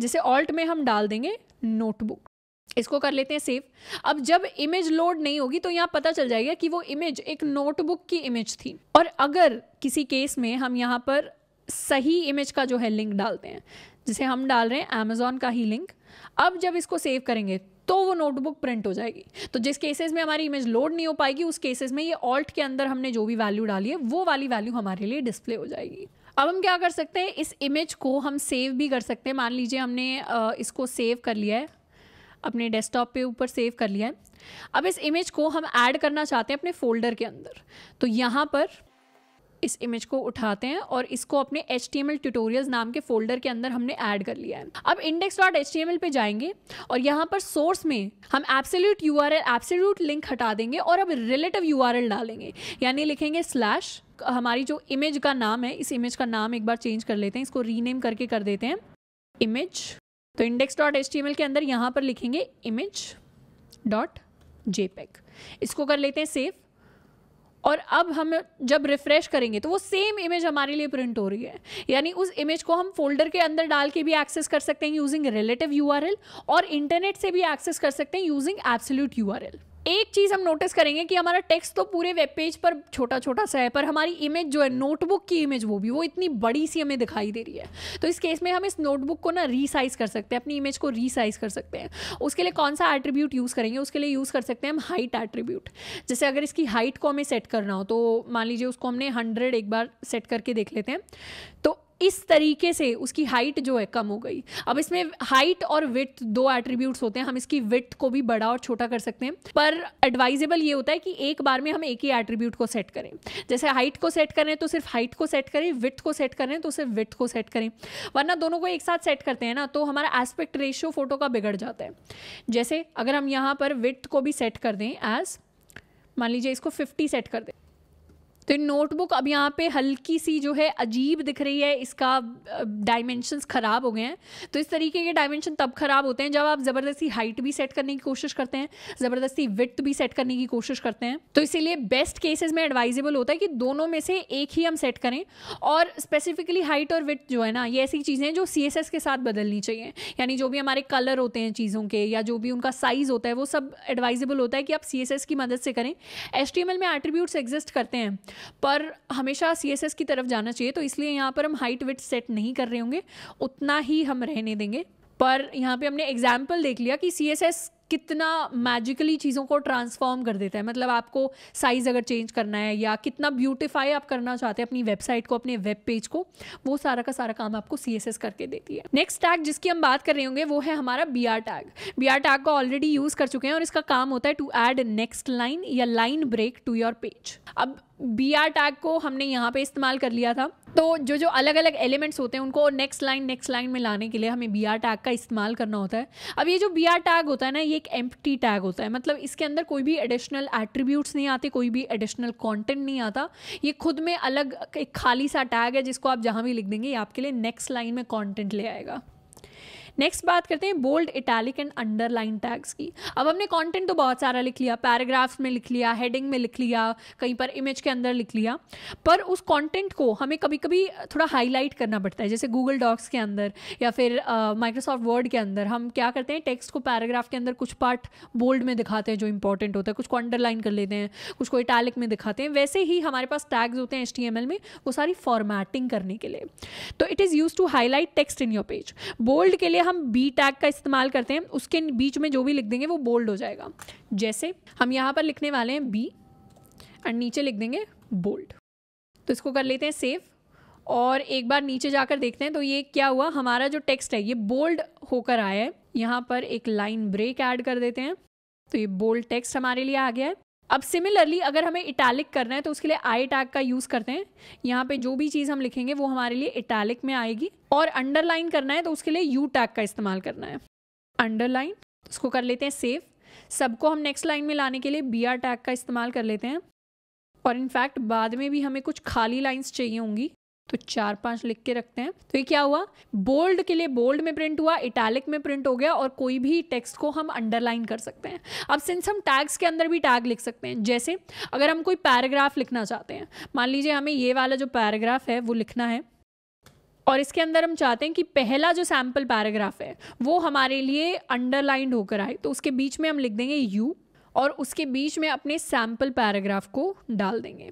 जैसे ऑल्ट में हम डाल देंगे नोटबुक इसको कर लेते हैं सेव अब जब इमेज लोड नहीं होगी तो यहाँ पता चल जाएगा कि वो इमेज एक नोटबुक की इमेज थी. और अगर किसी केस में हम यहाँ पर सही इमेज का जो है लिंक डालते हैं, जिसे हम डाल रहे हैं अमेजोन का ही लिंक अब जब इसको सेव करेंगे तो वो नोटबुक प्रिंट हो जाएगी. तो जिस केसेस में हमारी इमेज लोड नहीं हो पाएगी, उस केसेस में ये ऑल्ट के अंदर हमने जो भी वैल्यू डाली है, वो वाली वैल्यू हमारे लिए डिस्प्ले हो जाएगी. अब हम क्या कर सकते हैं? इस इमेज को हम सेव भी कर सकते हैं। मान लीजिए हमने इसको सेव कर लिया है। अपने डेस्कटॉप पे ऊपर सेव कर लिया है। अब इस इमेज को हम ऐड करना चाहते हैं अपने फोल्डर के अंदर। तो यहाँ पर इस इमेज को उठाते हैं और इसको अपने एच टी नाम के फोल्डर के अंदर हमने ऐड कर लिया है। अब इंडेक्स डॉट एच टी पे जाएँगे और यहाँ पर सोर्स में हम absolute U R absolute link हटा देंगे और अब रिलेटिव यू आर एल डालेंगे। यानी लिखेंगे स्लैश हमारी जो इमेज का नाम है, इस इमेज का नाम एक बार चेंज कर लेते हैं, इसको रीनेम करके कर देते हैं। इमेज तो इंडेक्स डॉट एच के अंदर यहाँ पर लिखेंगे इमेज डॉट जेपेक इसको कर लेते हैं सेव और अब हम जब रिफ्रेश करेंगे तो वो सेम इमेज हमारे लिए प्रिंट हो रही है। यानी उस इमेज को हम फोल्डर के अंदर डाल के भी एक्सेस कर सकते हैं यूजिंग रिलेटिव यूआरएल और इंटरनेट से भी एक्सेस कर सकते हैं यूजिंग एब्सोल्यूट यूआरएल एक चीज़ हम नोटिस करेंगे कि हमारा टेक्स्ट तो पूरे वेब पेज पर छोटा छोटा सा है, पर हमारी इमेज जो है नोटबुक की इमेज वो भी, वो इतनी बड़ी सी हमें दिखाई दे रही है। तो इस केस में हम इस नोटबुक को ना रीसाइज कर सकते हैं, अपनी इमेज को रीसाइज कर सकते हैं। उसके लिए कौन सा एट्रीब्यूट यूज़ करेंगे, उसके लिए यूज़ कर सकते हैं हम हाइट एट्रीब्यूट जैसे अगर इसकी हाइट को हमें सेट करना हो तो मान लीजिए उसको हमने हंड्रेड एक बार सेट करके देख लेते हैं तो इस तरीके से उसकी हाइट जो है कम हो गई। अब इसमें हाइट और विथ दो एट्रीब्यूट्स होते हैं, हम इसकी विथ को भी बड़ा और छोटा कर सकते हैं। पर एडवाइजेबल ये होता है कि एक बार में हम एक ही एट्रीब्यूट को सेट करें। जैसे हाइट को सेट करें तो सिर्फ़ हाइट को सेट करें विथ को सेट करें तो सिर्फ़ विथ को सेट करें। वरना दोनों को एक साथ सेट करते हैं ना तो हमारा एस्पेक्ट रेशियो फ़ोटो का बिगड़ जाता है। जैसे अगर हम यहाँ पर विथ को भी सेट कर दें एज मान लीजिए इसको फिफ्टी सेट कर दें। तो नोटबुक अब यहाँ पे हल्की सी जो है अजीब दिख रही है, इसका डायमेंशंस ख़राब हो गए हैं। तो इस तरीके के डायमेंशन तब ख़राब होते हैं जब आप ज़बरदस्ती हाइट भी सेट करने की कोशिश करते हैं, ज़बरदस्ती विथ भी सेट करने की कोशिश करते हैं। तो इसीलिए बेस्ट केसेस में एडवाइजेबल होता है कि दोनों में से एक ही हम सेट करें और स्पेसिफिकली हाइट और विथ जो है ना, ये ऐसी चीज़ें जो सीएसएस के साथ बदलनी चाहिए। यानी जो भी हमारे कलर होते हैं चीज़ों के या जो भी उनका साइज़ होता है, वो सब एडवाइजेबल होता है कि आप सीएसएस की मदद से करें। एचटीएमएल में एट्रीब्यूट्स एग्जिस्ट करते हैं। पर हमेशा सीएसएस की तरफ़ जाना चाहिए तो इसलिए यहाँ पर हम हाइट विथ सेट नहीं कर रहे होंगे, उतना ही हम रहने देंगे। पर यहाँ पे हमने एग्ज़ाम्पल देख लिया कि सीएसएस कितना मैजिकली चीज़ों को ट्रांसफॉर्म कर देता है? मतलब आपको साइज़ अगर चेंज करना है या कितना ब्यूटिफाई आप करना चाहते हैं अपनी वेबसाइट को, अपने वेब पेज को, वो सारा का सारा काम आपको सीएसएस करके देती है। नेक्स्ट टैग जिसकी हम बात कर रहे होंगे, वो है हमारा B R tag B R tag को ऑलरेडी यूज़ कर चुके हैं और इसका काम होता है टू एड नेक्स्ट लाइन या line break to your page अब बी आर टैग को हमने यहाँ पे इस्तेमाल कर लिया था। तो जो जो अलग अलग एलिमेंट्स होते हैं, उनको नेक्स्ट लाइन नेक्स्ट लाइन में लाने के लिए हमें बी आर टैग का इस्तेमाल करना होता है। अब ये जो बी आर टैग होता है ना, ये एक एम्प्टी टैग होता है। मतलब इसके अंदर कोई भी एडिशनल एट्रीब्यूट्स नहीं आते, कोई भी एडिशनल कॉन्टेंट नहीं आता। ये खुद में अलग एक खाली सा टैग है जिसको आप जहाँ भी लिख देंगे, ये आपके लिए नेक्स्ट लाइन में कॉन्टेंट ले आएगा। नेक्स्ट बात करते हैं bold italic and underline tags की। अब हमने कंटेंट तो बहुत सारा लिख लिया पैराग्राफ्स में लिख लिया हेडिंग में लिख लिया, कहीं पर इमेज के अंदर लिख लिया। पर उस कंटेंट को हमें कभी कभी थोड़ा हाईलाइट करना पड़ता है, जैसे गूगल डॉक्स के अंदर या फिर माइक्रोसॉफ्ट वर्ड के अंदर। हम क्या करते हैं टेक्स्ट को पैराग्राफ के अंदर कुछ पार्ट बोल्ड में दिखाते हैं जो इंपॉर्टेंट होता है, कुछ को अंडरलाइन कर लेते हैं, कुछ को इटैलिक में दिखाते हैं। वैसे ही हमारे पास टैग्स होते हैं एच में, वो सारी फॉर्मेटिंग करने के लिए। तो it is use to highlight text in your page bold के लिए हम बी टैग का इस्तेमाल करते हैं, उसके बीच में जो भी लिख देंगे वो बोल्ड हो जाएगा। जैसे हम यहाँ पर लिखने वाले हैं बी एंड नीचे लिख देंगे बोल्ड तो इसको कर लेते हैं सेव और एक बार नीचे जाकर देखते हैं तो ये क्या हुआ? हमारा जो टेक्स्ट है, ये बोल्ड होकर आया है। यहाँ पर एक लाइन ब्रेक ऐड कर देते हैं। तो ये बोल्ड टेक्स्ट हमारे लिए आ गया है। अब सिमिलरली अगर हमें इटैलिक करना है तो उसके लिए आई टैग का यूज़ करते हैं। यहाँ पे जो भी चीज़ हम लिखेंगे, वो हमारे लिए इटैलिक में आएगी। और अंडरलाइन करना है तो उसके लिए यू टैग का इस्तेमाल करना है। अंडरलाइन उसको कर लेते हैं सेव सबको हम नेक्स्ट लाइन में लाने के लिए बी आर टैग का इस्तेमाल कर लेते हैं। और इनफैक्ट बाद में भी हमें कुछ खाली लाइन्स चाहिए होंगी। तो चार पाँच लिख के रखते हैं। तो ये क्या हुआ? बोल्ड के लिए बोल्ड में प्रिंट हुआ, इटैलिक में प्रिंट हो गया और कोई भी टेक्स्ट को हम अंडरलाइन कर सकते हैं। अब सिंस हम टैग्स के अंदर भी टैग लिख सकते हैं, जैसे अगर हम कोई पैराग्राफ लिखना चाहते हैं, मान लीजिए हमें ये वाला जो पैराग्राफ है, वो लिखना है। और इसके अंदर हम चाहते हैं कि पहला जो सैंपल पैराग्राफ है, वो हमारे लिए अंडरलाइंड होकर आए। तो उसके बीच में हम लिख देंगे यू और उसके बीच में अपने सैंपल पैराग्राफ को डाल देंगे।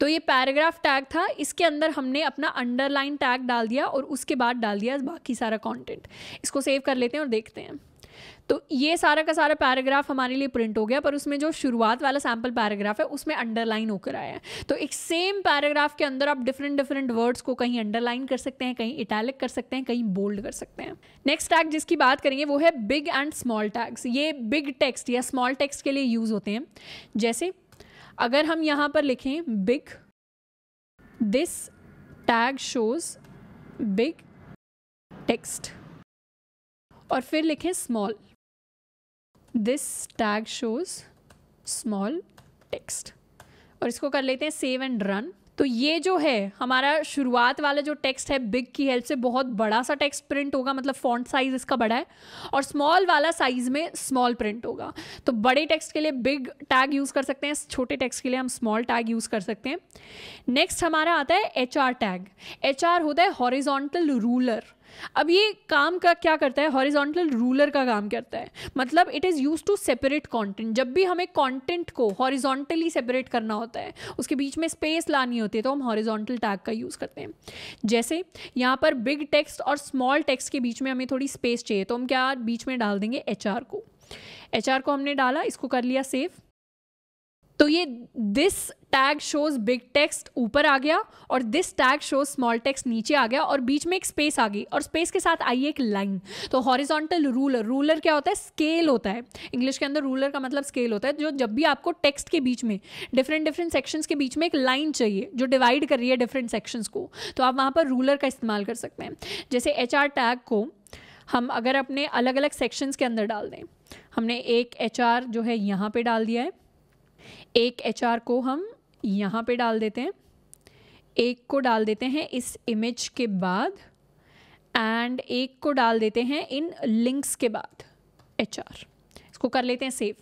तो ये पैराग्राफ टैग था, इसके अंदर हमने अपना अंडरलाइन टैग डाल दिया और उसके बाद डाल दिया बाकी सारा कंटेंट इसको सेव कर लेते हैं और देखते हैं। तो ये सारा का सारा पैराग्राफ हमारे लिए प्रिंट हो गया, पर उसमें जो शुरुआत वाला सैंपल पैराग्राफ है, उसमें अंडरलाइन होकर आया है। तो एक सेम पैराग्राफ के अंदर आप डिफरेंट डिफरेंट वर्ड्स को कहीं अंडरलाइन कर सकते हैं, कहीं इटैलिक कर सकते हैं, कहीं बोल्ड कर सकते हैं। नेक्स्ट टैग जिसकी बात करेंगे, वो है बिग एंड स्मॉल टैग्स ये बिग टेक्स्ट या स्मॉल टेक्स्ट के लिए यूज़ होते हैं। जैसे अगर हम यहाँ पर लिखें big this tag shows big text और फिर लिखें small this tag shows small text और इसको कर लेते हैं सेव एंड रन तो ये जो है, हमारा शुरुआत वाला जो टेक्स्ट है बिग की हेल्प से बहुत बड़ा सा टेक्स्ट प्रिंट होगा मतलब फॉन्ट साइज़ इसका बड़ा है, और स्मॉल वाला साइज़ में स्मॉल प्रिंट होगा। तो बड़े टेक्स्ट के लिए बिग टैग यूज़ कर सकते हैं, छोटे टेक्स्ट के लिए हम स्मॉल टैग यूज़ कर सकते हैं। नेक्स्ट हमारा आता है H R tag H R होता है हॉरिजोंटल रूलर अब ये काम का क्या करता है? हॉरिजॉन्टल रूलर का काम करता है। मतलब it is use to separate content जब भी हमें कंटेंट को हॉरिजॉन्टली सेपरेट करना होता है, उसके बीच में स्पेस लानी होती है तो हम हॉरिजॉन्टल टैग का यूज़ करते हैं। जैसे यहाँ पर बिग टेक्स्ट और स्मॉल टेक्स्ट के बीच में हमें थोड़ी स्पेस चाहिए तो हम क्या बीच में डाल देंगे? एचआर को। एचआर को हमने डाला, इसको कर लिया सेव तो ये this tag shows big text ऊपर आ गया और this tag shows small text नीचे आ गया और बीच में एक स्पेस आ गई और स्पेस के साथ आई एक लाइन तो हॉरिजॉन्टल रूलर रूलर क्या होता है? स्केल होता है. इंग्लिश के अंदर रूलर का मतलब स्केल होता है, जो जब भी आपको टेक्स्ट के बीच में डिफरेंट डिफरेंट सेक्शंस के बीच में एक लाइन चाहिए, जो डिवाइड कर रही है डिफरेंट सेक्शंस को तो आप वहाँ पर रूलर का इस्तेमाल कर सकते हैं. जैसे एच टैग को हम अगर अपने अलग अलग सेक्शंस के अंदर डाल दें, हमने एक एच जो है यहाँ पे डाल दिया है. एक एच को हम यहाँ पे डाल देते हैं। एक को डाल देते हैं इस इमेज के बाद एंड एक को डाल देते हैं इन लिंक्स के बाद एचआर इसको कर लेते हैं सेव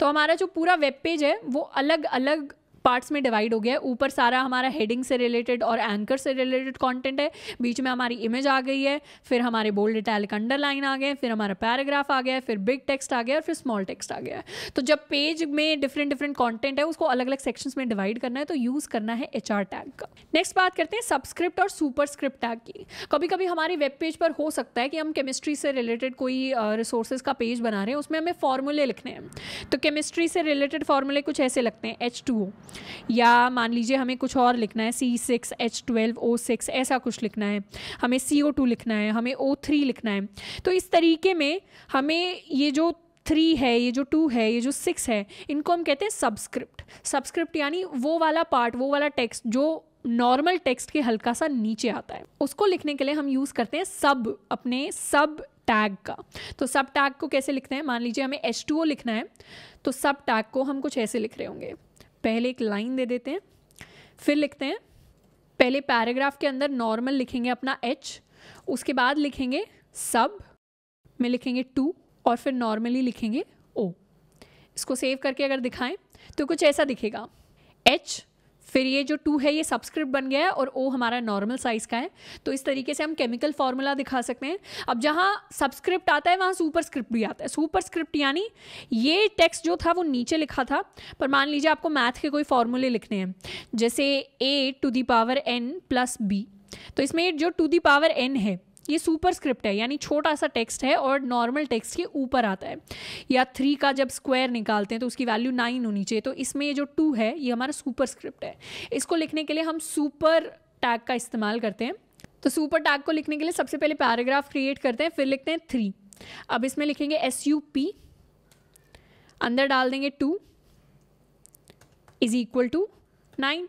तो हमारा जो पूरा वेब पेज है, वो अलग अलग पार्ट्स में डिवाइड हो गया है। ऊपर सारा हमारा हेडिंग से रिलेटेड और एंकर से रिलेटेड कंटेंट है। बीच में हमारी इमेज आ गई है, फिर हमारे बोल्ड इटैलिक अंडरलाइन आ गए फिर हमारा पैराग्राफ आ गया फिर बिग टेक्स्ट आ गया और फिर स्मॉल टेक्स्ट आ गया तो जब पेज में डिफरेंट डिफरेंट कॉन्टेंट है, उसको अलग अलग सेक्शंस में डिवाइड करना है तो यूज़ करना है एचआर टैग का। नेक्स्ट बात करते हैं सबस्क्रिप्ट और सुपर स्क्रिप्ट टैग की। कभी कभी हमारे वेब पेज पर हो सकता है कि हम केमिस्ट्री से रिलेटेड कोई रिसोर्सेज का पेज बना रहे हैं, उसमें हमें फॉर्मूले लिखने हैं। तो केमिस्ट्री से रिलेटेड फॉर्मूले कुछ ऐसे लगते हैं एच टू ओ या मान लीजिए हमें कुछ और लिखना है C six H twelve O six ऐसा कुछ लिखना है। हमें सी ओ टू लिखना है, हमें ओ थ्री लिखना है। तो इस तरीके में हमें ये जो थ्री है, ये जो टू है, ये जो सिक्स है, इनको हम कहते हैं सबस्क्रिप्ट सबस्क्रिप्ट यानी वो वाला पार्ट वो वाला टेक्स्ट जो नॉर्मल टेक्स्ट के हल्का सा नीचे आता है। उसको लिखने के लिए हम यूज़ करते हैं सब अपने सब टैग का। तो सब टैग को कैसे लिखते हैं? मान लीजिए हमें एच टू ओ लिखना है तो सब टैग को हम कुछ ऐसे लिख रहे होंगे। पहले एक लाइन दे देते हैं, फिर लिखते हैं, पहले पैराग्राफ के अंदर नॉर्मल लिखेंगे अपना एच उसके बाद लिखेंगे सब में लिखेंगे टू और फिर नॉर्मली लिखेंगे ओ इसको सेव करके अगर दिखाएँ तो कुछ ऐसा दिखेगा एच फिर ये जो टू है, ये सब्सक्रिप्ट बन गया है और ओ हमारा नॉर्मल साइज़ का है। तो इस तरीके से हम केमिकल फार्मूला दिखा सकते हैं। अब जहाँ सब्सक्रिप्ट आता है, वहाँ सुपर स्क्रिप्ट भी आता है। सुपर स्क्रिप्ट यानी ये टेक्स्ट जो था, वो नीचे लिखा था, पर मान लीजिए आपको मैथ के कोई फॉर्मूले लिखने हैं। जैसे A to the power N plus B तो इसमें जो टू दी पावर एन है ये सुपर स्क्रिप्ट है, यानी छोटा सा टेक्स्ट है और नॉर्मल टेक्स्ट के ऊपर आता है। या थ्री का जब स्क्वायर निकालते हैं तो उसकी वैल्यू नाइन होनी चाहिए। तो इसमें ये जो टू है, ये हमारा सुपर स्क्रिप्ट है। इसको लिखने के लिए हम सुपर टैग का इस्तेमाल करते हैं। तो सुपर टैग को लिखने के लिए सबसे पहले पैराग्राफ क्रिएट करते हैं, फिर लिखते हैं थ्री अब इसमें लिखेंगे एस यू पी अंदर डाल देंगे two is equal to nine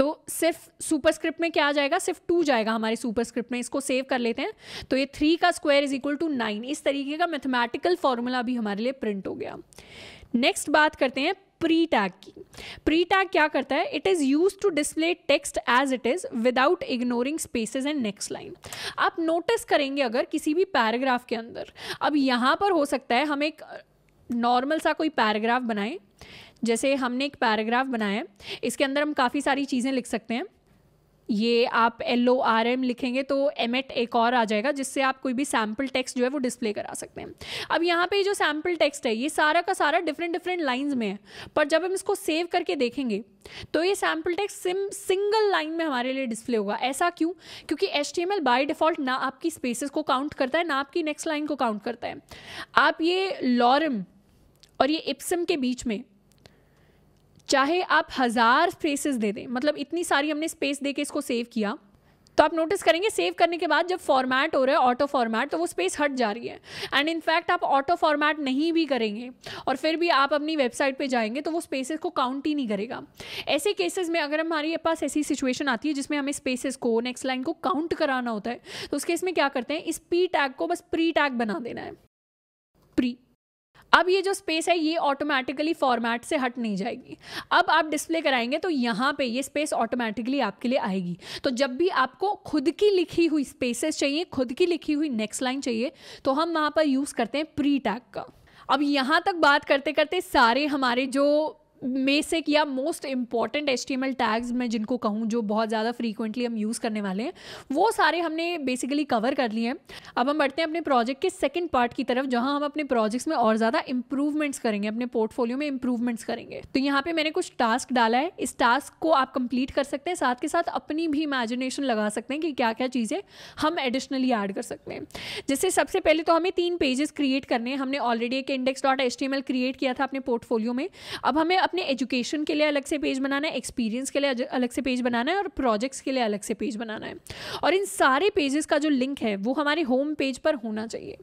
तो सिर्फ़ सुपर स्क्रिप्ट में क्या आ जाएगा? सिर्फ़ टू जाएगा हमारे सुपर स्क्रिप्ट में, इसको सेव कर लेते हैं। तो ये थ्री का square is equal to nine इस तरीके का मैथमेटिकल फॉर्मूला भी हमारे लिए प्रिंट हो गया। नेक्स्ट बात करते हैं प्री टैग की। प्री टैग क्या करता है? It is use to display text as it is without ignoring spaces and next line आप नोटिस करेंगे अगर किसी भी पैराग्राफ के अंदर। अब यहाँ पर हो सकता है हम एक नॉर्मल सा कोई पैराग्राफ बनाएँ। जैसे हमने एक पैराग्राफ बनाया है, इसके अंदर हम काफ़ी सारी चीज़ें लिख सकते हैं। ये आप एल ओ आर एम लिखेंगे तो एम एट एक और आ जाएगा, जिससे आप कोई भी सैंपल टेक्स्ट जो है वो डिस्प्ले करा सकते हैं। अब यहाँ पे जो सैंपल टेक्स्ट है, ये सारा का सारा डिफरेंट डिफरेंट लाइंस में है, पर जब हम इसको सेव करके देखेंगे तो ये सैंपल टेक्स्ट सिम सिंगल लाइन में हमारे लिए डिस्प्ले होगा। ऐसा क्यों? क्योंकि H T M L by default ना आपकी स्पेसिस को काउंट करता है, ना आपकी नेक्स्ट लाइन को काउंट करता है। आप ये लॉरम और ये इप्सम के बीच में चाहे आप हज़ार स्पेसेस दे दें मतलब इतनी सारी हमने स्पेस दे के इसको सेव किया तो आप नोटिस करेंगे सेव करने के बाद जब फॉर्मेट हो रहा है ऑटो फॉर्मेट तो वो स्पेस हट जा रही है। एंड इनफैक्ट आप ऑटो फॉर्मेट नहीं भी करेंगे और फिर भी आप अपनी वेबसाइट पे जाएँगे तो वो स्पेसेस को काउंट ही नहीं करेगा। ऐसे केसेस में अगर हमारे पास ऐसी सिचुएशन आती है जिसमें हमें स्पेसेस को नेक्स्ट लाइन को काउंट कराना होता है तो उस केस में क्या करते हैं, इस पी टैग को बस प्री टैग बना देना है। प्री अब ये जो स्पेस है, ये ऑटोमेटिकली फॉर्मेट से हट नहीं जाएगी। अब आप डिस्प्ले कराएँगे तो यहाँ पे ये स्पेस ऑटोमेटिकली आपके लिए आएगी। तो जब भी आपको खुद की लिखी हुई स्पेसेस चाहिए, खुद की लिखी हुई नेक्स्ट लाइन चाहिए तो हम वहाँ पर यूज़ करते हैं प्री टैग का। अब यहाँ तक बात करते करते सारे हमारे जो बेसिक या मोस्ट इंपॉर्टेंट एच टैग्स मैं जिनको कहूँ, जो बहुत ज़्यादा फ्रीक्वेंटली हम यूज़ करने वाले हैं, वो सारे हमने बेसिकली कवर कर लिए हैं। अब हम बढ़ते हैं अपने प्रोजेक्ट के सेकंड पार्ट की तरफ़, जहाँ हम अपने प्रोजेक्ट्स में और ज़्यादा इंप्रूवमेंट्स करेंगे, अपने पोर्टफोलियो में इंप्रूवमेंट्स करेंगे। तो यहाँ पर मैंने कुछ टास्क डाला है। इस टास्क को आप कंप्लीट कर सकते हैं, साथ के साथ अपनी भी इमेजिनेशन लगा सकते हैं कि क्या क्या चीज़ें हम एडिशनली ऐड कर सकते हैं। जैसे सबसे पहले तो हमें तीन पेजेस क्रिएट करने हैं। हमने ऑलरेडी एक इंडेक्स डॉट एच क्रिएट किया था अपने पोर्टफोलियो में। अब हमें अपने एजुकेशन के लिए अलग से पेज बनाना है एक्सपीरियंस के लिए अलग से पेज बनाना है और प्रोजेक्ट्स के लिए अलग से पेज बनाना है। और इन सारे पेजेस का जो लिंक है, वो हमारे होम पेज पर होना चाहिए।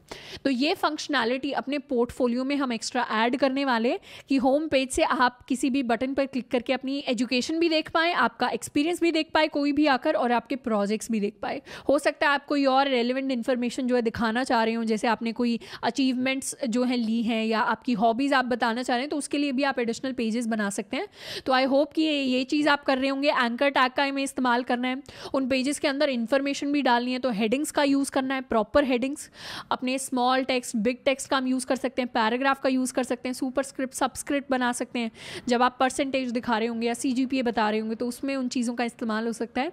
तो ये फंक्शनैलिटी अपने पोर्टफोलियो में हम एक्स्ट्रा ऐड करने वाले कि होम पेज से आप किसी भी बटन पर क्लिक करके अपनी एजुकेशन भी देख पाएँ, आपका एक्सपीरियंस भी देख पाए कोई भी आकर और आपके प्रोजेक्ट्स भी देख पाए। हो सकता है आप कोई और रेलिवेंट इन्फॉर्मेशन जो है दिखाना चाह रहे हो, जैसे आपने कोई अचीवमेंट्स जो हैं ली हैं या आपकी हॉबीज़ आप बताना चाह रहे हैं तो उसके लिए भी आप एडिशनल पेजेस पेजेस बना सकते हैं। तो आई होप कि ये चीज़ आप कर रहे होंगे। एंकर टैग का हमें इस्तेमाल करना है। उन पेजेस के अंदर इन्फॉर्मेशन भी डालनी है। तो हेडिंग्स का यूज़ करना है। प्रॉपर हेडिंग्स अपने स्मॉल टेक्स्ट बिग टेक्स्ट का हम यूज़ कर सकते हैं। पैराग्राफ का यूज़ कर सकते हैं। सुपर स्क्रिप्ट सबस्क्रिप्ट बना सकते हैं। जब आप परसेंटेज दिखा रहे होंगे या सीजीपीए बता रहे होंगे तो उसमें उन चीज़ों का इस्तेमाल हो सकता है।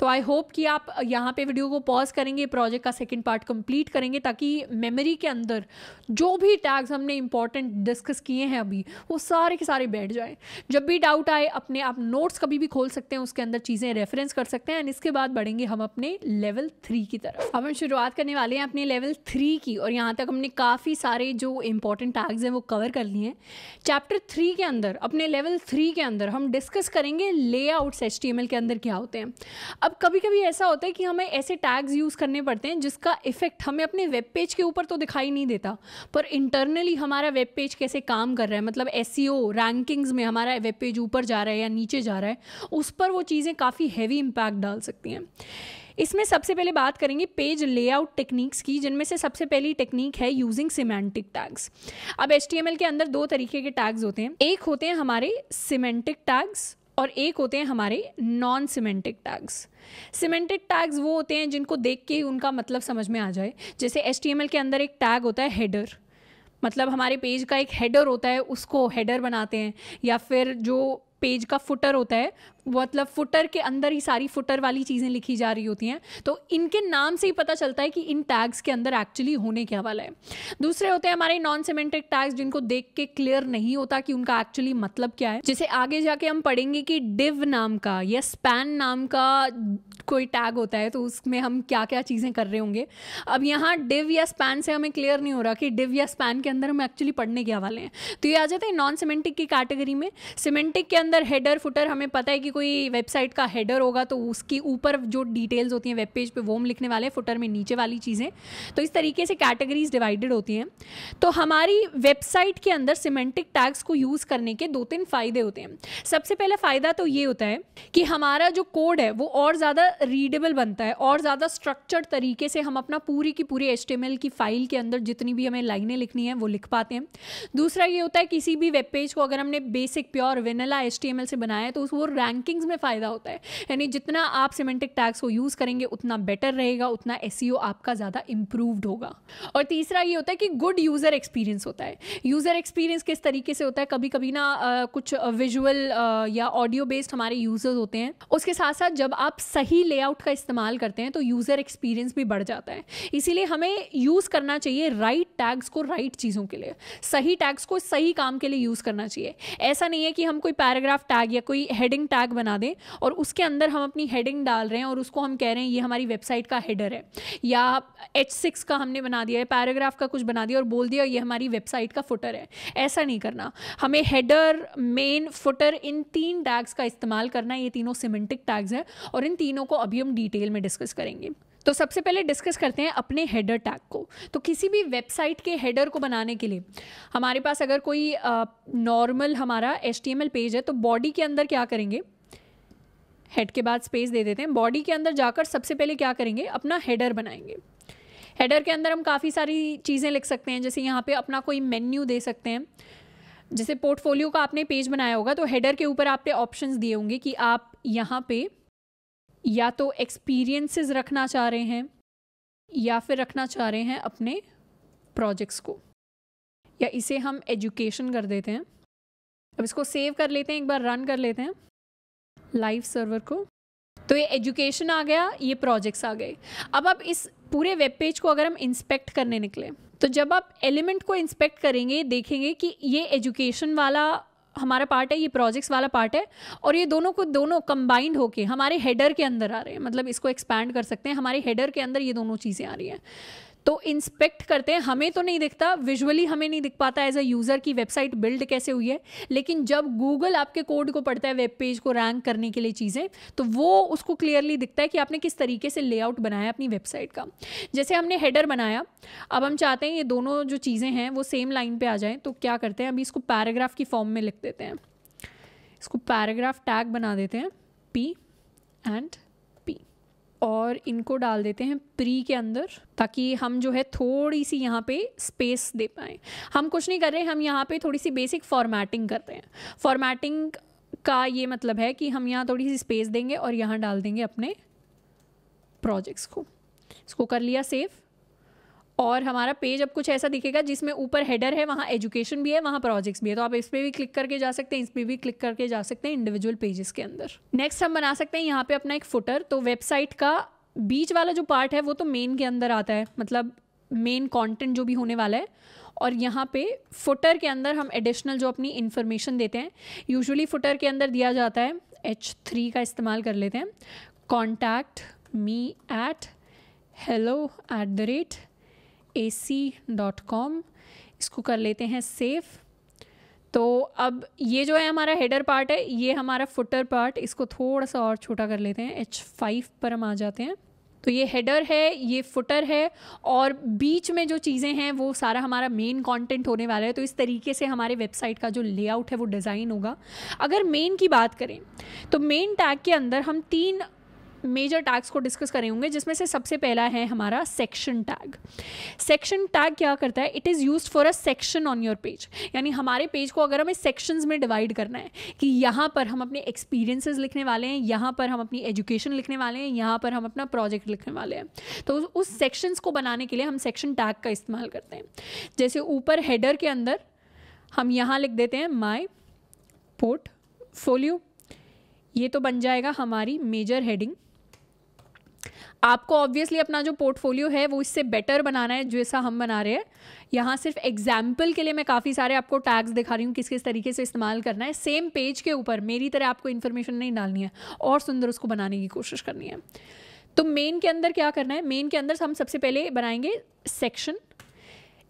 तो आई होप कि आप यहाँ पे वीडियो को पॉज करेंगे। प्रोजेक्ट का सेकेंड पार्ट कंप्लीट करेंगे ताकि मेमोरी के अंदर जो भी टैग्स हमने इंपॉर्टेंट डिस्कस किए हैं अभी, वो सारे के सारे बैठ जाए। जब भी डाउट आए, अपने आप नोट्स कभी भी खोल सकते हैं, उसके अंदर चीज़ें रेफरेंस कर सकते हैं एंड इसके बाद बढ़ेंगे हम अपने लेवल थ्री की तरफ़। अब हम शुरुआत करने वाले हैं अपने लेवल थ्री की, और यहाँ तक हमने काफ़ी सारे जो इंपॉर्टेंट टैग्स हैं वो कवर कर लिए हैं। चैप्टर थ्री के अंदर, अपने लेवल थ्री के अंदर हम डिस्कस करेंगे लेआउट्स एच के अंदर क्या होते हैं। अब कभी कभी ऐसा होता है कि हमें ऐसे टैग्स यूज़ करने पड़ते हैं जिसका इफ़ेक्ट हमें अपने वेब पेज के ऊपर तो दिखाई नहीं देता, पर इंटरनली हमारा वेब पेज कैसे काम कर रहा है मतलब एस रैंकिंग्स में हमारा वेब पेज ऊपर जा रहा है या नीचे जा रहा है, उस पर वो चीज़ें काफ़ी हैवी इम्पैक्ट डाल सकती हैं। इसमें सबसे पहले बात करेंगे पेज लेआउट टेक्निक्स की, जिनमें से सबसे पहली टेक्निक है यूजिंग सिमेंटिक टैग्स अब एच के अंदर दो तरीके के टैग्स होते हैं। एक होते हैं हमारे सिमेंटिक टैग्स और एक होते हैं हमारे non semantic tags semantic tags वो होते हैं जिनको देख के उनका मतलब समझ में आ जाए। जैसे एच के अंदर एक टैग होता है हेडर मतलब हमारे पेज का एक हेडर होता है, उसको हेडर बनाते हैं या फिर जो पेज का फुटर होता है मतलब फुटर के अंदर ही सारी फुटर वाली चीज़ें लिखी जा रही होती हैं। तो इनके नाम से ही पता चलता है कि इन टैग्स के अंदर एक्चुअली होने क्या वाला है। दूसरे होते हैं हमारे नॉन सीमेंटिक टैग्स जिनको देख के क्लियर नहीं होता कि उनका एक्चुअली मतलब क्या है। जैसे आगे जाके हम पढ़ेंगे कि डिव नाम का या स्पैन नाम का कोई टैग होता है तो उसमें हम क्या क्या चीज़ें कर रहे होंगे। अब यहाँ डिव या स्पैन से हमें क्लियर नहीं हो रहा कि डिव या स्पैन के अंदर हम एक्चुअली पढ़ने क्या वाले हैं। तो ये आ जाते हैं नॉन सीमेंटिक की कैटेगरी में। सीमेंटिक के अंदर हेडर फुटर हमें पता है कि कोई वेबसाइट का हेडर होगा तो उसकी ऊपर जो डिटेल्स होती हैं वेब पेज पे, वो हम लिखने वाले हैं फुटर में नीचे वाली चीज़ें। तो इस तरीके से कैटेगरीज डिवाइडेड होती हैं। तो हमारी वेबसाइट के अंदर सिमेंटिक टैग्स को यूज़ करने के दो तीन फ़ायदे होते हैं। सबसे पहला फ़ायदा तो ये होता है कि हमारा जो कोड है, वो और ज़्यादा रीडेबल बनता है, और ज़्यादा स्ट्रक्चर्ड तरीके से हम अपना पूरी की पूरी एच की फ़ाइल के अंदर जितनी भी हमें लाइनें लिखनी है, वो लिख पाते हैं। दूसरा ये होता है, किसी भी वेब पेज को अगर हमने बेसिक प्योर वेनेला एच से बनाया है तो वो रैंकिंग्स में फ़ायदा होता है। यानी जितना आप सीमेंटिक टैग्स को यूज़ करेंगे उतना बेटर रहेगा उतना एस e आपका ज़्यादा इम्प्रूवड होगा। और तीसरा ये होता है कि गुड यूज़र एक्सपीरियंस होता है। यूज़र एक्सपीरियंस किस तरीके से होता है? कभी कभी ना आ, कुछ विजुअल या ऑडियो बेस्ड हमारे यूज़र्स होते हैं। उसके साथ साथ जब आप सही लेआउट का इस्तेमाल करते हैं तो यूज़र एक्सपीरियंस भी बढ़ जाता है। इसीलिए हमें यूज़ करना चाहिए राइट टैग्स को राइट चीज़ों के लिए। सही टैग्स को सही काम के लिए यूज़ करना चाहिए। ऐसा नहीं है कि हम कोई पैराग्राफ टैग या कोई हेडिंग टैग बना दें और उसके अंदर हम अपनी हेडिंग डाल रहे हैं और उसको हम कह रहे हैं, ये हमारी वेबसाइट का हेडर है। या एच सिक्स का हमने बना दिया है पैराग्राफ का कुछ बना दिया और बोल दिया, ये हमारी वेबसाइट का फुटर है। ऐसा नहीं करना। हमें हेडर मेन फुटर इन तीन टैग्स का इस्तेमाल करना है। ये तीनों सीमेंटिक टैग्स हैं और इन तीनों को अभी हम डिटेल में डिस्कस करेंगे। तो सबसे पहले डिस्कस करते हैं अपने हेडर टैग को। तो किसी भी वेबसाइट के हेडर को बनाने के लिए, हमारे पास अगर कोई नॉर्मल हमारा एच पेज है तो बॉडी के अंदर क्या करेंगे? हेड के बाद स्पेस दे देते हैं। बॉडी के अंदर जाकर सबसे पहले क्या करेंगे? अपना हेडर बनाएँगे। हेडर के अंदर हम काफ़ी सारी चीज़ें लिख सकते हैं। जैसे यहाँ पे अपना कोई मेन्यू दे सकते हैं। जैसे पोर्टफोलियो का आपने पेज बनाया होगा तो हेडर के ऊपर आपने ऑप्शंस दिए होंगे कि आप यहाँ पे या तो एक्सपीरियंसेस रखना चाह रहे हैं, या फिर रखना चाह रहे हैं अपने प्रोजेक्ट्स को, या इसे हम एजुकेशन कर देते हैं। अब इसको सेव कर लेते हैं, एक बार रन कर लेते हैं लाइव सर्वर को। तो ये एजुकेशन आ गया, ये प्रोजेक्ट्स आ गए। अब आप इस पूरे वेब पेज को अगर हम इंस्पेक्ट करने निकले तो जब आप एलिमेंट को इंस्पेक्ट करेंगे, देखेंगे कि ये एजुकेशन वाला हमारा पार्ट है, ये प्रोजेक्ट्स वाला पार्ट है और ये दोनों को, दोनों कंबाइंड होके हमारे हेडर के अंदर आ रहे हैं। मतलब इसको एक्सपैंड कर सकते हैं। हमारे हेडर के अंदर ये दोनों चीज़ें आ रही हैं। तो इंस्पेक्ट करते हैं। हमें तो नहीं दिखता विजुअली हमें नहीं दिख पाता एज अ यूज़र की वेबसाइट बिल्ड कैसे हुई है। लेकिन जब गूगल आपके कोड को पढ़ता है वेब पेज को रैंक करने के लिए चीज़ें तो वो उसको क्लियरली दिखता है कि आपने किस तरीके से लेआउट बनाया अपनी वेबसाइट का। जैसे हमने हेडर बनाया, अब हम चाहते हैं ये दोनों जो चीज़ें हैं, वो सेम लाइन पर आ जाएँ तो क्या करते हैं, अभी इसको पैराग्राफ की फॉर्म में लिख देते हैं। इसको पैराग्राफ टैग बना देते हैं पी एंड और इनको डाल देते हैं प्री के अंदर, ताकि हम जो है थोड़ी सी यहाँ पे स्पेस दे पाएँ। हम कुछ नहीं कर रहे, हम यहाँ पे थोड़ी सी बेसिक फॉर्मेटिंग करते हैं। फॉर्मेटिंग का ये मतलब है कि हम यहाँ थोड़ी सी स्पेस देंगे और यहाँ डाल देंगे अपने प्रोजेक्ट्स को। इसको कर लिया सेव और हमारा पेज अब कुछ ऐसा दिखेगा जिसमें ऊपर हेडर है, वहाँ एजुकेशन भी है, वहाँ प्रोजेक्ट्स भी है। तो आप इस पर भी क्लिक करके जा सकते हैं, इस पर भी क्लिक करके जा सकते हैं इंडिविजुअल पेजेस के अंदर। नेक्स्ट हम बना सकते हैं यहाँ पे अपना एक फुटर तो वेबसाइट का बीच वाला जो पार्ट है, वो तो मेन के अंदर आता है। मतलब मेन कॉन्टेंट जो भी होने वाला है। और यहाँ पे फुटर के अंदर हम एडिशनल जो अपनी इन्फॉर्मेशन देते हैं यूजुअली फुटर के अंदर दिया जाता है एच थ्री का इस्तेमाल कर लेते हैं। Contact me at hello at the rate A C dot com इसको कर लेते हैं सेव तो अब ये जो है हमारा हेडर पार्ट है, ये हमारा फुटर पार्ट इसको थोड़ा सा और छोटा कर लेते हैं एच फाइव पर हम आ जाते हैं। तो ये हेडर है, ये फुटर है, और बीच में जो चीज़ें हैं, वो सारा हमारा मेन कंटेंट होने वाला है। तो इस तरीके से हमारे वेबसाइट का जो लेआउट है, वो डिज़ाइन होगा। अगर मेन की बात करें तो मेन टैग के अंदर हम तीन मेजर टैग्स को डिस्कस करे होंगे, जिसमें से सबसे पहला है हमारा सेक्शन टैग सेक्शन टैग क्या करता है? It is use for a section on your page यानी हमारे पेज को अगर हमें सेक्शंस में डिवाइड करना है, कि यहाँ पर हम अपने एक्सपीरियंसेस लिखने वाले हैं, यहाँ पर हम अपनी एजुकेशन लिखने वाले हैं, यहाँ पर हम अपना प्रोजेक्ट लिखने वाले हैं तो उस सेक्शंस को बनाने के लिए हम सेक्शन टैग का इस्तेमाल करते हैं. जैसे ऊपर हेडर के अंदर हम यहाँ लिख देते हैं माई पोर्टफोलियो ये तो बन जाएगा हमारी मेजर हेडिंग आपको ऑब्वियसली अपना जो पोर्टफोलियो है, वो इससे बेटर बनाना है, जैसा हम बना रहे हैं। यहाँ सिर्फ़ एग्ज़ाम्पल के लिए मैं काफ़ी सारे आपको टैग्स दिखा रही हूँ किस किस तरीके से इस्तेमाल करना है। सेम पेज के ऊपर, मेरी तरह आपको इन्फॉर्मेशन नहीं डालनी है, और सुंदर उसको बनाने की कोशिश करनी है। तो मेन के अंदर क्या करना है? मेन के अंदर हम सबसे पहले बनाएँगे सेक्शन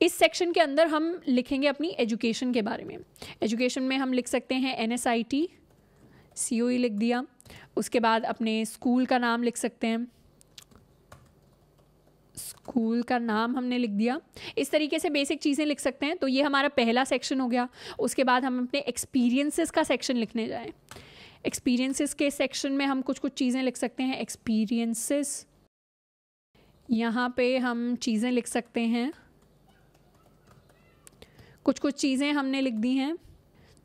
इस सेक्शन के अंदर हम लिखेंगे अपनी एजुकेशन के बारे में। एजुकेशन में हम लिख सकते हैं N S I T C O लिख दिया। उसके बाद अपने स्कूल का नाम लिख सकते हैं। स्कूल का नाम हमने लिख दिया। इस तरीके से बेसिक चीज़ें लिख सकते हैं। तो ये हमारा पहला सेक्शन हो गया। उसके बाद हम अपने एक्सपीरियंसेस का सेक्शन लिखने जाएँ। एक्सपीरियंसेस के सेक्शन में हम कुछ कुछ चीज़ें लिख सकते हैं। एक्सपीरियंसेस यहाँ पे हम चीज़ें लिख सकते हैं। कुछ कुछ चीज़ें हमने लिख दी हैं।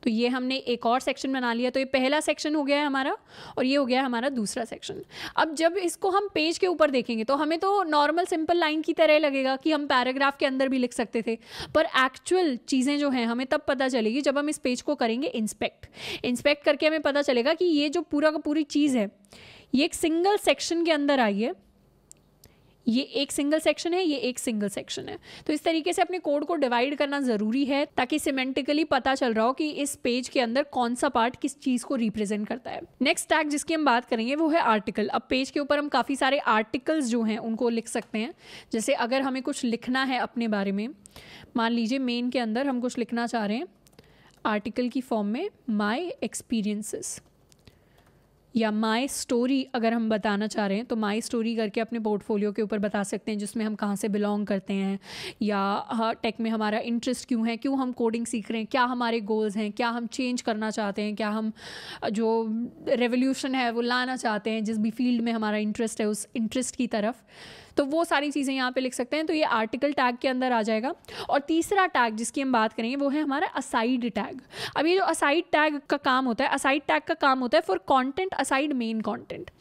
तो ये हमने एक और सेक्शन बना लिया तो ये पहला सेक्शन हो गया है हमारा और ये हो गया हमारा दूसरा सेक्शन अब जब इसको हम पेज के ऊपर देखेंगे तो हमें तो नॉर्मल सिंपल लाइन की तरह लगेगा कि हम पैराग्राफ के अंदर भी लिख सकते थे, पर एक्चुअल चीज़ें जो हैं, हमें तब पता चलेगी जब हम इस पेज को करेंगे इंस्पेक्ट इंस्पेक्ट करके हमें पता चलेगा कि ये जो पूरा का पूरी चीज़ है, ये एक सिंगल सेक्शन के अंदर आई है ये एक सिंगल सेक्शन है, ये एक सिंगल सेक्शन है। तो इस तरीके से अपने कोड को डिवाइड करना ज़रूरी है, ताकि सिमेंटिकली पता चल रहा हो कि इस पेज के अंदर कौन सा पार्ट किस चीज़ को रिप्रेजेंट करता है। नेक्स्ट टैग जिसकी हम बात करेंगे, वो है आर्टिकल अब पेज के ऊपर हम काफ़ी सारे आर्टिकल्स जो हैं, उनको लिख सकते हैं। जैसे अगर हमें कुछ लिखना है अपने बारे में, मान लीजिए मेन के अंदर हम कुछ लिखना चाह रहे हैं आर्टिकल की फॉर्म में माई एक्सपीरियंसेस या माई स्टोरी अगर हम बताना चाह रहे हैं तो माई स्टोरी करके अपने पोर्टफोलियो के ऊपर बता सकते हैं, जिसमें हम कहाँ से बिलोंग करते हैं, या हाँ टेक में हमारा इंटरेस्ट क्यों है, क्यों हम कोडिंग सीख रहे हैं, क्या हमारे गोल्स हैं, क्या हम चेंज करना चाहते हैं, क्या हम, जो रेवोल्यूशन है वो लाना चाहते हैं, जिस भी फ़ील्ड में हमारा इंटरेस्ट है, उस इंटरेस्ट की तरफ़। तो वो सारी चीज़ें यहाँ पे लिख सकते हैं तो ये आर्टिकल टैग के अंदर आ जाएगा। और तीसरा टैग जिसकी हम बात करेंगे, वो है हमारा असाइड टैग अब ये जो असाइड टैग का काम होता है असाइड टैग का काम होता है for content aside main content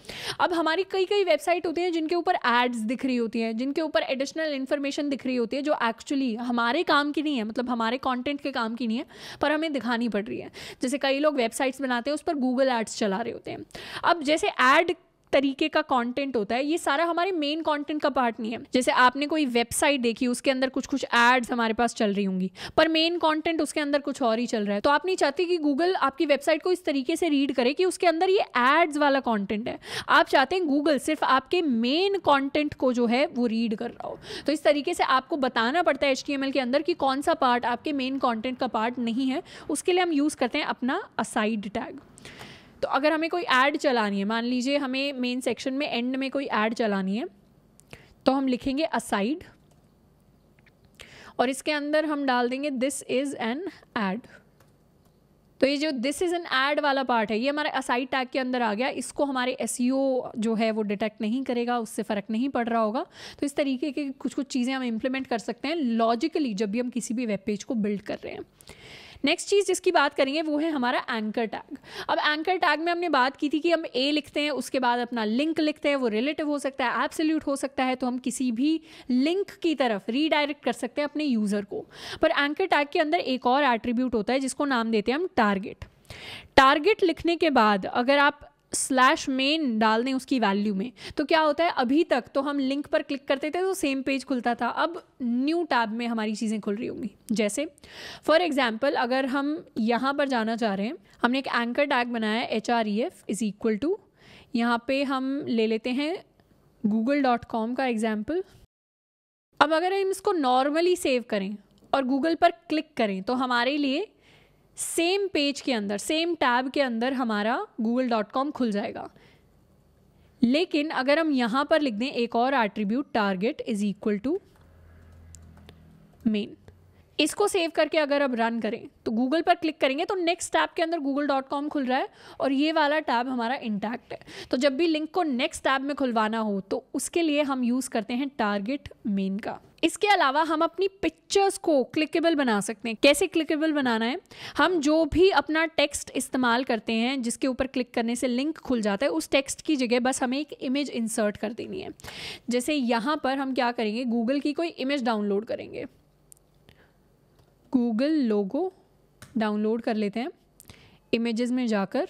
अब हमारी कई कई वेबसाइट होती हैं जिनके ऊपर एड्स दिख रही होती हैं, जिनके ऊपर एडिशनल इन्फॉर्मेशन दिख रही होती है, जो एक्चुअली हमारे काम की नहीं है मतलब हमारे कॉन्टेंट के काम की नहीं है, पर हमें दिखानी पड़ रही है। जैसे कई लोग वेबसाइट्स बनाते हैं, उस पर गूगल एड्स चला रहे होते हैं। अब जैसे एड तरीके का कंटेंट होता है, ये सारा हमारे मेन कंटेंट का पार्ट नहीं है। जैसे आपने कोई वेबसाइट देखी, उसके अंदर कुछ कुछ एड्स हमारे पास चल रही होंगी, पर मेन कंटेंट उसके अंदर कुछ और ही चल रहा है। तो आप नहीं चाहते कि गूगल आपकी वेबसाइट को इस तरीके से रीड करे कि उसके अंदर ये एड्स वाला कॉन्टेंट है। आप चाहते हैं गूगल सिर्फ़ आपके मेन कॉन्टेंट को जो है, वो रीड कर रहा हो। तो इस तरीके से आपको बताना पड़ता है एच के अंदर कि कौन सा पार्ट आपके मेन कॉन्टेंट का पार्ट नहीं है, उसके लिए हम यूज़ करते हैं अपना असाइड टैग तो अगर हमें कोई ऐड चलानी है, मान लीजिए हमें मेन सेक्शन में एंड में कोई ऐड चलानी है तो हम लिखेंगे असाइड और इसके अंदर हम डाल देंगे दिस इज़ एन एड तो ये जो दिस इज़ एन एड वाला पार्ट है, ये हमारे असाइड टैग के अंदर आ गया। इसको हमारे एस e जो है वो डिटेक्ट नहीं करेगा, उससे फ़र्क नहीं पड़ रहा होगा। तो इस तरीके के कुछ कुछ चीज़ें हम इम्प्लीमेंट कर सकते हैं। लॉजिकली जब भी हम किसी भी वेब पेज को बिल्ड कर रहे हैं। नेक्स्ट चीज़ जिसकी बात करेंगे, वो है हमारा एंकर टैग अब एंकर टैग में हमने बात की थी कि हम ए लिखते हैं, उसके बाद अपना लिंक लिखते हैं, वो रिलेटिव हो सकता है एब्सोल्यूट हो सकता है तो हम किसी भी लिंक की तरफ़ रीडायरेक्ट कर सकते हैं अपने यूज़र को. पर एंकर टैग के अंदर एक और एट्रीब्यूट होता है, जिसको नाम देते हैं हम टारगेट टारगेट लिखने के बाद अगर आप स्लैश मेन डाल दें उसकी वैल्यू में। तो क्या होता है, अभी तक तो हम लिंक पर क्लिक करते थे तो सेम पेज खुलता था। अब न्यू टैब में हमारी चीज़ें खुल रही होंगी। जैसे फॉर एग्जांपल अगर हम यहाँ पर जाना चाह रहे हैं, हमने एक एंकर टैग बनाया है H R E F is equal to यहाँ पे हम ले लेते हैं गूगल डॉट कॉम का एग्ज़ाम्पल अब अगर हम इसको नॉर्मली सेव करें और गूगल पर क्लिक करें तो हमारे लिए सेम पेज के अंदर सेम टैब के अंदर हमारा गूगल डॉट कॉम खुल जाएगा। लेकिन अगर हम यहाँ पर लिख दें, एक और attribute target is equal to main इसको सेव करके अगर अब रन करें तो गूगल पर क्लिक करेंगे तो नेक्स्ट टैब के अंदर गूगल डॉट कॉम खुल रहा है और ये वाला टैब हमारा इंटैक्ट है। तो जब भी लिंक को नेक्स्ट टैब में खुलवाना हो तो उसके लिए हम यूज़ करते हैं टारगेट मेन का। इसके अलावा हम अपनी पिक्चर्स को क्लिकेबल बना सकते हैं। कैसे क्लिकेबल बनाना है? हम जो भी अपना टेक्स्ट इस्तेमाल करते हैं, जिसके ऊपर क्लिक करने से लिंक खुल जाता है, उस टेक्स्ट की जगह बस हमें एक इमेज इंसर्ट कर देनी है। जैसे यहाँ पर हम क्या करेंगे? गूगल की कोई इमेज डाउनलोड करेंगे। गूगल लोगो डाउनलोड कर लेते हैं। इमेजेस में जाकर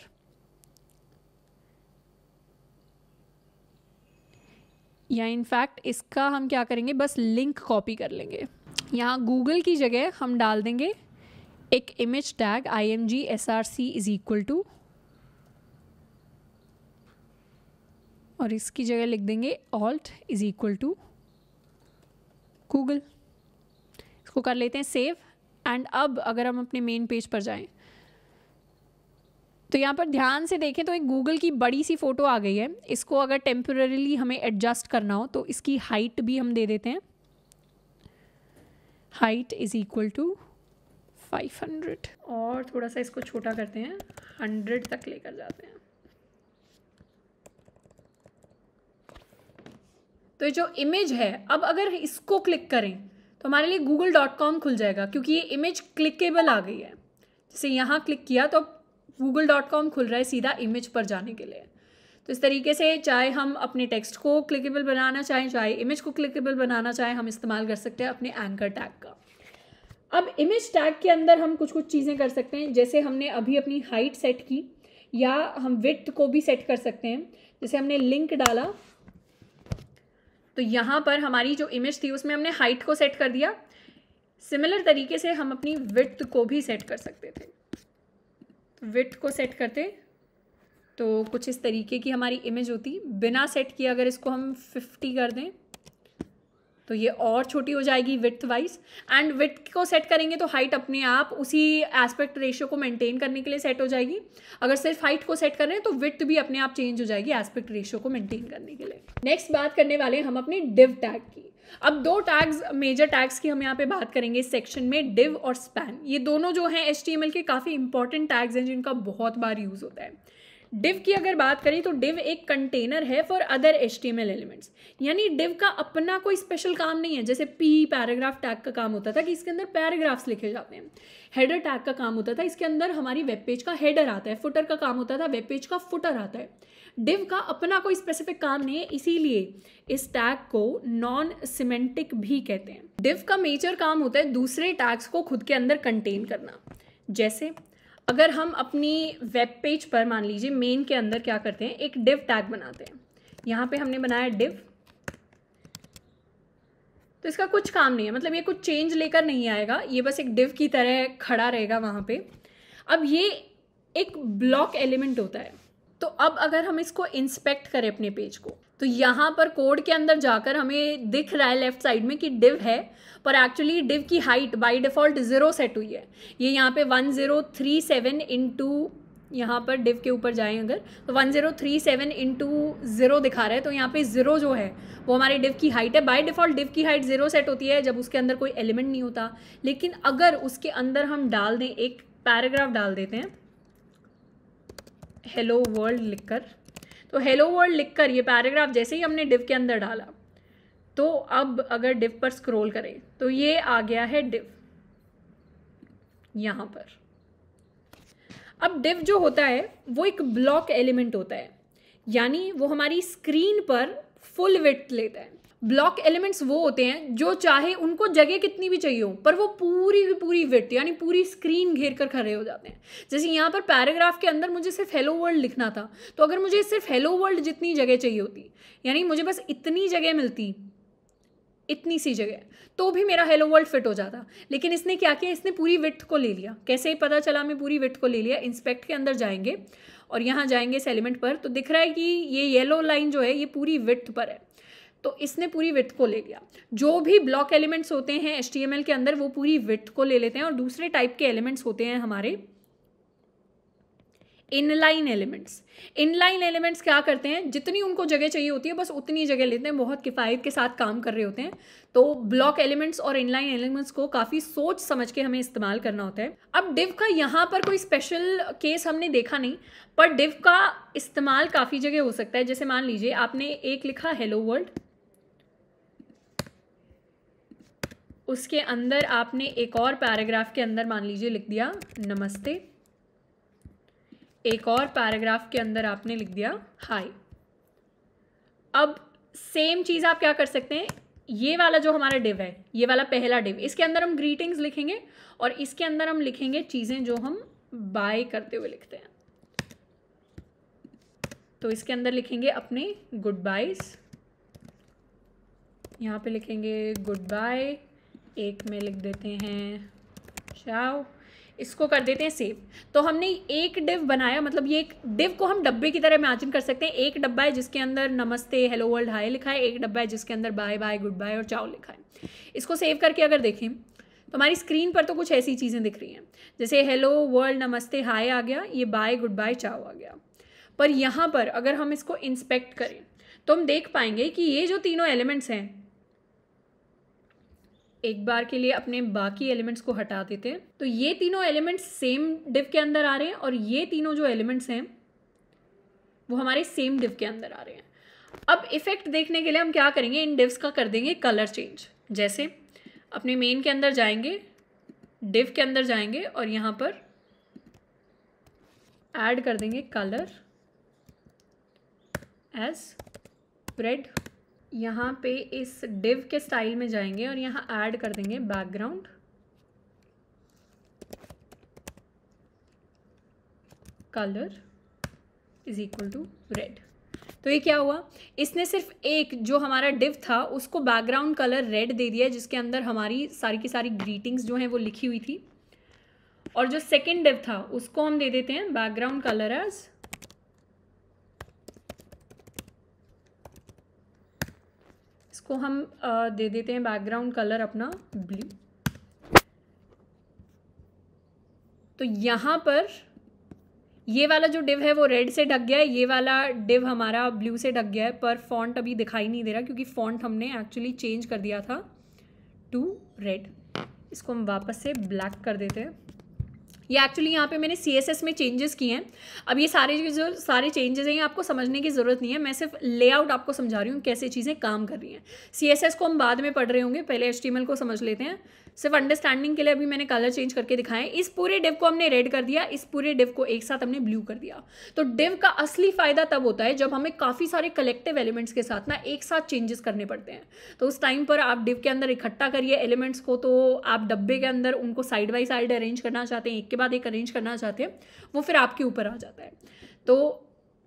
या इनफैक्ट इसका हम क्या करेंगे? बस लिंक कॉपी कर लेंगे। यहाँ गूगल की जगह हम डाल देंगे, एक image tag I M G S R C is equal to और इसकी जगह लिख देंगे alt is equal to Google इसको कर लेते हैं सेव एंड अब अगर हम अपने मेन पेज पर जाएँ तो यहाँ पर ध्यान से देखें तो एक गूगल की बड़ी सी फ़ोटो आ गई है। इसको अगर टेम्पररीली हमें एडजस्ट करना हो तो इसकी हाइट भी हम दे देते हैं। Height is equal to five hundred और थोड़ा सा इसको छोटा करते हैं। हंड्रेड तक लेकर जाते हैं। तो ये जो इमेज है, अब अगर इसको क्लिक करें तो हमारे लिए गूगल डॉट कॉम खुल जाएगा, क्योंकि ये इमेज क्लिकेबल आ गई है। जैसे यहाँ क्लिक किया तो गूगल डॉट कॉम खुल रहा है सीधा इमेज पर जाने के लिए। तो इस तरीके से चाहे हम अपने टेक्स्ट को क्लिकेबल बनाना चाहें, चाहे इमेज को क्लिकेबल बनाना चाहें, हम इस्तेमाल कर सकते हैं अपने एंकर टैग का। अब इमेज टैग के अंदर हम कुछ कुछ चीज़ें कर सकते हैं। जैसे हमने अभी अपनी हाइट सेट की, या हम विथ को भी सेट कर सकते हैं। जैसे हमने लिंक डाला तो यहाँ पर हमारी जो इमेज थी, उसमें हमने हाइट को सेट कर दिया। सिमिलर तरीके से हम अपनी विथ को भी सेट कर सकते थे। विथ को सेट करते तो कुछ इस तरीके की हमारी इमेज होती। बिना सेट किए अगर इसको हम फिफ्टी कर दें तो ये और छोटी हो जाएगी विथ वाइज एंड विथ को सेट करेंगे तो हाइट अपने आप उसी एस्पेक्ट रेशियो को मेंटेन करने के लिए सेट हो जाएगी। अगर सिर्फ़ हाइट को सेट कर रहे हैं तो विथ भी अपने आप चेंज हो जाएगी एस्पेक्ट रेशियो को मेंटेन करने के लिए। नेक्स्ट बात करने वाले हम अपने डिव टैग की। अब दो टैग्स मेजर टैग्स की हम यहाँ पे बात करेंगे इस सेक्शन में डिव और स्पैन ये दोनों जो हैं एच के काफ़ी इंपॉर्टेंट टैग्स हैं जिनका बहुत बार यूज़ होता है. डिव की अगर बात करें तो डिव एक कंटेनर है फॉर अदर एच एलिमेंट्स यानी डिव का अपना कोई स्पेशल काम नहीं है. जैसे पी पैराग्राफ टैग का काम होता था कि इसके अंदर पैराग्राफ्स लिखे जाते हैं. हेडर टैग का काम होता था, इसके अंदर हमारी वेब पेज का हेडर आता है. फुटर का काम होता था वेब पेज का फुटर आता है. डिव का अपना कोई स्पेसिफिक काम नहीं है, इसीलिए इस टैग को नॉन सिमेंटिक भी कहते हैं। डिव का मेजर काम होता है दूसरे टैग्स को खुद के अंदर कंटेन करना। जैसे, अगर हम अपनी वेब पेज पर मान लीजिए मेन के अंदर क्या करते हैं, एक डिव टैग बनाते हैं। यहाँ पे हमने बनाया डिव तो इसका कुछ काम नहीं है मतलब ये कुछ चेंज लेकर नहीं आएगा, ये बस एक डिव की तरह खड़ा रहेगा वहाँ पे। अब ये एक ब्लॉक एलिमेंट होता है। तो अब अगर हम इसको इंस्पेक्ट करें अपने पेज को तो यहाँ पर कोड के अंदर जाकर हमें दिख रहा है लेफ़्ट साइड में कि डिव है, पर एक्चुअली डिव की height by default zero set हुई है। ये यहाँ पे one zero three seven into यहाँ पर डिव के ऊपर जाएँ अगर तो one zero three seven into zero दिखा रहा है तो यहाँ पे ज़ीरो जो है, वो हमारे डिव की हाइट है। बाय डिफ़ॉल्ट डिव की हाइट ज़ीरो सेट होती है, जब उसके अंदर कोई एलिमेंट नहीं होता। लेकिन अगर उसके अंदर हम डाल दें, एक पैराग्राफ डाल देते हैं हेलो वर्ल्ड लिखकर। तो हेलो वर्ल्ड लिखकर ये पैराग्राफ जैसे ही हमने डिव के अंदर डाला तो अब अगर डिव पर स्क्रॉल करें तो ये आ गया है डिव यहाँ पर। अब डिव जो होता है, वो एक ब्लॉक एलिमेंट होता है, यानी वो हमारी स्क्रीन पर फुल विथ लेता है। ब्लॉक एलिमेंट्स वो होते हैं जो चाहे उनको जगह कितनी भी चाहिए हो, पर वो पूरी की पूरी विथ यानी पूरी स्क्रीन घेर कर खड़े हो जाते हैं। जैसे यहाँ पर पैराग्राफ के अंदर मुझे सिर्फ़ हेलो वर्ल्ड लिखना था तो अगर मुझे सिर्फ़ हेलो वर्ल्ड जितनी जगह चाहिए होती, यानी मुझे बस इतनी जगह मिलती, इतनी सी जगह तो भी मेरा हेलो वर्ल्ड फिट हो जाता। लेकिन इसने क्या किया? इसने पूरी विथ को ले लिया। कैसे ही पता चला मैं पूरी विथ को ले लिया? इंस्पेक्ट के अंदर जाएँगे और यहाँ जाएँगे इस एलिमेंट पर तो दिख रहा है कि ये येलो लाइन जो है, ये पूरी विथ पर है। तो इसने पूरी विथ को ले लिया। जो भी ब्लॉक एलिमेंट्स होते हैं एचटीएमएल के अंदर, वो पूरी विथ को ले लेते हैं और दूसरे टाइप के एलिमेंट्स होते हैं हमारे इनलाइन एलिमेंट्स इनलाइन एलिमेंट्स क्या करते हैं? जितनी उनको जगह चाहिए होती है, बस उतनी जगह लेते हैं, बहुत किफ़ायत के साथ काम कर रहे होते हैं। तो ब्लॉक एलिमेंट्स और इनलाइन एलिमेंट्स को काफ़ी सोच समझ के हमें इस्तेमाल करना होता है। अब डिव का यहाँ पर कोई स्पेशल केस हमने देखा नहीं, पर डिव का इस्तेमाल काफ़ी जगह हो सकता है। जैसे मान लीजिए, आपने एक लिखा हेलो वर्ल्ड उसके अंदर आपने एक और पैराग्राफ के अंदर, मान लीजिए, लिख दिया, नमस्ते। एक और पैराग्राफ के अंदर आपने लिख दिया, हाय। अब सेम चीज़ आप क्या कर सकते हैं? ये वाला जो हमारा डिव है, ये वाला पहला डिव इसके अंदर हम ग्रीटिंग्स लिखेंगे और इसके अंदर हम लिखेंगे चीज़ें जो हम बाय करते हुए लिखते हैं। तो इसके अंदर लिखेंगे अपने गुड बाइज यहाँ पे लिखेंगे गुड बाय एक में लिख देते हैं। चाओ इसको कर देते हैं सेव तो हमने एक डिव बनाया मतलब ये एक डिव को हम डब्बे की तरह इमेजिन कर सकते हैं। एक डब्बा है जिसके अंदर नमस्ते हेलो वर्ल्ड हाय लिखा है। एक डब्बा है जिसके अंदर बाय बाय गुड बाय और चाओ लिखा है। इसको सेव करके अगर देखें तो हमारी स्क्रीन पर तो कुछ ऐसी चीज़ें दिख रही हैं। जैसे हेलो वर्ल्ड नमस्ते हाय आ गया, ये बाय गुड बाय चाओ आ गया। पर यहाँ पर अगर हम इसको इंस्पेक्ट करें तो हम देख पाएँगे कि ये जो तीनों एलिमेंट्स हैं एक बार के लिए अपने बाकी एलिमेंट्स को हटा देते हैं। तो ये तीनों एलिमेंट्स सेम डिव के अंदर आ रहे हैं और ये तीनों जो एलिमेंट्स हैं, वो हमारे सेम डिव के अंदर आ रहे हैं। अब इफ़ेक्ट देखने के लिए हम क्या करेंगे? इन डिव्स का कर देंगे कलर चेंज जैसे अपने मेन के अंदर जाएँगे डिव के अंदर जाएँगे और यहाँ पर ऐड कर देंगे कलर एज रेड यहाँ पे इस डिव के स्टाइल में जाएँगे और यहाँ ऐड कर देंगे background colour is equal to red तो ये क्या हुआ? इसने सिर्फ़ एक जो हमारा डिव था, उसको बैकग्राउंड कलर रेड दे दिया, जिसके अंदर हमारी सारी की सारी ग्रीटिंग्स जो हैं वो लिखी हुई थी. और जो सेकेंड डिव था, उसको हम दे देते हैं बैकग्राउंड कलर एज इसको हम दे देते हैं बैकग्राउंड कलर अपना ब्लू तो यहाँ पर ये वाला जो डिव है वो रेड से ढक गया है, ये वाला डिव हमारा ब्लू से ढक गया है, पर फॉन्ट अभी दिखाई नहीं दे रहा क्योंकि फॉन्ट हमने एक्चुअली चेंज कर दिया था टू रेड इसको हम वापस से ब्लैक कर देते हैं. ये एक्चुअली यहाँ पे मैंने सी एस एस में चेंजेस किए हैं। अब ये सारे जो सारे चेंजेस हैं, ये आपको समझने की ज़रूरत नहीं है। मैं सिर्फ़ लेआउट आपको समझा रही हूँ कैसे चीज़ें काम कर रही हैं। सी एस एस को हम बाद में पढ़ रहे होंगे, पहले एच टी एम एल को समझ लेते हैं। सिर्फ़ अंडरस्टैंडिंग के लिए अभी मैंने कलर चेंज करके दिखाए इस पूरे डिव को हमने रेड कर दिया, इस पूरे डिव को एक साथ हमने ब्लू कर दिया। तो डिव का असली फ़ायदा तब होता है जब हमें काफ़ी सारे कलेक्टिव एलिमेंट्स के साथ ना एक साथ चेंजेस करने पड़ते हैं। तो उस टाइम पर आप डिव के अंदर इकट्ठा करिए एलिमेंट्स को तो आप डब्बे के अंदर उनको साइड बाई साइड अरेंज करना चाहते हैं, एक के बाद एक अरेंज करना चाहते हैं, वो फिर आपके ऊपर आ जाता है। तो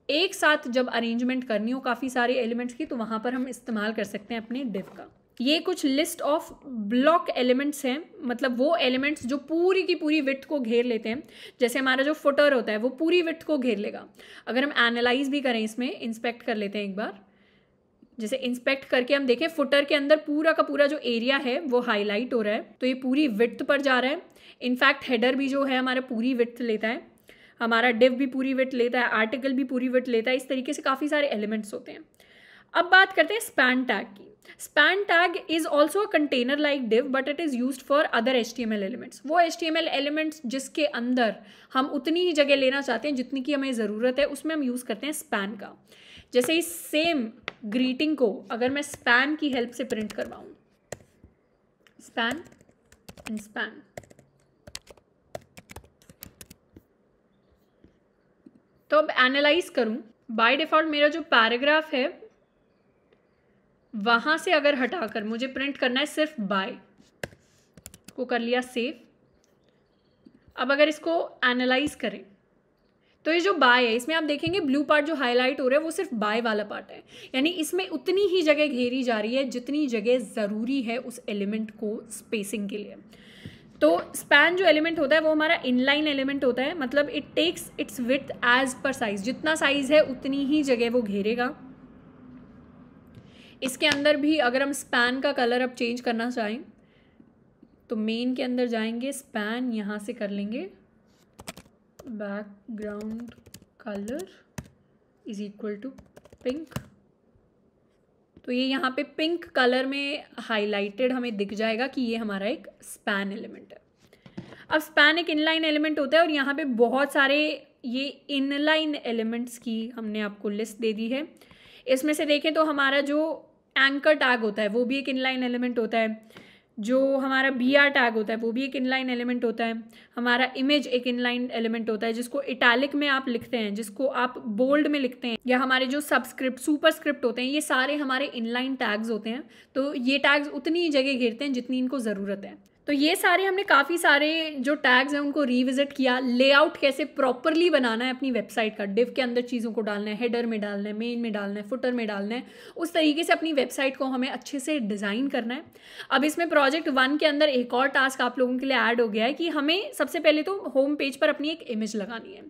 एक साथ जब अरेंजमेंट करनी हो काफ़ी सारे एलिमेंट्स की तो वहाँ पर हम इस्तेमाल कर सकते हैं अपने डिव का। ये कुछ लिस्ट ऑफ़ ब्लॉक एलिमेंट्स हैं। मतलब वो एलिमेंट्स जो पूरी की पूरी विथ को घेर लेते हैं। जैसे हमारा जो फुटर होता है, वो पूरी विथ को घेर लेगा। अगर हम एनालाइज भी करें इसमें इंस्पेक्ट कर लेते हैं एक बार। जैसे इंस्पेक्ट करके हम देखें फुटर के अंदर पूरा का पूरा जो एरिया है, वो हाईलाइट हो रहा है। तो ये पूरी विथ पर जा रहा है। इनफैक्ट हेडर भी जो है, हमारा पूरी विथ लेता है। हमारा डिव भी पूरी विथ लेता है आर्टिकल भी पूरी विथ लेता है। इस तरीके से काफ़ी सारे एलिमेंट्स होते हैं। अब बात करते हैं स्पैन टैग की। Span tag is also container like div but it is use for other H T M L elements वो एल एलिमेंट्स जिसके अंदर हम उतनी ही जगह लेना चाहते हैं जितनी की हमें ज़रूरत है, उसमें हम यूज़ करते हैं स्पैन का। जैसे इस सेम ग्रीटिंग को अगर मैं स्पैन की हेल्प से प्रिंट करवाऊँ। स्पैन एंड स्पैन तो अब एनालाइज करूँ। बाय डिफ़ॉल्ट मेरा जो पैराग्राफ है वहाँ से अगर हटाकर मुझे प्रिंट करना है सिर्फ़ बाय को कर लिया सेव अब अगर इसको एनालाइज करें तो ये जो बाय है, इसमें आप देखेंगे ब्लू पार्ट जो हाईलाइट हो रहा है, वो सिर्फ़ बाय वाला पार्ट है। यानी इसमें उतनी ही जगह घेरी जा रही है जितनी जगह ज़रूरी है उस एलिमेंट को स्पेसिंग के लिए। तो स्पैन जो एलिमेंट होता है, वो हमारा इनलाइन एलिमेंट होता है। मतलब it takes its width as per size जितना साइज़ है, उतनी ही जगह वो घेरेगा। इसके अंदर भी अगर हम स्पैन का कलर अब चेंज करना चाहें तो मेन के अंदर जाएँगे स्पैन यहाँ से कर लेंगे। Background colour is equal to pink तो ये यहाँ पे पिंक कलर में हाईलाइटेड हमें दिख जाएगा कि ये हमारा एक स्पैन एलिमेंट है। अब स्पैन एक इनलाइन एलिमेंट होता है और यहाँ पे बहुत सारे ये इनलाइन एलिमेंट्स की हमने आपको लिस्ट दे दी है। इसमें से देखें तो हमारा जो एंकर टैग होता है, वो भी एक इनलाइन एलिमेंट होता है। जो हमारा बी आर टैग होता है, वो भी एक इनलाइन एलिमेंट होता है। हमारा इमेज एक इनलाइन एलिमेंट होता है, जिसको इटैलिक में आप लिखते हैं, जिसको आप बोल्ड में लिखते हैं, या हमारे जो सबस्क्रिप्ट सुपर स्क्रिप्ट होते हैं, ये सारे हमारे इनलाइन टैग्स होते हैं। तो ये टैग्स उतनी ही जगह घेरते हैं जितनी इनको ज़रूरत है। तो ये सारे हमने काफ़ी सारे जो टैग्स हैं उनको रिविजिट किया। लेआउट कैसे प्रॉपरली बनाना है अपनी वेबसाइट का। डिव के अंदर चीज़ों को डालना है हेडर में डालना है मेन में डालना है फुटर में डालना है। उस तरीके से अपनी वेबसाइट को हमें अच्छे से डिज़ाइन करना है। अब इसमें प्रोजेक्ट वन के अंदर एक और टास्क आप लोगों के लिए ऐड हो गया है कि हमें सबसे पहले तो होम पेज पर अपनी एक इमेज लगानी है।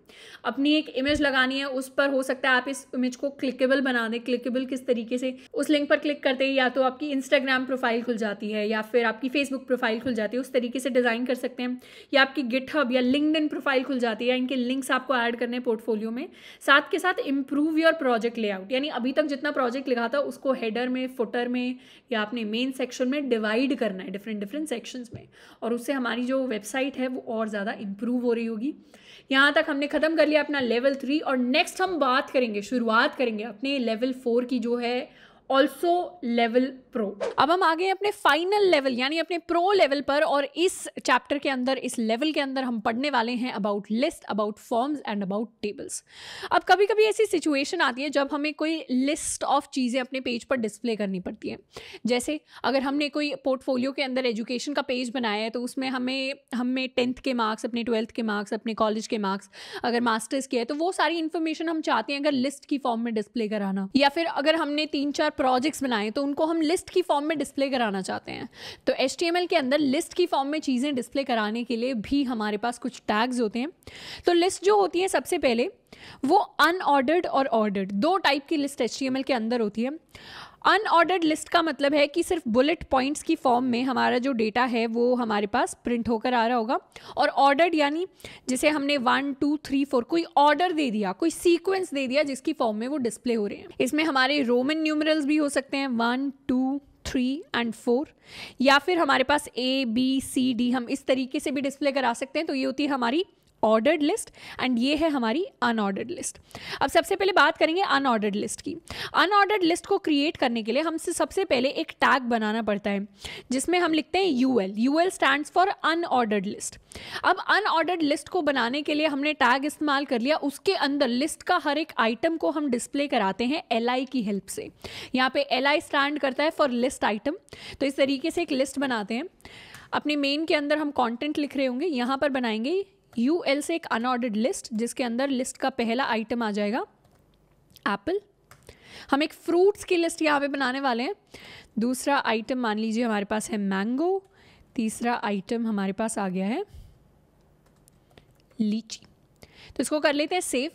अपनी एक इमेज लगानी है, उस पर हो सकता है आप इस इमेज को क्लिकेबल बना दें। क्लिकेबल किस तरीके से? उस लिंक पर क्लिक करते हैं या तो आपकी इंस्टाग्राम प्रोफ़ाइल खुल जाती है या फिर आपकी फेसबुक प्रोफ़ाइल खुल जाती है, उस तरीके से डिज़ाइन कर सकते हैं। या आपकी गिटहब या लिंकड प्रोफ़ाइल खुल जाती है इनके लिंक्स आपको ऐड करने पोर्टफोलियो में, साथ के साथ इम्प्रूव योर प्रोजेक्ट लेआउट यानी अभी तक जितना प्रोजेक्ट लिखा था, उसको हेडर में फुटर में या अपने मेन सेक्शन में डिवाइड करना है डिफरेंट डिफरेंट सेक्शंस में। और उससे हमारी जो वेबसाइट है, वो और ज़्यादा इम्प्रूव हो रही होगी। यहाँ तक हमने ख़त्म कर लिया अपना लेवल थ्री और नेक्स्ट हम बात करेंगे, शुरुआत करेंगे अपने लेवल फोर की जो है ऑल्सो लेवल प्रो अब हम आगे अपने फाइनल लेवल यानी अपने प्रो लेवल पर, और इस चैप्टर के अंदर, इस लेवल के अंदर हम पढ़ने वाले हैं about list about forms and about tables अब कभी कभी ऐसी सिचुएशन आती है जब हमें कोई लिस्ट ऑफ़ चीज़ें अपने पेज पर डिस्प्ले करनी पड़ती है। जैसे, अगर हमने कोई पोर्टफोलियो के अंदर एजुकेशन का पेज बनाया है तो उसमें हमें हमें टेंथ के मार्क्स अपने ट्वेल्थ के मार्क्स अपने कॉलेज के मार्क्स अगर मास्टर्स किया है तो वो सारी इन्फॉर्मेशन हम चाहते हैं अगर लिस्ट की फॉर्म में डिस्प्ले कराना। या फिर अगर हमने तीन चार प्रोजेक्ट्स बनाए तो उनको हम लिस्ट की फॉर्म में डिस्प्ले कराना चाहते हैं। तो एचटीएमएल के अंदर लिस्ट की फॉर्म में चीज़ें डिस्प्ले कराने के लिए भी हमारे पास कुछ टैग्स होते हैं। तो लिस्ट जो होती है सबसे पहले, वो अनऑर्डर्ड और ऑर्डर्ड दो टाइप की लिस्ट एचटीएमएल के अंदर होती है। अनऑर्डर्ड लिस्ट का मतलब है कि सिर्फ़ बुलेट पॉइंट्स की फॉर्म में हमारा जो डेटा है, वो हमारे पास प्रिंट होकर आ रहा होगा। और ऑर्डर्ड यानी जिसे हमने वन टू थ्री फोर कोई ऑर्डर दे दिया, कोई सीक्वेंस दे दिया जिसकी फॉर्म में वो डिस्प्ले हो रहे हैं। इसमें हमारे रोमन न्यूमरल्स भी हो सकते हैं one two three and four या फिर हमारे पास ए बी सी डी हम इस तरीके से भी डिस्प्ले करा सकते हैं तो ये होती है हमारी ऑर्डर्ड लिस्ट एंड ये है हमारी अनऑर्डर्ड लिस्ट अब सबसे पहले बात करेंगे अनऑर्डर्ड लिस्ट की अनऑर्डर्ड लिस्ट को क्रिएट करने के लिए हमसे सबसे पहले एक टैग बनाना पड़ता है जिसमें हम लिखते हैं U L U L stand for unordered list अब अनऑर्डर्ड लिस्ट को बनाने के लिए हमने टैग इस्तेमाल कर लिया उसके अंदर लिस्ट का हर एक आइटम को हम डिस्प्ले कराते हैं एल आई की हेल्प से यहाँ पे एल आई स्टैंड करता है फॉर लिस्ट आइटम तो इस तरीके से एक लिस्ट बनाते हैं अपने मेन के अंदर हम कंटेंट लिख रहे होंगे यहाँ पर बनाएँगे यू एल से एक अनऑर्डर्ड लिस्ट जिसके अंदर लिस्ट का पहला आइटम आ जाएगा एप्पल हम एक फ्रूट्स की लिस्ट यहाँ पे बनाने वाले हैं. दूसरा आइटम मान लीजिए हमारे पास है मैंगो तीसरा आइटम हमारे पास आ गया है लीची. तो इसको कर लेते हैं सेव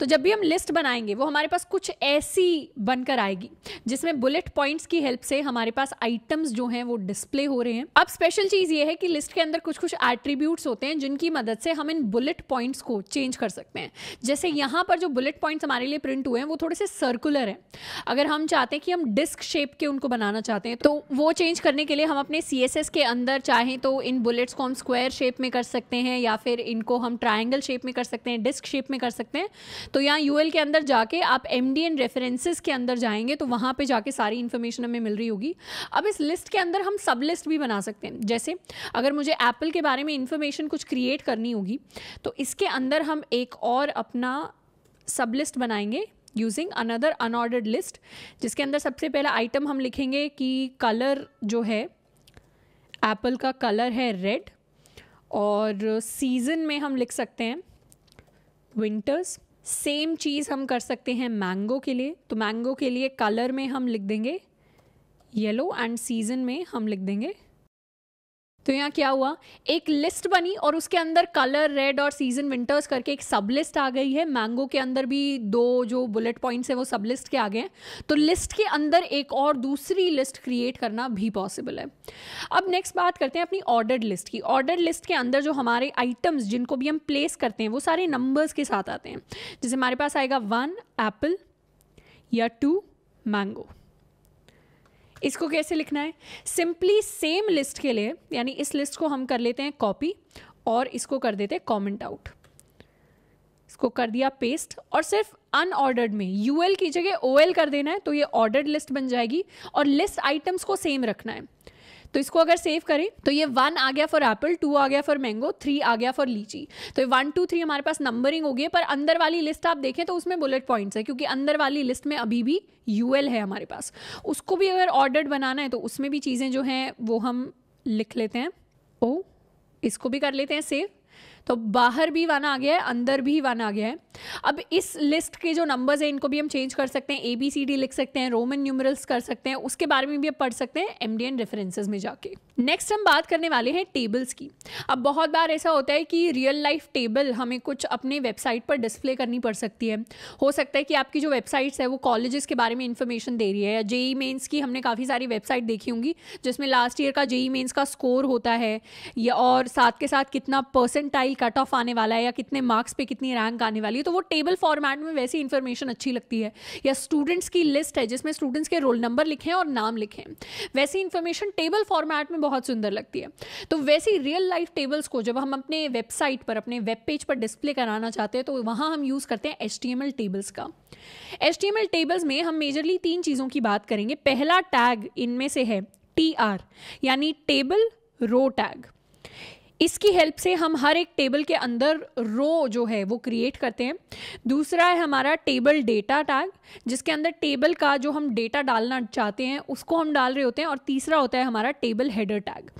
तो जब भी हम लिस्ट बनाएँगे, वो हमारे पास कुछ ऐसी बनकर आएगी, जिसमें बुलेट पॉइंट्स की हेल्प से हमारे पास आइटम्स जो हैं वो डिस्प्ले हो रहे हैं। अब स्पेशल चीज़ ये है कि लिस्ट के अंदर कुछ कुछ एट्रीब्यूट्स होते हैं, जिनकी मदद से हम इन बुलेट पॉइंट्स को चेंज कर सकते हैं। जैसे यहाँ पर जो बुलेट पॉइंट्स हमारे लिए प्रिंट हुए हैं, वो थोड़े से सर्कुलर हैं। अगर हम चाहते हैं कि हम डिस्क शेप के उनको बनाना चाहते हैं तो वो चेंज करने के लिए हम अपने सीएसएस के अंदर चाहें तो इन बुलेट्स को हम स्क्वायर शेप में कर सकते हैं, या फिर इनको हम ट्राइंगल शेप में कर सकते हैं डिस्क शेप में कर सकते हैं। तो यहाँ यूएल के अंदर जाके आप एम डी एन रेफरेंसेज के अंदर जाएँगे तो वहाँ पर जाके सारी इन्फॉर्मेशन हमें मिल रही होगी। अब इस लिस्ट के अंदर हम सब लिस्ट भी बना सकते हैं। जैसे, अगर मुझे एप्पल के बारे में इन्फॉर्मेशन कुछ क्रिएट करनी होगी तो इसके अंदर हम एक और अपना सब लिस्ट बनाएँगे यूजिंग अनदर अनऑर्डर्ड लिस्ट जिसके अंदर सबसे पहला आइटम हम लिखेंगे कि कलर जो है एप्पल का कलर है रेड और सीज़न में हम लिख सकते हैं विंटर्स सेम चीज़ हम कर सकते हैं मैंगो के लिए। तो मैंगो के लिए कलर में हम लिख देंगे येलो एंड सीज़न में हम लिख देंगे तो यहाँ क्या हुआ? एक लिस्ट बनी और उसके अंदर कलर रेड और सीज़न विंटर्स करके एक सब लिस्ट आ गई है। मैंगो के अंदर भी दो जो बुलेट पॉइंट्स है वो सब लिस्ट के आ गए हैं। तो लिस्ट के अंदर एक और दूसरी लिस्ट क्रिएट करना भी पॉसिबल है। अब नेक्स्ट बात करते हैं अपनी ऑर्डर्ड लिस्ट की। ऑर्डर्ड लिस्ट के अंदर जो हमारे आइटम्स जिनको भी हम प्लेस करते हैं, वो सारे नंबर्स के साथ आते हैं। जैसे हमारे पास आएगा वन एप्पल या टू मैंगो इसको कैसे लिखना है? सिंपली सेम लिस्ट के लिए, यानी इस लिस्ट को हम कर लेते हैं कॉपी और इसको कर देते हैं कॉमेंट आउट इसको कर दिया पेस्ट और सिर्फ़ अनऑर्डर्ड में यूएल की जगह ओ कर देना है तो ये ऑर्डर्ड लिस्ट बन जाएगी और लिस्ट आइटम्स को सेम रखना है। तो इसको अगर सेव करें तो ये वन आ गया फॉर एप्पल टू आ गया फॉर मैंगो थ्री आ गया फॉर लीची। तो ये वन टू थ्री हमारे पास नंबरिंग हो गई है, पर अंदर वाली लिस्ट आप देखें तो उसमें बुलेट पॉइंट्स है, क्योंकि अंदर वाली लिस्ट में अभी भी यूएल है हमारे पास। उसको भी अगर ऑर्डर्ड बनाना है तो उसमें भी चीज़ें जो हैं, वो हम लिख लेते हैं। ओ, इसको भी कर लेते हैं सेव तो बाहर भी वन आ गया है, अंदर भी वन आ गया है। अब इस लिस्ट के जो नंबर्स हैं, इनको भी हम चेंज कर सकते हैं ए बी सी डी लिख सकते हैं रोमन न्यूमरल्स कर सकते हैं, उसके बारे में भी अब पढ़ सकते हैं एम डी एन रेफरेंसेज में जाके। नेक्स्ट हम बात करने वाले हैं टेबल्स की। अब बहुत बार ऐसा होता है कि रियल लाइफ टेबल हमें कुछ अपने वेबसाइट पर डिस्प्ले करनी पड़ सकती है। हो सकता है कि आपकी जो वेबसाइट्स है, वो कॉलेजेस के बारे में इन्फॉर्मेशन दे रही है, या जेई मेन्स की हमने काफ़ी सारी वेबसाइट देखी होंगी, जिसमें लास्ट ईयर का जेई मेन्स का स्कोर होता है, या और साथ के साथ कितना परसेंटाइल कट ऑफ़ आने वाला है या कितने मार्क्स पे कितनी रैंक आने वाली है तो वो टेबल फॉर्मेट में वैसी इन्फॉर्मेशन अच्छी लगती है। या स्टूडेंट्स की लिस्ट है जिसमें स्टूडेंट्स के रोल नंबर लिखें और नाम लिखें, वैसी इन्फॉर्मेशन टेबल फॉर्मेट में बहुत सुंदर लगती है। तो वैसी रियल लाइफ टेबल्स को जब हम अपने वेबसाइट पर, अपने वेब पेज पर डिस्प्ले कराना चाहते हैं तो वहाँ हम यूज़ करते हैं एच टेबल्स का। एच टेबल्स में हम मेजरली तीन चीज़ों की बात करेंगे। पहला टैग इनमें से है टी आर यानी टेबल रो टैग इसकी हेल्प से हम हर एक टेबल के अंदर रो जो है, वो क्रिएट करते हैं। दूसरा है हमारा टेबल डेटा टैग जिसके अंदर टेबल का जो हम डेटा डालना चाहते हैं, उसको हम डाल रहे होते हैं, और तीसरा होता है हमारा टेबल हेडर टैग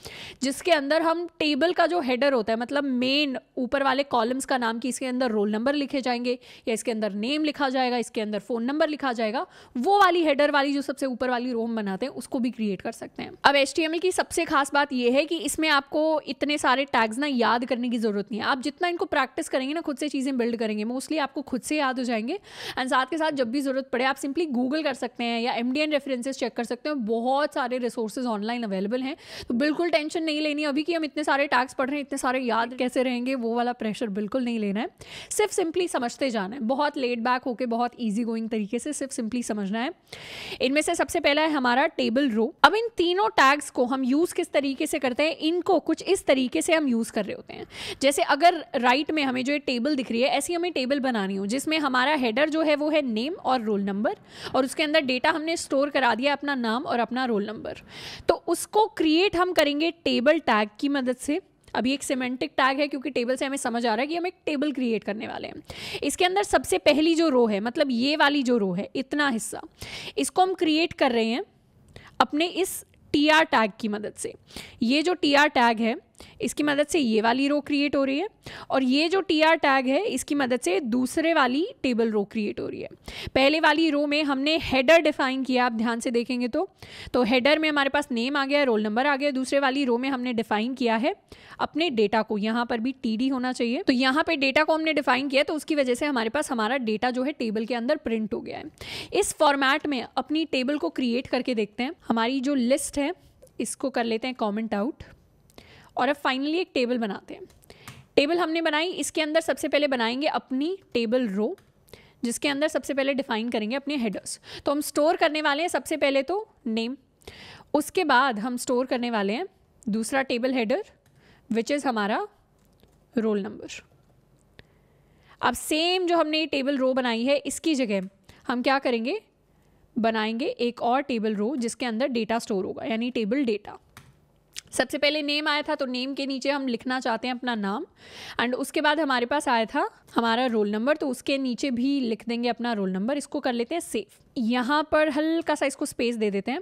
जिसके अंदर हम टेबल का जो हेडर होता है मतलब मेन ऊपर वाले कॉलम्स का नाम कि इसके अंदर रोल नंबर लिखे जाएँगे, या इसके अंदर नेम लिखा जाएगा, इसके अंदर फ़ोन नंबर लिखा जाएगा, वो वाली हेडर वाली जो सबसे ऊपर वाली रोम बनाते हैं, उसको भी क्रिएट कर सकते हैं। अब एच की सबसे खास बात यह है कि इसमें आपको इतने सारे टैग्स ना याद करने की ज़रूरत नहीं है। आप जितना इनको प्रैक्टिस करेंगे ना, खुद से चीज़ें बिल्ड करेंगे। मोस्टली आपको खुद से याद हो जाएँगे। एंड साथ के साथ जब भी ज़रूरत पड़े, आप सिंपली गूगल कर सकते हैं या एम डी रेफरेंसेज चेक कर सकते हैं। बहुत सारे रिसोर्सेज ऑनलाइन अवेलेबल हैं। तो बिल्कुल टेंशन नहीं लेनी अभी कि हम इतने सारे टैक्स पढ़ रहे हैं, इतने सारे याद कैसे रहेंगे, वो वाला प्रेशर बिल्कुल नहीं लेना है। सिर्फ़ सिंपली समझते जाना है। बहुत लेट बैक होकर बहुत ईजी गोइंग तरीके से सिर्फ़ सिंपली समझना है। इनमें से सबसे पहला है हमारा टेबल रो अब इन तीनों टैग्स को हम यूज़ किस तरीके से करते हैं, इनको कुछ इस तरीके से हम यूज़ कर रहे होते हैं। जैसे अगर राइट में हमें जो टेबल दिख रही है, ऐसी हमें टेबल बनानी हो, जिसमें हमारा हेडर जो है वो है नेम और रोल नंबर और उसके अंदर डेटा हमने स्टोर करा दिया अपना नाम और अपना रोल नंबर तो उसको क्रिएट हम करेंगे टेबल टैग की मदद से। अभी एक सिमेंटिक टैग है क्योंकि टेबल से हमें समझ आ रहा है कि हम एक टेबल क्रिएट करने वाले हैं। इसके अंदर सबसे पहली जो रो है मतलब ये वाली जो रो है, इतना हिस्सा, इसको हम क्रिएट कर रहे हैं अपने इस टी आर टैग की मदद से। ये जो टी आर टैग है इसकी मदद से ये वाली रो क्रिएट हो रही है और ये जो टी आर टैग है, इसकी मदद से दूसरे वाली टेबल रो क्रिएट हो रही है। पहले वाली रो में हमने हेडर डिफाइन किया, आप ध्यान से देखेंगे तो। तो हेडर में हमारे पास नेम आ गया रोल नंबर आ गया, दूसरे वाली रो में हमने डिफाइन किया है अपने डेटा को। यहाँ पर भी टीडी होना चाहिए। तो यहाँ पर डेटा को हमने डिफाइन किया तो उसकी वजह से हमारे पास हमारा डेटा जो है टेबल के अंदर प्रिंट हो गया है। इस फॉर्मेट में अपनी टेबल को क्रिएट करके देखते हैं। हमारी जो लिस्ट है, इसको कर लेते हैं कॉमेंट आउट और अब फाइनली एक टेबल बनाते हैं। टेबल हमने बनाई, इसके अंदर सबसे पहले बनाएँगे अपनी टेबल रो जिसके अंदर सबसे पहले डिफाइन करेंगे अपने हेडर्स तो हम स्टोर करने वाले हैं सबसे पहले तो नेम उसके बाद हम स्टोर करने वाले हैं दूसरा टेबल हेडर विच इज़ हमारा रोल नंबर अब सेम जो हमने टेबल रो बनाई है, इसकी जगह हम क्या करेंगे? बनाएँगे एक और टेबल रो जिसके अंदर डेटा स्टोर होगा, यानी टेबल डेटा सबसे पहले नेम आया था तो नेम के नीचे हम लिखना चाहते हैं अपना नाम। एंड उसके बाद हमारे पास आया था हमारा रोल नंबर तो उसके नीचे भी लिख देंगे अपना रोल नंबर, इसको कर लेते हैं सेफ़ यहाँ पर हल्का सा इसको स्पेस दे देते हैं।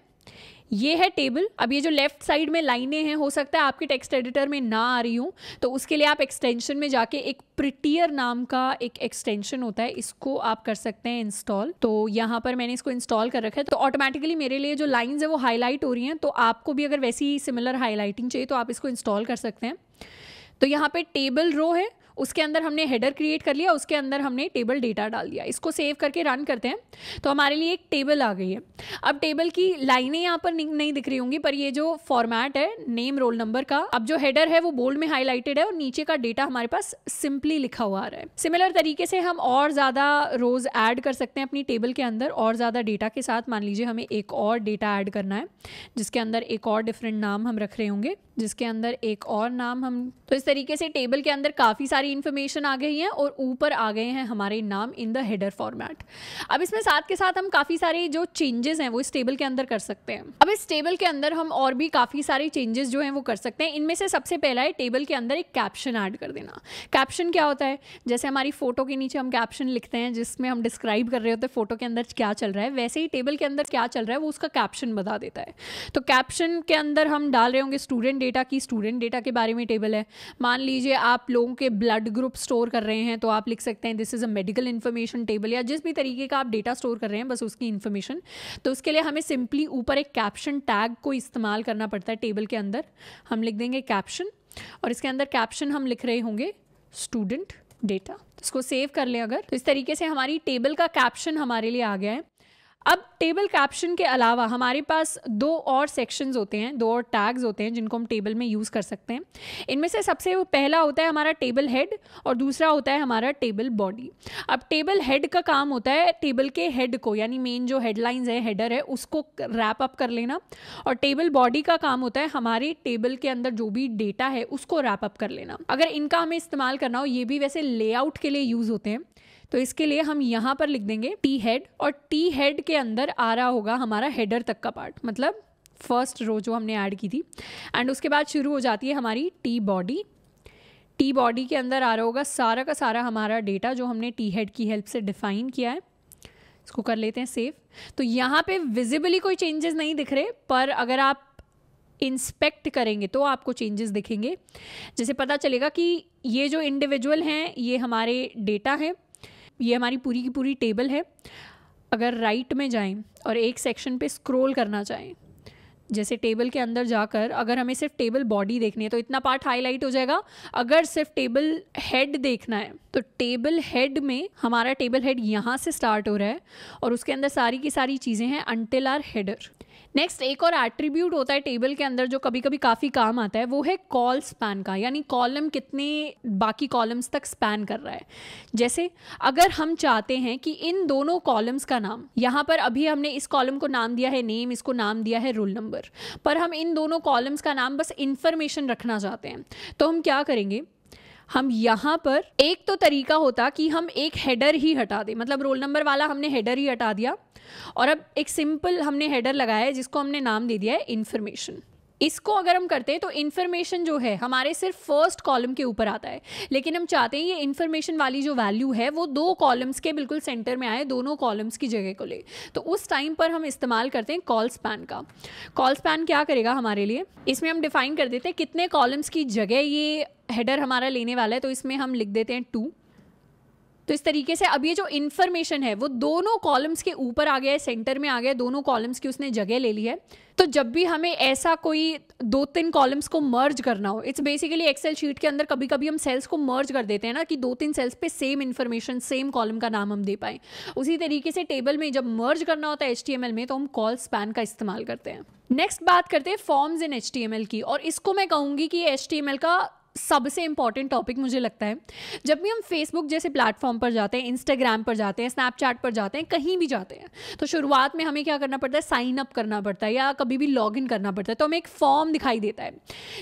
ये है टेबल अब ये जो लेफ़्ट साइड में लाइनें हैं, हो सकता है आपके टेक्स्ट एडिटर में ना आ रही हूँ तो उसके लिए आप एक्सटेंशन में जाके एक प्रिटियर नाम का एक एक्सटेंशन होता है, इसको आप कर सकते हैं इंस्टॉल तो यहाँ पर मैंने इसको इंस्टॉल कर रखा है तो ऑटोमेटिकली मेरे लिए जो लाइन्स है वो हाईलाइट हो रही हैं तो आपको भी अगर वैसी सिमिलर हाईलाइटिंग चाहिए तो आप इसको इंस्टॉल कर सकते हैं. तो यहाँ पे टेबल रो है उसके अंदर हमने हेडर क्रिएट कर लिया, उसके अंदर हमने टेबल डेटा डाल दिया। इसको सेव करके रन करते हैं। तो हमारे लिए एक टेबल आ गई है। अब टेबल की लाइनें यहाँ पर नहीं दिख रही होंगी, पर ये जो फॉर्मेट है नेम रोल नंबर का, अब जो हेडर है, वो बोल्ड में हाईलाइटेड है और नीचे का डेटा हमारे पास सिंपली लिखा हुआ आ रहा है। सिमिलर तरीके से हम और ज़्यादा रोज ऐड कर सकते हैं अपनी टेबल के अंदर, और ज़्यादा डेटा के साथ। मान लीजिए हमें एक और डेटा ऐड करना है, जिसके अंदर एक और डिफरेंट नाम हम रख रहे होंगे, जिसके अंदर एक और नाम हम तो इस तरीके से टेबल के अंदर काफ़ी सारी इन्फॉर्मेशन आ गई है और ऊपर आ गए हैं हमारे नाम इन द हेडर फॉर्मेट अब इसमें साथ के साथ हम काफ़ी सारे जो चेंजेस हैं वो इस टेबल के अंदर कर सकते हैं। अब इस टेबल के अंदर हम और भी काफ़ी सारे चेंजेस जो हैं वो कर सकते हैं। इनमें से सबसे पहला है टेबल के अंदर एक कैप्शन ऐड कर देना। कैप्शन क्या होता है? जैसे हमारी फ़ोटो के नीचे हम कैप्शन लिखते हैं, जिसमें हम डिस्क्राइब कर रहे होते हैं फ़ोटो के अंदर क्या चल रहा है, वैसे ही टेबल के अंदर क्या चल रहा है वो उसका कैप्शन बता देता है। तो कैप्शन के अंदर हम डाल रहे होंगे स्टूडेंट डेटा की स्टूडेंट डेटा के बारे में टेबल है। मान लीजिए आप लोगों के ब्लड ग्रुप स्टोर कर रहे हैं तो आप लिख सकते हैं this is a medical information table या जिस भी तरीके का आप डेटा स्टोर कर रहे हैं, बस उसकी इन्फॉर्मेशन तो उसके लिए हमें सिंपली ऊपर एक कैप्शन टैग को इस्तेमाल करना पड़ता है टेबल के अंदर। हम लिख देंगे कैप्शन और इसके अंदर कैप्शन हम लिख रहे होंगे स्टूडेंट डेटा इसको सेव कर लें अगर। तो इस तरीके से हमारी टेबल का कैप्शन हमारे लिए आ गया है। अब टेबल कैप्शन के अलावा हमारे पास दो और सेक्शंस होते हैं, दो और टैग्स होते हैं जिनको हम टेबल में यूज़ कर सकते हैं। इनमें से सबसे पहला होता है हमारा टेबल हेड और दूसरा होता है हमारा टेबल बॉडी अब टेबल हेड का काम होता है टेबल के हेड को, यानी मेन जो हेडलाइंस है हेडर है, उसको रैप अप कर लेना। और टेबल बॉडी का काम होता है हमारे टेबल के अंदर जो भी डेटा है, उसको रैप अप कर लेना। अगर इनका हमें इस्तेमाल करना हो, ये भी वैसे लेआउट के लिए यूज़ होते हैं। तो इसके लिए हम यहाँ पर लिख देंगे टी हेड और टी हेड के अंदर आ रहा होगा हमारा हेडर तक का पार्ट मतलब फ़र्स्ट रो जो हमने ऐड की थी। एंड उसके बाद शुरू हो जाती है हमारी टी बॉडी टी बॉडी के अंदर आ रहा होगा सारा का सारा हमारा डेटा जो हमने टी हेड की हेल्प से डिफाइन किया है। इसको कर लेते हैं सेव तो यहाँ पे विजिबली कोई चेंजेस नहीं दिख रहे, पर अगर आप इंस्पेक्ट करेंगे तो आपको चेंजेस दिखेंगे। जैसे पता चलेगा कि ये जो इंडिविजुअल हैं, ये हमारे डेटा हैं। ये हमारी पूरी की पूरी टेबल है। अगर राइट में जाएँ और एक सेक्शन पे स्क्रॉल करना चाहें, जैसे टेबल के अंदर जाकर अगर हमें सिर्फ़ टेबल बॉडी देखनी है तो इतना पार्ट हाईलाइट हो जाएगा। अगर सिर्फ़ टेबल हेड देखना है तो टेबल हेड में हमारा टेबल हेड यहाँ से स्टार्ट हो रहा है और उसके अंदर सारी की सारी चीज़ें हैं अंटिल आर हेडर नेक्स्ट एक और एट्रीब्यूट होता है टेबल के अंदर जो कभी कभी काफ़ी काम आता है, वो है कॉल स्पैन का, यानी कॉलम कितने बाकी कॉलम्स तक स्पैन कर रहा है। जैसे, अगर हम चाहते हैं कि इन दोनों कॉलम्स का नाम, यहाँ पर अभी हमने इस कॉलम को नाम दिया है नेम इसको नाम दिया है रोल नंबर पर हम इन दोनों कॉलम्स का नाम बस इंफॉर्मेशन रखना चाहते हैं तो हम क्या करेंगे? हम यहाँ पर, एक तो तरीका होता कि हम एक हेडर ही हटा दें। मतलब रोल नंबर वाला हमने हेडर ही हटा दिया। और अब एक सिंपल हमने हेडर लगाया है, जिसको हमने नाम दे दिया है इन्फॉर्मेशन इसको अगर हम करते हैं तो इन्फॉर्मेशन जो है, हमारे सिर्फ़ फ़र्स्ट कॉलम के ऊपर आता है। लेकिन हम चाहते हैं, ये इन्फॉर्मेशन वाली जो वैल्यू है, वो दो कॉलम्स के बिल्कुल सेंटर में आए, दोनों कॉलम्स की जगह को ले। तो उस टाइम पर हम इस्तेमाल करते हैं कॉल स्पैन का। कॉल स्पैन क्या करेगा हमारे लिए? इसमें हम डिफाइन कर देते हैं कितने कॉलम्स की जगह ये हेडर हमारा लेने वाला है तो इसमें हम लिख देते हैं टू तो इस तरीके से अब ये जो इन्फॉर्मेशन है, वो दोनों कॉलम्स के ऊपर आ गया है सेंटर में आ गया है, दोनों कॉलम्स की उसने जगह ले ली है। तो जब भी हमें ऐसा कोई दो तीन कॉलम्स को मर्ज करना हो इट्स बेसिकली एक्सेल शीट के अंदर कभी कभी हम सेल्स को मर्ज कर देते हैं ना कि दो तीन सेल्स पे सेम इन्फॉर्मेशन सेम कॉलम का नाम हम दे पाए। उसी तरीके से टेबल में जब मर्ज करना होता है एचटीएमएल में तो हम कॉल स्पैन का इस्तेमाल करते हैं। नेक्स्ट बात करते हैं फॉर्म्स इन एचटीएमएल की, और इसको मैं कहूँगी कि एचटीएमएल का सबसे इंपॉर्टेंट टॉपिक मुझे लगता है। जब भी हम फेसबुक जैसे प्लेटफॉर्म पर जाते हैं इंस्टाग्राम पर जाते हैं स्नैपचैट पर जाते हैं, कहीं भी जाते हैं तो शुरुआत में हमें क्या करना पड़ता है? साइन अप करना पड़ता है या कभी भी लॉग इन करना पड़ता है। तो हमें एक फॉर्म दिखाई देता है,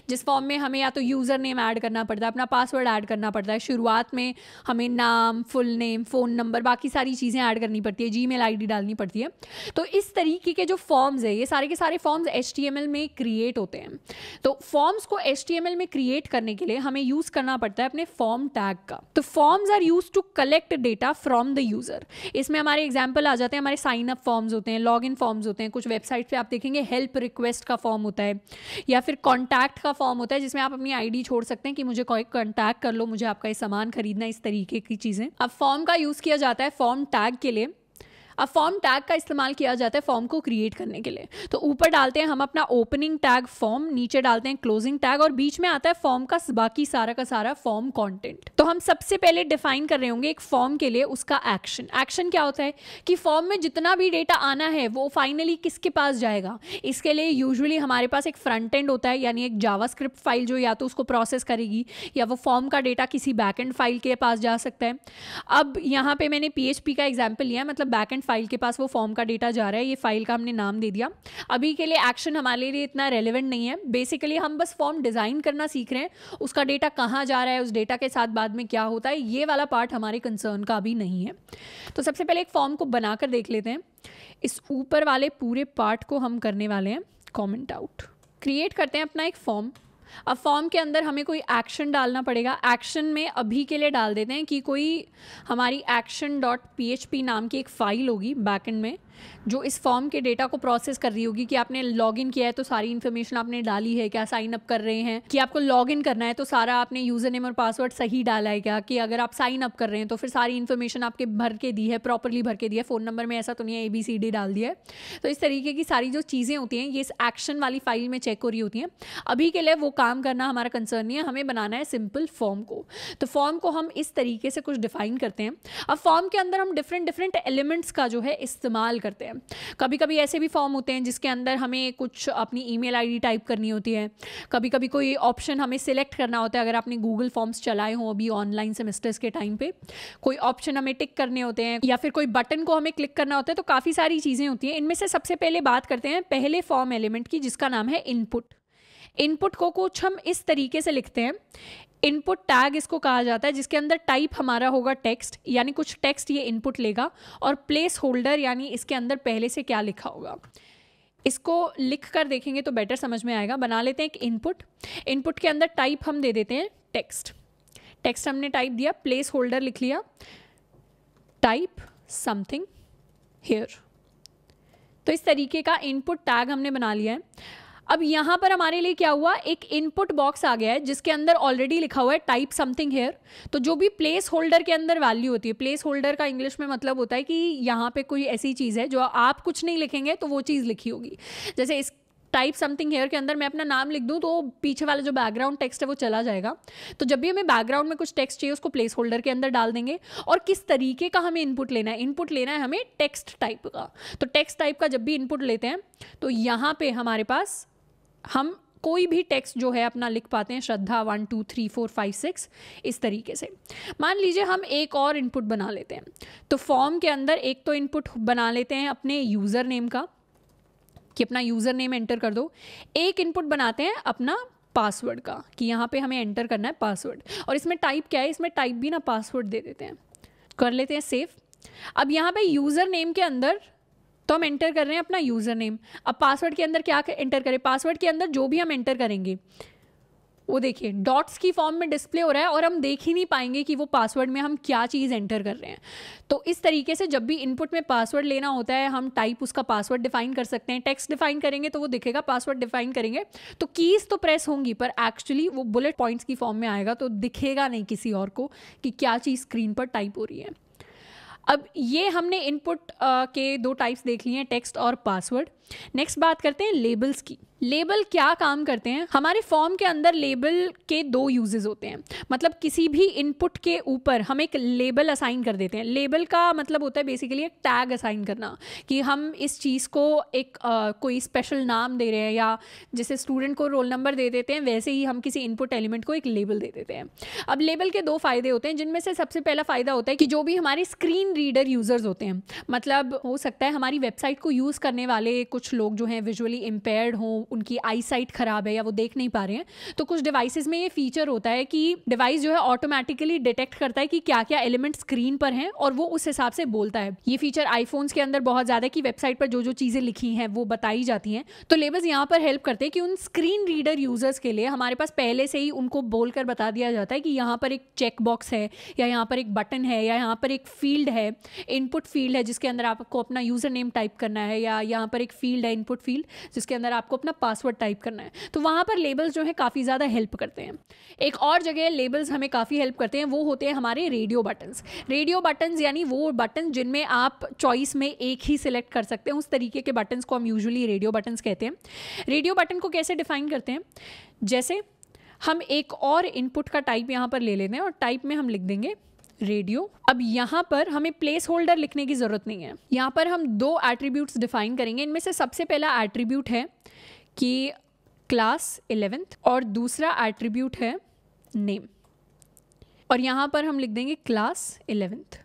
जिस फॉर्म में हमें या तो यूज़र नेम ऐड करना पड़ता है, अपना पासवर्ड ऐड करना पड़ता है। शुरुआत में हमें नाम फुल नेम फ़ोन नंबर बाकी सारी चीज़ें ऐड करनी पड़ती है जी मेल डालनी पड़ती है। तो इस तरीके के जो फॉर्म्स है, ये सारे के सारे फॉर्म्स एचटीएमएल में क्रिएट होते हैं। तो फॉर्म्स को एचटीएमएल में क्रिएट करने के लिए हमें यूज़ करना पड़ता है अपने फॉर्म टैग का। तो forms are use to collect data from the user इसमें हमारे एग्ज़ाम्पल आ जाते हैं, हमारे साइन अप फॉर्म्स होते हैं लॉग इन फॉर्म्स होते हैं, कुछ वेबसाइट पे आप देखेंगे हेल्प रिक्वेस्ट का फॉर्म होता है, या फिर कॉन्टैक्ट का फॉर्म होता है, जिसमें आप अपनी आईडी छोड़ सकते हैं कि मुझे कोई कॉन्टैक्ट कर लो, मुझे आपका ये सामान खरीदना इस तरीके की चीज़ें। अब फॉर्म का यूज़ किया जाता है फॉर्म टैग के लिए। अब फॉर्म टैग का इस्तेमाल किया जाता है फॉर्म को क्रिएट करने के लिए। तो ऊपर डालते हैं हम अपना ओपनिंग टैग फॉर्म नीचे डालते हैं क्लोजिंग टैग और बीच में आता है फॉर्म का बाकी सारा का सारा फॉर्म कॉन्टेंट तो हम सबसे पहले डिफाइन कर रहे होंगे एक फॉर्म के लिए उसका एक्शन एक्शन क्या होता है कि फॉर्म में जितना भी डेटा आना है, वो फाइनली किसके पास जाएगा? इसके लिए यूजुअली हमारे पास एक फ्रंट एंड होता है, यानी एक जावास्क्रिप्ट फ़ाइल जो या तो उसको प्रोसेस करेगी, या वो फॉर्म का डेटा किसी बैक एंड फ़ाइल के पास जा सकता है। अब यहाँ पे मैंने पी का एग्ज़ाम्पल लिया मतलब बैक एंड फ़ाइल के पास वो फॉर्म का डेटा जा रहा है, ये फ़ाइल का हमने नाम दे दिया। अभी के लिए एक्शन हमारे लिए इतना रेलिवेंट नहीं है। बेसिकली हम बस फॉर्म डिज़ाइन करना सीख रहे हैं। उसका डेटा कहाँ जा रहा है, उस डेटा के साथ बाद में क्या होता है, ये वाला पार्ट हमारे कंसर्न का अभी नहीं है। तो सबसे पहले एक फॉर्म को बनाकर देख लेते हैं। इस ऊपर वाले पूरे पार्ट को हम करने वाले हैं। कॉमेंट आउट क्रिएट करते हैं अपना एक फॉर्म अब फॉर्म के अंदर हमें कोई एक्शन डालना पड़ेगा। एक्शन में अभी के लिए डाल देते हैं कि कोई हमारी एक्शन डॉट पी नाम की एक फ़ाइल होगी बैकेंड में। जो इस फॉर्म के डेटा को प्रोसेस कर रही होगी कि आपने लॉगिन किया है तो सारी इन्फॉर्मेशन आपने डाली है क्या साइन अप कर रहे हैं, कि आपको लॉगिन करना है तो सारा आपने यूज़र नेम और पासवर्ड सही डाला है क्या, कि अगर आप साइन अप कर रहे हैं तो फिर सारी इन्फॉर्मेशन आपके भर के दी है प्रॉपरली भर के दी है फ़ोन नंबर में ऐसा तो नहीं है ए बी सी डी डाल दिया है। तो इस तरीके की सारी जो चीज़ें होती हैं, ये इस एक्शन वाली फ़ाइल में चेक हो रही होती हैं। अभी के लिए वो काम करना हमारा कंसर्न नहीं है, हमें बनाना है सिंपल फॉर्म को। तो फॉर्म को हम इस तरीके से कुछ डिफाइन करते हैं। अब फॉर्म के अंदर हम डिफरेंट डिफरेंट एलिमेंट्स का जो है इस्तेमाल करते हैं। कभी कभी ऐसे भी फॉर्म होते हैं जिसके अंदर हमें कुछ अपनी ईमेल आईडी टाइप करनी होती है। कभी कभी कोई ऑप्शन हमें सिलेक्ट करना होता है अगर आपने गूगल फॉर्म्स चलाए हों अभी ऑनलाइन सेमेस्टर्स के टाइम पे। कोई ऑप्शन हमें टिक करने होते हैं या फिर कोई बटन को हमें क्लिक करना होता है तो काफ़ी सारी चीज़ें होती हैं। इनमें से सबसे पहले बात करते हैं पहले फॉर्म एलिमेंट की जिसका नाम है इनपुट इनपुट को कुछ हम इस तरीके से लिखते हैं। इनपुट टैग इसको कहा जाता है, जिसके अंदर टाइप हमारा होगा टेक्स्ट यानी कुछ टेक्स्ट ये इनपुट लेगा, और प्लेस होल्डर यानी इसके अंदर पहले से क्या लिखा होगा। इसको लिख कर देखेंगे तो बेटर समझ में आएगा। बना लेते हैं एक इनपुट इनपुट के अंदर टाइप हम दे देते हैं टेक्स्ट टेक्स्ट हमने टाइप दिया प्लेस होल्डर लिख लिया। टाइप समथिंग हेयर तो इस तरीके का इनपुट टैग हमने बना लिया है। अब यहाँ पर हमारे लिए क्या हुआ? एक इनपुट बॉक्स आ गया है, जिसके अंदर ऑलरेडी लिखा हुआ है टाइप समथिंग हेयर तो जो भी प्लेस होल्डर के अंदर वैल्यू होती है प्लेस होल्डर का इंग्लिश में मतलब होता है कि यहाँ पे कोई ऐसी चीज़ है जो आप कुछ नहीं लिखेंगे तो वो चीज़ लिखी होगी। जैसे इस टाइप समथिंग हेयर के अंदर मैं अपना नाम लिख दूँ तो पीछे वाला जो बैकग्राउंड टेक्स्ट है वो चला जाएगा। तो जब भी हमें बैकग्राउंड में कुछ टेक्स्ट चाहिए, उसको प्लेस होल्डर के अंदर डाल देंगे। और किस तरीके का हमें इनपुट लेना है? इनपुट लेना है हमें टेक्स्ट टाइप का। तो टेक्स्ट टाइप का जब भी इनपुट लेते हैं तो यहाँ पे हमारे पास हम कोई भी टेक्स्ट जो है अपना लिख पाते हैं, Shraddha one two three four five six इस तरीके से। मान लीजिए हम एक और इनपुट बना लेते हैं। तो फॉर्म के अंदर एक तो इनपुट बना लेते हैं अपने यूज़र नेम का, कि अपना यूज़र नेम एंटर कर दो। एक इनपुट बनाते हैं अपना पासवर्ड का, कि यहाँ पे हमें एंटर करना है पासवर्ड और इसमें टाइप क्या है? इसमें टाइप भी ना पासवर्ड दे देते हैं। कर लेते हैं सेव अब यहाँ पे यूज़र नेम के अंदर तो हम एंटर कर रहे हैं अपना यूज़र नेम अब पासवर्ड के अंदर क्या एंटर करें? पासवर्ड के अंदर जो भी हम एंटर करेंगे, वो देखिए डॉट्स की फॉर्म में डिस्प्ले हो रहा है और हम देख ही नहीं पाएँगे कि वो पासवर्ड में हम क्या चीज़ एंटर कर रहे हैं। तो इस तरीके से जब भी इनपुट में पासवर्ड लेना होता है, हम टाइप उसका पासवर्ड डिफाइन कर सकते हैं। टेक्स्ट डिफाइन करेंगे तो वो दिखेगा पासवर्ड डिफाइन करेंगे। तो कीज़ तो प्रेस होंगी, पर एक्चुअली वो बुलेट पॉइंट्स की फॉर्म में आएगा तो दिखेगा नहीं किसी और को कि क्या चीज़ स्क्रीन पर टाइप हो रही है। अब ये हमने इनपुट के दो टाइप्स देख लिए हैं टेक्स्ट और पासवर्ड नेक्स्ट बात करते हैं लेबल्स की। लेबल क्या काम करते हैं? हमारे फॉर्म के अंदर लेबल के दो यूजेस होते हैं। मतलब किसी भी इनपुट के ऊपर हम एक लेबल असाइन कर देते हैं। लेबल का मतलब होता है बेसिकली एक टैग असाइन करना कि हम इस चीज़ को एक आ, कोई स्पेशल नाम दे रहे हैं या जैसे स्टूडेंट को रोल नंबर दे देते हैं वैसे ही हम किसी इनपुट एलिमेंट को एक लेबल दे देते हैं। अब लेबल के दो फ़ायदे होते हैं जिनमें से सबसे पहला फ़ायदा होता है कि जो भी हमारे स्क्रीन रीडर यूज़र्स होते हैं मतलब हो सकता है हमारी वेबसाइट को यूज़ करने वाले कुछ लोग जो हैं विजुअली इम्पेयर्ड हों, उनकी आई साइट ख़राब है या वो देख नहीं पा रहे हैं तो कुछ डिवाइसेस में ये फीचर होता है कि डिवाइस जो है ऑटोमेटिकली डिटेक्ट करता है कि क्या क्या एलिमेंट स्क्रीन पर हैं और वो उस हिसाब से बोलता है। ये फीचर आईफोन्स के अंदर बहुत ज़्यादा कि वेबसाइट पर जो जो चीज़ें लिखी हैं, वो बताई जाती हैं। तो लेबल्स यहाँ पर हेल्प करते हैं कि उन स्क्रीन रीडर यूज़र्स के लिए हमारे पास पहले से ही उनको बोलकर बता दिया जाता है कि यहाँ पर एक चेक बॉक्स है या यहाँ पर एक बटन है या यहाँ पर एक फ़ील्ड है इनपुट फ़ील्ड है जिसके अंदर आपको अपना यूज़र नेम टाइप करना है या यहाँ पर एक फ़ील्ड है इनपुट फ़ील्ड जिसके अंदर आपको अपना पासवर्ड टाइप करना है। तो वहाँ पर लेबल्स जो है काफ़ी ज़्यादा हेल्प करते हैं। एक और जगह लेबल्स हमें काफ़ी हेल्प करते हैं, वो होते हैं हमारे रेडियो बटन्स रेडियो बटन्स यानी वो बटन जिनमें आप चॉइस में एक ही सिलेक्ट कर सकते हैं, उस तरीके के बटन्स को हम यूजुअली रेडियो बटन्स कहते हैं। रेडियो बटन को कैसे डिफाइन करते हैं? जैसे हम एक और इनपुट का टाइप यहाँ पर ले लेते हैं और टाइप में हम लिख देंगे रेडियो। अब यहाँ पर हमें प्लेस होल्डर लिखने की ज़रूरत नहीं है। यहाँ पर हम दो एट्रीब्यूट्स डिफाइन करेंगे। इनमें से सबसे पहला एट्रीब्यूट है कि क्लास इलेवेंथ और दूसरा एट्रीब्यूट है नेम और यहाँ पर हम लिख देंगे क्लास इलेवेंथ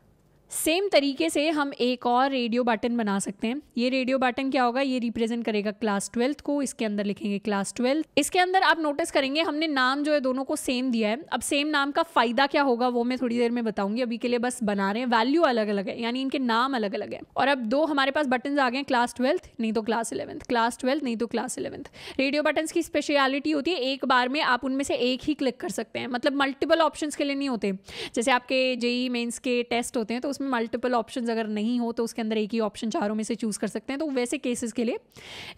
सेम तरीके से हम एक और रेडियो बटन बना सकते हैं। ये रेडियो बटन क्या होगा? ये रिप्रेजेंट करेगा क्लास ट्वेल्थ को, इसके अंदर लिखेंगे क्लास ट्वेल्थ इसके अंदर आप नोटिस करेंगे, हमने नाम जो है दोनों को सेम दिया है। अब सेम नाम का फ़ायदा क्या होगा, वो मैं थोड़ी देर में बताऊँगी। अभी के लिए बस बना रहे हैं। वैल्यू अलग अलग है, यानी इनके नाम अलग अलग है। और अब दो हमारे पास बटन आ गए क्लास ट्वेल्थ नहीं तो क्लास इलेवंथ क्लास ट्वेल्थ नहीं तो क्लास इलेवंथ रेडियो बटन की स्पेशलिटी होती है, एक बार में आप उनमें से एक ही क्लिक कर सकते हैं। मतलब मल्टीपल ऑप्शन के लिए नहीं होते। जैसे आपके जेई मेन्स के टेस्ट होते हैं तो उसमें उसमें मल्टीपल ऑप्शन अगर नहीं हो तो उसके अंदर एक ही ऑप्शन चारों में से चूज़ कर सकते हैं। तो वैसे केसेस के लिए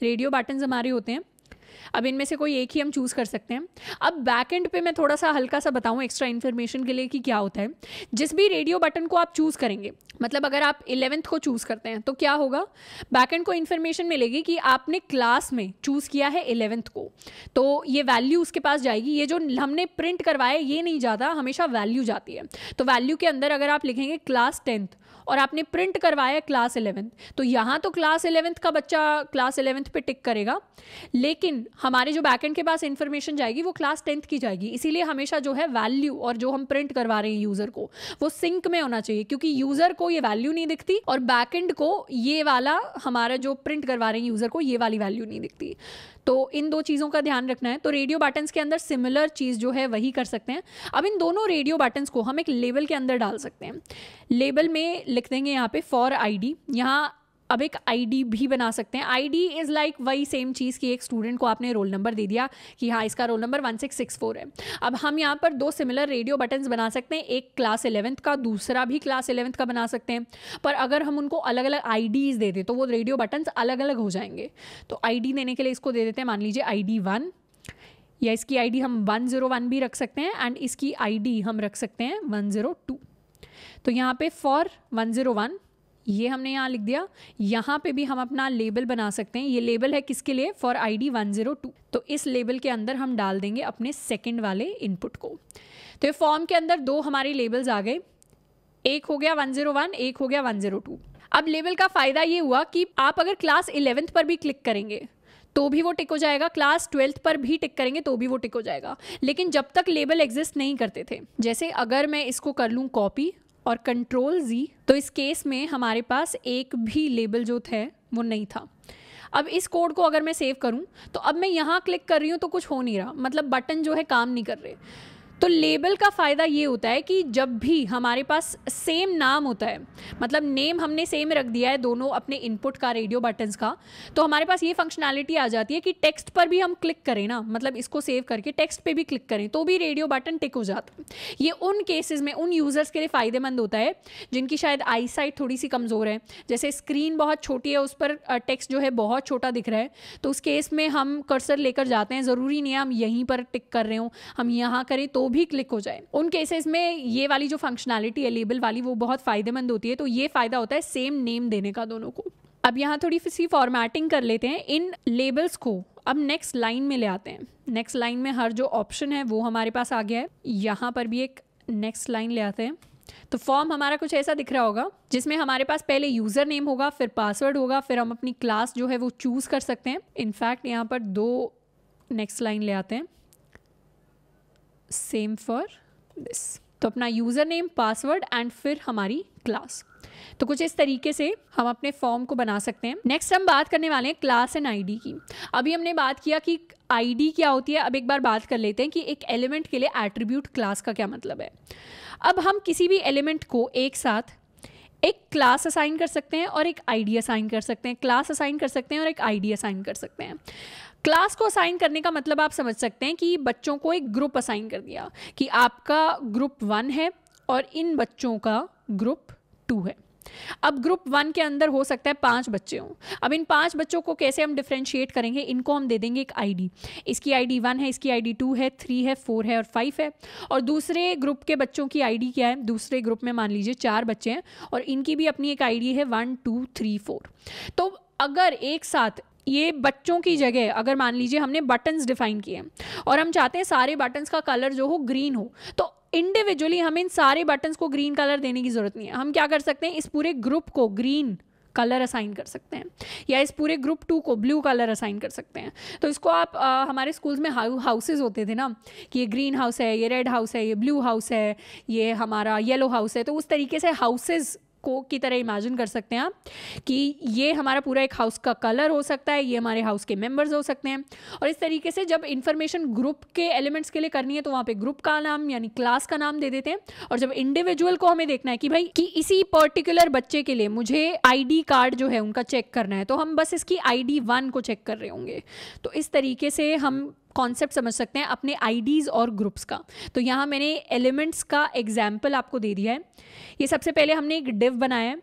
रेडियो बटन्स हमारे होते हैं। अब इनमें से कोई एक ही हम चूज़ कर सकते हैं। अब बैक एंड पे मैं थोड़ा सा हल्का सा बताऊँ एक्स्ट्रा इन्फॉर्मेशन के लिए कि क्या होता है। जिस भी रेडियो बटन को आप चूज़ करेंगे मतलब अगर आप इलेवेंथ को चूज़ करते हैं तो क्या होगा? बैक एंड को इन्फॉर्मेशन मिलेगी कि आपने क्लास में चूज़ किया है इलेवेंथ को। तो ये वैल्यू उसके पास जाएगी। ये जो हमने प्रिंट करवाया, ये नहीं जाता, हमेशा वैल्यू जाती है। तो वैल्यू के अंदर अगर आप लिखेंगे क्लास टेंथ और आपने प्रिंट करवाया क्लास इलेवेंथ तो यहाँ तो क्लास इलेवेंथ का बच्चा क्लास इलेवेंथ पे टिक करेगा, लेकिन हमारे जो बैकेंड के पास इन्फॉर्मेशन जाएगी, वो क्लास टेंथ की जाएगी। इसीलिए हमेशा जो है वैल्यू और जो हम प्रिंट करवा रहे हैं यूज़र को, वो सिंक में होना चाहिए, क्योंकि यूज़र को ये वैल्यू नहीं दिखती और बैकेंड को ये वाला हमारा जो प्रिंट करवा रहे हैं यूज़र को ये वाली वैल्यू नहीं दिखती। तो इन दो चीज़ों का ध्यान रखना है। तो रेडियो बटन्स के अंदर सिमिलर चीज़ जो है, वही कर सकते हैं। अब इन दोनों रेडियो बटन्स को हम एक लेबल के अंदर डाल सकते हैं। लेबल में लिख देंगे यहाँ पे फॉर आईडी यहाँ अब एक आईडी भी बना सकते हैं। आईडी इज़ लाइक वही सेम चीज़ कि एक स्टूडेंट को आपने रोल नंबर दे दिया कि हाँ इसका roll number one six six four है। अब हम यहाँ पर दो सिमिलर रेडियो बटन्स बना सकते हैं। एक क्लास इलेवंथ का, दूसरा भी क्लास इलेवंथ का बना सकते हैं। पर अगर हम उनको अलग अलग आई दे दें तो वो रेडियो बटन्स अलग अलग हो जाएँगे। तो आईडी देने के लिए इसको दे देते हैं, मान लीजिए आई वन या इसकी आईडी हम वन ज़ीरो वन भी रख सकते हैं एंड इसकी आईडी हम रख सकते हैं वन ज़ीरो टू तो यहाँ पे फॉर वन ज़ीरो वन ये हमने यहाँ लिख दिया। यहाँ पे भी हम अपना लेबल बना सकते हैं। ये लेबल है किसके लिए? For I D one zero two तो इस लेबल के अंदर हम डाल देंगे अपने सेकेंड वाले इनपुट को। तो ये फॉर्म के अंदर दो हमारे लेबल्स आ गए। एक हो गया वन ज़ीरो वन एक हो गया वन ज़ीरो टू अब लेबल का फ़ायदा ये हुआ कि आप अगर क्लास इलेवेंथ पर भी क्लिक करेंगे तो भी वो टिक हो जाएगा। क्लास ट्वेल्थ पर भी टिक करेंगे तो भी वो टिक हो जाएगा। लेकिन जब तक लेबल एग्जिस्ट नहीं करते थे, जैसे अगर मैं इसको कर लूँ कॉपी और कंट्रोल जी तो इस केस में हमारे पास एक भी लेबल जो थे, वो नहीं था। अब इस कोड को अगर मैं सेव करूँ तो अब मैं यहाँ क्लिक कर रही हूँ तो कुछ हो नहीं रहा। मतलब बटन जो है, काम नहीं कर रहे। तो लेबल का फ़ायदा ये होता है कि जब भी हमारे पास सेम नाम होता है मतलब नेम हमने सेम रख दिया है दोनों अपने इनपुट का रेडियो बटन्स का तो हमारे पास ये फंक्शनैलिटी आ जाती है कि टेक्स्ट पर भी हम क्लिक करें ना मतलब इसको सेव करके टेक्स्ट पे भी क्लिक करें तो भी रेडियो बटन टिक हो जाता है। ये उन केसेस में, उन यूज़र्स के लिए फ़ायदेमंद होता है, जिनकी शायद आई साइट थोड़ी सी कमज़ोर है। जैसे स्क्रीन बहुत छोटी है, उस पर टेक्स्ट जो है बहुत छोटा दिख रहा है तो उस केस में हम कर्सर लेकर जाते हैं, ज़रूरी नहीं है हम यहीं पर टिक कर रहे हो, हम यहाँ करें तो भी क्लिक हो जाए। उन केसेस में ये वाली जो फंक्शनैलिटी है लेबल वाली, वो बहुत फ़ायदेमंद होती है। तो ये फ़ायदा होता है सेम नेम देने का दोनों को। अब यहाँ थोड़ी सी फॉर्मेटिंग कर लेते हैं। इन लेबल्स को अब नेक्स्ट लाइन में ले आते हैं। नेक्स्ट लाइन में हर जो ऑप्शन है, वो हमारे पास आ गया है। यहाँ पर भी एक नेक्स्ट लाइन ले आते हैं। तो फॉर्म हमारा कुछ ऐसा दिख रहा होगा, जिसमें हमारे पास पहले यूज़र नेम होगा, फिर पासवर्ड होगा, फिर हम अपनी क्लास जो है वो चूज़ कर सकते हैं। इनफैक्ट यहाँ पर दो नेक्स्ट लाइन ले आते हैं। सेम फॉर दिस तो अपना यूज़र नेम पासवर्ड एंड फिर हमारी क्लास तो कुछ इस तरीके से हम अपने फॉर्म को बना सकते हैं। नेक्स्ट हम बात करने वाले हैं क्लास एंड आईडी की। अभी हमने बात किया कि आईडी क्या होती है। अब एक बार बात कर लेते हैं कि एक एलिमेंट के लिए एट्रीब्यूट क्लास का क्या मतलब है। अब हम किसी भी एलिमेंट को एक साथ एक क्लास असाइन कर सकते हैं और एक आईडी असाइन कर सकते हैं। क्लास असाइन कर सकते हैं और एक आईडी असाइन कर सकते हैं। क्लास को असाइन करने का मतलब आप समझ सकते हैं कि बच्चों को एक ग्रुप असाइन कर दिया कि आपका ग्रुप वन है और इन बच्चों का ग्रुप टू है। अब ग्रुप वन के अंदर हो सकता है पाँच बच्चे हों। अब इन पाँच बच्चों को कैसे हम डिफ्रेंशिएट करेंगे? इनको हम दे देंगे एक आईडी इसकी आईडी वन है, इसकी आईडी टू है थ्री है फोर है और फाइव है। और दूसरे ग्रुप के बच्चों की आईडी क्या है? दूसरे ग्रुप में मान लीजिए चार बच्चे हैं और इनकी भी अपनी एक आईडी है वन टू थ्री फोर तो अगर एक साथ ये बच्चों की जगह अगर मान लीजिए हमने बटन्स डिफाइन किए हैं और हम चाहते हैं सारे बटन्स का कलर जो हो ग्रीन हो तो इंडिविजुअली हमें इन सारे बटन्स को ग्रीन कलर देने की ज़रूरत नहीं है। हम क्या कर सकते हैं इस पूरे ग्रुप को ग्रीन कलर असाइन कर सकते हैं या इस पूरे ग्रुप टू को ब्लू कलर असाइन कर सकते हैं। तो इसको आप आ, हमारे स्कूल्स में हाउसेज होते थे ना कि ये ग्रीन हाउस है ये रेड हाउस है ये ब्लू हाउस है ये हमारा येलो हाउस है तो उस तरीके से हाउसेज को की तरह इमेजिन कर सकते हैं आप कि ये हमारा पूरा एक हाउस का कलर हो सकता है, ये हमारे हाउस के मेंबर्स हो सकते हैं। और इस तरीके से जब इन्फॉर्मेशन ग्रुप के एलिमेंट्स के लिए करनी है तो वहाँ पे ग्रुप का नाम यानी क्लास का नाम दे देते हैं। और जब इंडिविजुअल को हमें देखना है कि भाई, कि इसी पर्टिकुलर बच्चे के लिए मुझे आईडी कार्ड जो है उनका चेक करना है तो हम बस इसकी आईडी वन को चेक कर रहे होंगे। तो इस तरीके से हम कॉन्सेप्ट समझ सकते हैं अपने आईडीज़ और ग्रुप्स का। तो यहाँ मैंने एलिमेंट्स का एग्ज़ाम्पल आपको दे दिया है। ये सबसे पहले हमने एक डिव बनाया है।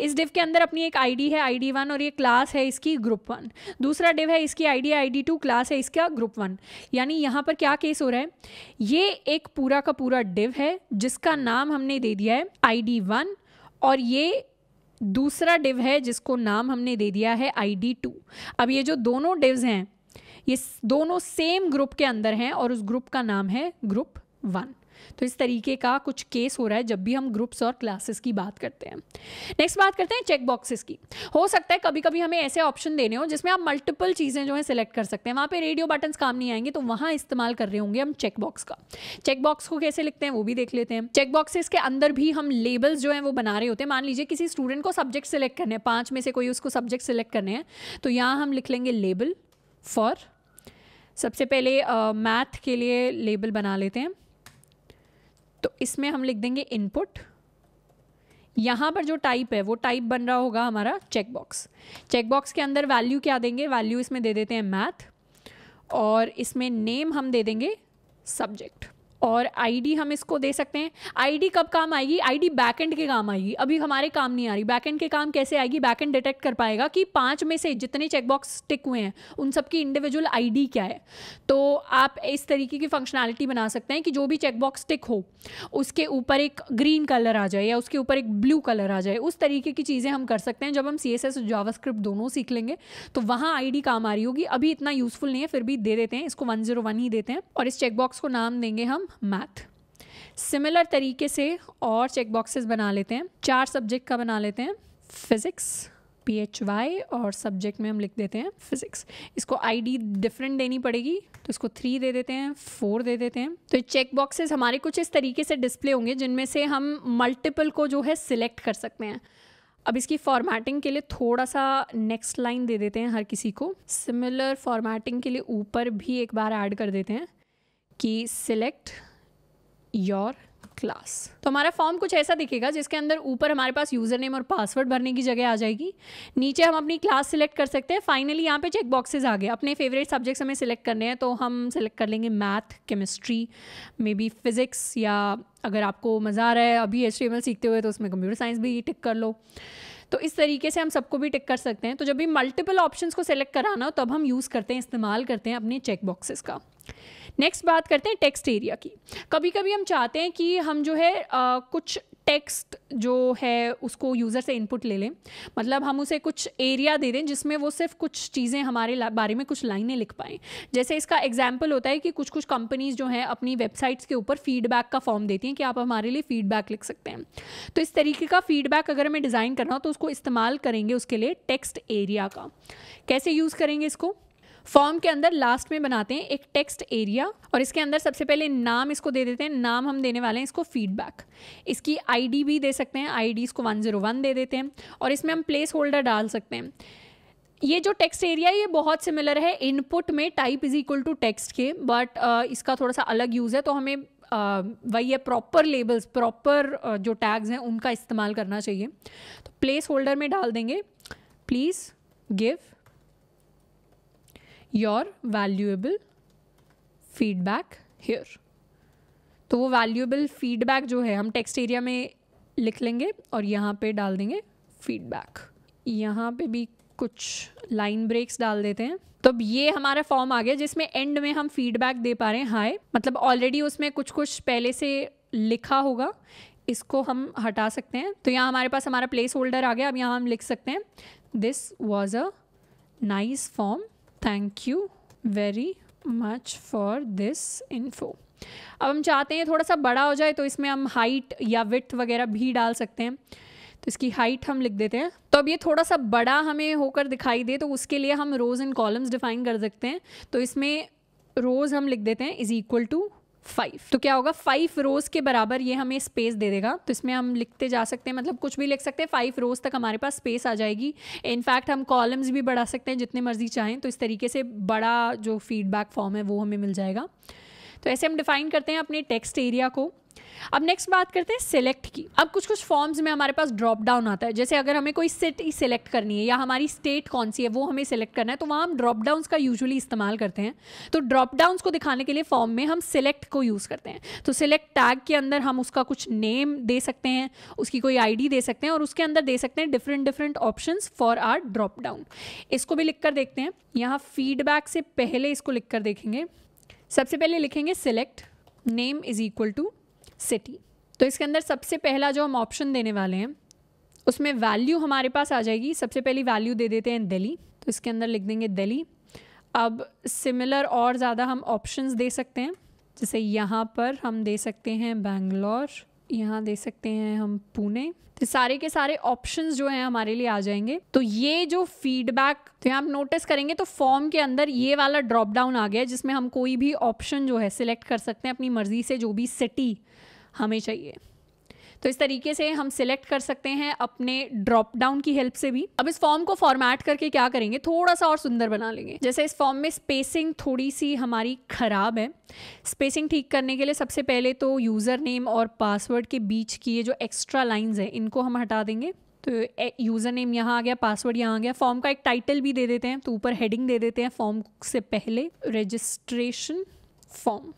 इस डिव के अंदर अपनी एक आईडी है आईडी वन और ये क्लास है इसकी ग्रुप वन दूसरा डिव है इसकी आईडी आईडी टू क्लास है इसका ग्रुप वन यानी यहाँ पर क्या केस हो रहा है? ये एक पूरा का पूरा डिव है, जिसका नाम हमने दे दिया है आईडी वन और ये दूसरा डिव है जिसको नाम हमने दे दिया है आईडी टू अब ये जो दोनों डिव्स हैं ये दोनों सेम ग्रुप के अंदर हैं और उस ग्रुप का नाम है ग्रुप वन तो इस तरीके का कुछ केस हो रहा है जब भी हम ग्रुप्स और क्लासेस की बात करते हैं। नेक्स्ट बात करते हैं चेक बॉक्सेस की। हो सकता है कभी कभी हमें ऐसे ऑप्शन देने हो जिसमें आप मल्टीपल चीज़ें जो है सिलेक्ट कर सकते हैं। वहाँ पे रेडियो बटन्स काम नहीं आएँगे तो वहाँ इस्तेमाल कर रहे होंगे हम चेक बॉक्स का। चेक बॉक्स को कैसे लिखते हैं वो भी देख लेते हैं। चेक बॉक्सेस के अंदर भी हम लेबल्स जो है वो बना रहे होते हैं। मान लीजिए किसी स्टूडेंट को सब्जेक्ट सिलेक्ट करने हैं, पाँच में से कोई उसको सब्जेक्ट सिलेक्ट करने हैं तो यहाँ हम लिख लेंगे लेबल फॉर सबसे पहले मैथ uh, के लिए लेबल बना लेते हैं। तो इसमें हम लिख देंगे इनपुट यहाँ पर जो टाइप है वो टाइप बन रहा होगा हमारा चेकबॉक्स चेकबॉक्स के अंदर वैल्यू क्या देंगे? वैल्यू इसमें दे देते हैं मैथ और इसमें नेम हम दे देंगे सब्जेक्ट और आईडी हम इसको दे सकते हैं। आईडी कब काम आएगी? आईडी बैकएंड के काम आएगी। अभी हमारे काम नहीं आ रही। बैकएंड के काम कैसे आएगी? बैकएंड डिटेक्ट कर पाएगा कि पाँच में से जितने चेकबॉक्स टिक हुए हैं, उन सबकी इंडिविजुअल आईडी क्या है। तो आप इस तरीके की फंक्शनैलिटी बना सकते हैं कि जो भी चेकबॉक्स टिक हो, उसके ऊपर एक ग्रीन कलर आ जाए या उसके ऊपर एक ब्लू कलर आ जाए, उस तरीके की चीज़ें हम कर सकते हैं। जब हम सी एस एस दोनों सीख लेंगे तो वहाँ आई काम आ रही होगी। अभी इतना यूज़फुल नहीं है, फिर भी दे देते हैं। इसको वन ज़ीरो वन ही देते हैं और इस चेकबॉक्स को नाम देंगे हम मैथ सिमिलर तरीके से और चेक बॉक्सेस बना लेते हैं। चार सब्जेक्ट का बना लेते हैं। फिज़िक्स पी एच वाई और सब्जेक्ट में हम लिख देते हैं फिज़िक्स इसको आईडी डिफरेंट देनी पड़ेगी तो इसको थ्री दे देते हैं फोर दे देते हैं। तो चेक बॉक्सेस हमारे कुछ इस तरीके से डिस्प्ले होंगे, जिनमें से हम मल्टीपल को जो है सिलेक्ट कर सकते हैं। अब इसकी फॉर्मेटिंग के लिए थोड़ा सा नेक्स्ट लाइन दे देते हैं हर किसी को। सिमिलर फॉर्मेटिंग के लिए ऊपर भी एक बार ऐड कर देते हैं। कि सिलेक्ट योर क्लास तो हमारा फॉर्म कुछ ऐसा दिखेगा जिसके अंदर ऊपर हमारे पास यूज़र नेम और पासवर्ड भरने की जगह आ जाएगी। नीचे हम अपनी क्लास सिलेक्ट कर सकते हैं। फाइनली यहाँ पे चेक बॉक्सेस आ गए। अपने फेवरेट सब्जेक्ट्स हमें सिलेक्ट करने हैं तो हम सिलेक्ट कर लेंगे math chemistry may be physics या अगर आपको मज़ा आ रहा है, अभी एच सीखते हुए तो उसमें कंप्यूटर साइंस भी टिक कर लो। तो इस तरीके से हम सबको भी टिक कर सकते हैं। तो जब भी मल्टीपल ऑप्शंस को सिलेक्ट कराना हो, तब हम यूज़ करते हैं, इस्तेमाल करते हैं अपने चेक बॉक्सेस का। नेक्स्ट बात करते हैं टेक्स्ट एरिया की। कभी कभी हम चाहते हैं कि हम जो है आ, कुछ टेक्स्ट जो है उसको यूज़र से इनपुट ले लें। मतलब हम उसे कुछ एरिया दे दें जिसमें वो सिर्फ़ कुछ चीज़ें हमारे बारे में कुछ लाइनें लिख पाएँ। जैसे इसका एग्ज़ाम्पल होता है कि कुछ कुछ कंपनीज़ जो हैं अपनी वेबसाइट्स के ऊपर फीडबैक का फॉर्म देती हैं कि आप हमारे लिए फीडबैक लिख सकते हैं। तो इस तरीके का फीडबैक अगर हमें डिज़ाइन करना हो तो उसको इस्तेमाल करेंगे उसके लिए टेक्स्ट एरिया का। कैसे यूज़ करेंगे इसको? फॉर्म के अंदर लास्ट में बनाते हैं एक टेक्स्ट एरिया और इसके अंदर सबसे पहले नाम इसको दे देते हैं, नाम हम देने वाले हैं इसको फीडबैक इसकी आईडी भी दे सकते हैं आईडी इसको वन ज़ीरो वन दे देते हैं और इसमें हम प्लेस होल्डर डाल सकते हैं. ये जो टेक्स्ट एरिया है, ये बहुत सिमिलर है इनपुट में type is equal to text के बट इसका थोड़ा सा अलग यूज़ है तो हमें वही है प्रॉपर लेबल्स प्रॉपर जो टैग्स हैं, उनका इस्तेमाल करना चाहिए. तो प्लेस होल्डर में डाल देंगे. Please give your valuable feedback here तो वो वैल्यूएबल फीडबैक जो है, हम टेक्स्ट एरिया में लिख लेंगे और यहाँ पे डाल देंगे फीडबैक यहाँ पे भी कुछ लाइन ब्रेक्स डाल देते हैं। तो अब ये हमारा फॉर्म आ गया जिसमें एंड में हम फीडबैक दे पा रहे हैं हाय मतलब ऑलरेडी उसमें कुछ कुछ पहले से लिखा होगा, इसको हम हटा सकते हैं। तो यहाँ हमारे पास हमारा प्लेस होल्डर आ गया, अब यहाँ हम लिख सकते हैं। This was a nice form thank you very much for this info अब हम चाहते हैं थोड़ा सा बड़ा हो जाए तो इसमें हम हाइट या विथ वगैरह भी डाल सकते हैं। तो इसकी हाइट हम लिख देते हैं। तो अब ये थोड़ा सा बड़ा हमें होकर दिखाई दे तो उसके लिए हम रोज़ इन कॉलम्स डिफाइन कर सकते हैं। तो इसमें रोज़ हम लिख देते हैं इज़ इक्वल टू फाइव तो क्या होगा? फाइव रोज के बराबर ये हमें स्पेस दे देगा। तो इसमें हम लिखते जा सकते हैं मतलब कुछ भी लिख सकते हैं फाइव रोज तक हमारे पास स्पेस आ जाएगी। इनफैक्ट हम कॉलम्स भी बढ़ा सकते हैं जितने मर्ज़ी चाहें। तो इस तरीके से बड़ा जो फीडबैक फॉर्म है, वो हमें मिल जाएगा। तो ऐसे हम डिफाइन करते हैं अपने टेक्स्ट एरिया को। अब नेक्स्ट बात करते हैं सिलेक्ट की। अब कुछ कुछ फॉर्म्स में हमारे पास ड्रॉप डाउन आता है। जैसे अगर हमें कोई सिटी सिलेक्ट करनी है या हमारी स्टेट कौन सी है, वो हमें सिलेक्ट करना है तो वहाँ हम ड्रॉप डाउन का यूजुअली इस्तेमाल करते हैं। तो ड्रॉप डाउन को दिखाने के लिए फॉर्म में हम सिलेक्ट को यूज़ करते हैं। तो सिलेक्ट टैग के अंदर हम उसका कुछ नेम दे सकते हैं, उसकी कोई आईडी दे सकते हैं और उसके अंदर दे सकते हैं different different option for or drop down इसको भी लिख कर देखते हैं। यहाँ फीडबैक से पहले इसको लिख कर देखेंगे। सबसे पहले लिखेंगे select name is equal to city. तो इसके अंदर सबसे पहला जो हम ऑप्शन देने वाले हैं, उसमें वैल्यू हमारे पास आ जाएगी। सबसे पहली वैल्यू दे देते हैं दिल्ली तो इसके अंदर लिख देंगे दिल्ली। अब सिमिलर और ज़्यादा हम ऑप्शंस दे सकते हैं। जैसे यहाँ पर हम दे सकते हैं बैंगलोर, यहाँ दे सकते हैं हम पुणे। तो सारे के सारे ऑप्शंस जो हैं हमारे लिए आ जाएँगे। तो ये जो फीडबैक तो यहाँ आप नोटिस करेंगे तो फॉर्म के अंदर ये वाला ड्रॉप डाउन आ गया है, जिसमें हम कोई भी ऑप्शन जो है सिलेक्ट कर सकते हैं, अपनी मर्ज़ी से जो भी सिटी हमें चाहिए तो इस तरीके से हम सिलेक्ट कर सकते हैं अपने ड्रॉप डाउन की हेल्प से भी। अब इस फॉर्म को फॉर्मेट करके क्या करेंगे? थोड़ा सा और सुंदर बना लेंगे। जैसे इस फॉर्म में स्पेसिंग थोड़ी सी हमारी ख़राब है। स्पेसिंग ठीक करने के लिए सबसे पहले तो यूज़र नेम और पासवर्ड के बीच की ये जो एक्स्ट्रा लाइन्स हैं, इनको हम हटा देंगे। तो यूज़र नेम यहाँ आ गया पासवर्ड यहाँ आ गया। फॉर्म का एक टाइटल भी दे देते हैं तो ऊपर हेडिंग दे देते हैं फॉर्म से पहले। रजिस्ट्रेशन फॉर्म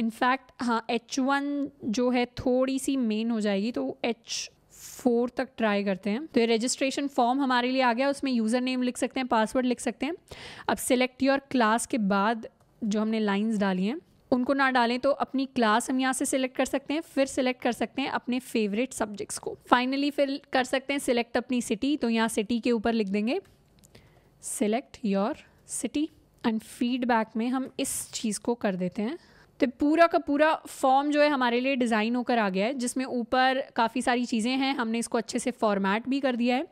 इनफैक्ट हाँ एच वन जो है थोड़ी सी मेन हो जाएगी तो एच फोर तक ट्राई करते हैं। तो ये रजिस्ट्रेशन फॉर्म हमारे लिए आ गया, उसमें यूज़र नेम लिख सकते हैं पासवर्ड लिख सकते हैं। अब सिलेक्ट योर क्लास के बाद जो हमने लाइंस डाली हैं, उनको ना डालें तो अपनी क्लास हम यहाँ से सिलेक्ट कर सकते हैं, फिर सिलेक्ट कर सकते हैं अपने फेवरेट सब्जेक्ट्स को। फाइनली फिर कर सकते हैं सिलेक्ट अपनी सिटी तो यहाँ सिटी के ऊपर लिख देंगे select your city and feedback में हम इस चीज़ को कर देते हैं। तो पूरा का पूरा फॉर्म जो है हमारे लिए डिज़ाइन होकर आ गया है, जिसमें ऊपर काफ़ी सारी चीज़ें हैं, हमने इसको अच्छे से फॉर्मेट भी कर दिया है।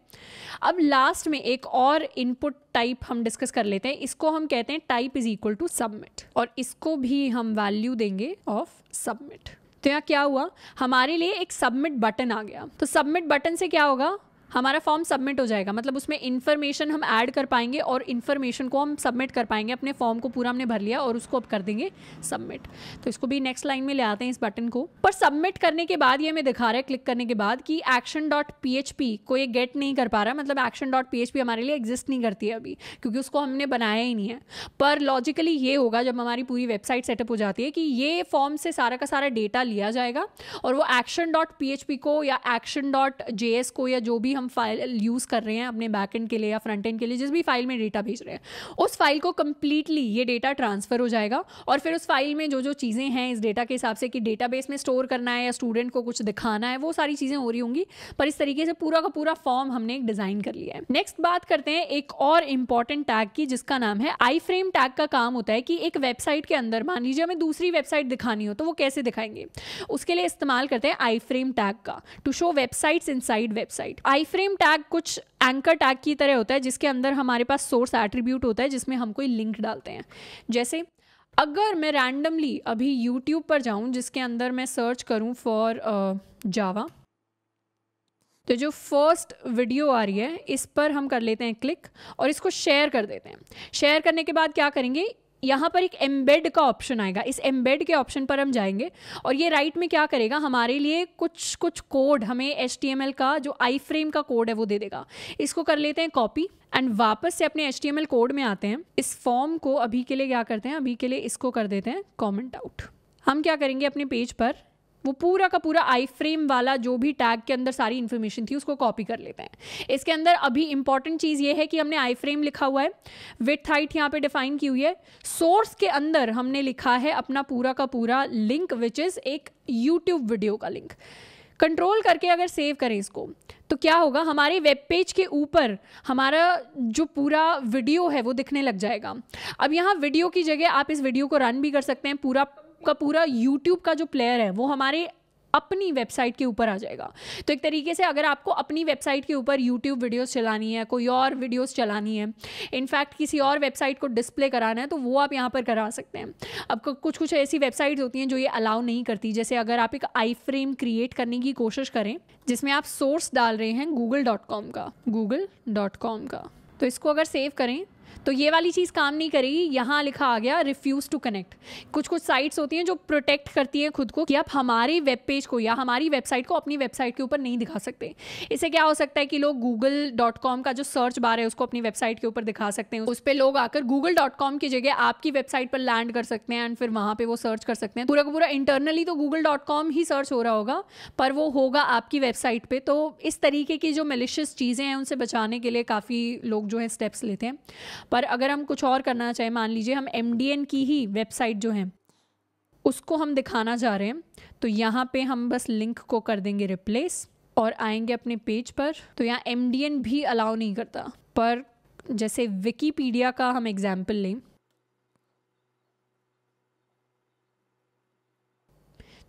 अब लास्ट में एक और इनपुट टाइप हम डिस्कस कर लेते हैं, इसको हम कहते हैं type is equal to submit और इसको भी हम वैल्यू देंगे ऑफ़ सबमिट तो यहाँ क्या हुआ? हमारे लिए एक सबमिट बटन आ गया। तो सबमिट बटन से क्या होगा? हमारा फॉर्म सबमिट हो जाएगा। मतलब उसमें इन्फॉर्मेशन हम ऐड कर पाएँगे और इन्फॉर्मेशन को हम सबमिट कर पाएँगे। अपने फॉर्म को पूरा हमने भर लिया और उसको अब कर देंगे सबमिट तो इसको भी नेक्स्ट लाइन में ले आते हैं इस बटन को। पर सबमिट करने के बाद ये हमें दिखा रहा है क्लिक करने के बाद, कि action dot P H P को ये गेट नहीं कर पा रहा। मतलब action dot P H P हमारे लिए एग्जिस्ट नहीं करती है अभी, क्योंकि उसको हमने बनाया ही नहीं है। पर लॉजिकली ये होगा, जब हमारी पूरी वेबसाइट सेटअप हो जाती है, कि ये फॉर्म से सारा का सारा डेटा लिया जाएगा और वो action dot P H P को या एक्शन डॉट जे एस को या जो भी हम फ़ाइल यूज़ कर रहे हैं अपने बैक एंड के लिए या फ्रंट एंड के लिए, जिस भी फ़ाइल में डेटा भेज रहे हैं, उस फ़ाइल को कम्प्लीटली ये डेटा ट्रांसफ़र हो जाएगा और फिर उस फ़ाइल में जो जो चीज़ें हैं इस डेटा के हिसाब से कि डेटाबेस में स्टोर करना है या स्टूडेंट को कुछ दिखाना है, वो सारी चीज़ें हो रही होंगी, पर इस तरीके से पूरा का पूरा फॉर्म हमने एक डिज़ाइन कर लिया है। नेक्स्ट बात करते हैं एक और इंपॉर्टेंट टैग की, जिसका नाम है आई फ्रेम टैग का काम होता है कि एक वेबसाइट के अंदर, मान लीजिए हमें दूसरी वेबसाइट दिखानी हो तो वो कैसे दिखाएँगे? उसके लिए इस्तेमाल करते हैं आई फ्रेम टैग का to show websites inside website I frame tag कुछ एंकर टैग की तरह होता है, जिसके अंदर हमारे पास सोर्स एट्रीब्यूट होता है, जिसमें हम कोई लिंक डालते हैं। जैसे, अगर मैं रैंडमली अभी यूट्यूब पर जाऊँ, जिसके अंदर मैं सर्च करूँ फॉर जावा तो जो फ़र्स्ट वीडियो आ रही है, इस पर हम कर लेते हैं क्लिक और इसको शेयर कर देते हैं। शेयर करने के बाद क्या करेंगे? यहाँ पर एक एम्बेड का ऑप्शन आएगा। इस एम्बेड के ऑप्शन पर हम जाएँगे और ये राइट में क्या करेगा? हमारे लिए कुछ कुछ कोड हमें एचटीएमएल का, जो आई फ्रेम का कोड है, वो दे देगा। इसको कर लेते हैं कॉपी एंड वापस से अपने एचटीएमएल कोड में आते हैं। इस फॉर्म को अभी के लिए क्या करते हैं? अभी के लिए इसको कर देते हैं कॉमेंट आउट हम क्या करेंगे अपने पेज पर? वो पूरा का पूरा आई फ्रेम वाला जो भी टैग के अंदर सारी इन्फॉर्मेशन थी, उसको कॉपी कर लेते हैं। इसके अंदर अभी इंपॉर्टेंट चीज़ ये है कि हमने आई फ्रेम लिखा हुआ है विथ हाइट यहाँ पे डिफाइन की हुई है। सोर्स के अंदर हमने लिखा है अपना पूरा का पूरा लिंक विच इज़ एक यूट्यूब वीडियो का लिंक कंट्रोल करके अगर सेव करें इसको तो क्या होगा? हमारे वेब पेज के ऊपर हमारा जो पूरा वीडियो है, वो दिखने लग जाएगा। अब यहाँ वीडियो की जगह आप इस वीडियो को रन भी कर सकते हैं, पूरा का पूरा यूट्यूब का जो प्लेयर है, वो हमारे अपनी वेबसाइट के ऊपर आ जाएगा। तो एक तरीके से अगर आपको अपनी वेबसाइट के ऊपर यूट्यूब वीडियोस चलानी है, कोई और वीडियोस चलानी है इनफैक्ट किसी और वेबसाइट को डिस्प्ले कराना है तो वो आप यहाँ पर करा सकते हैं। अब कुछ कुछ ऐसी वेबसाइट्स होती हैं जो ये अलाउ नहीं करती। जैसे अगर आप एक आई फ्रेम क्रिएट करने की कोशिश करें, जिसमें आप सोर्स डाल रहे हैं गूगल का। गूगल का। तो इसको अगर सेव करें तो ये वाली चीज़ काम नहीं करेगी यहाँ लिखा आ गया रिफ्यूज़ टू कनेक्ट कुछ कुछ साइट्स होती हैं जो प्रोटेक्ट करती हैं खुद को कि आप हमारे वेब पेज को या हमारी वेबसाइट को अपनी वेबसाइट के ऊपर नहीं दिखा सकते। इससे क्या हो सकता है कि लोग गूगल डॉट कॉम का जो सर्च बार है उसको अपनी वेबसाइट के ऊपर दिखा सकते हैं। उस पर लोग आकर गूगल डॉट कॉम की जगह आपकी वेबसाइट पर लैंड कर सकते हैं एंड फिर वहाँ पर वो सर्च कर सकते हैं। पूरा का पूरा इंटरनली तो गूगल डॉट कॉम ही सर्च हो रहा होगा, पर वो होगा आपकी वेबसाइट पर तो इस तरीके की जो मेलिशियस चीज़ें हैं उनसे बचाने के लिए काफ़ी लोग जो है स्टेप्स लेते हैं। पर अगर हम कुछ और करना चाहें, मान लीजिए हम MDN की ही वेबसाइट जो है, उसको हम दिखाना चाह रहे हैं तो यहाँ पे हम बस लिंक को कर देंगे रिप्लेस और आएँगे अपने पेज पर। तो यहाँ एम भी अलाउ नहीं करता। पर जैसे विकीपीडिया का हम एग्ज़ाम्पल लें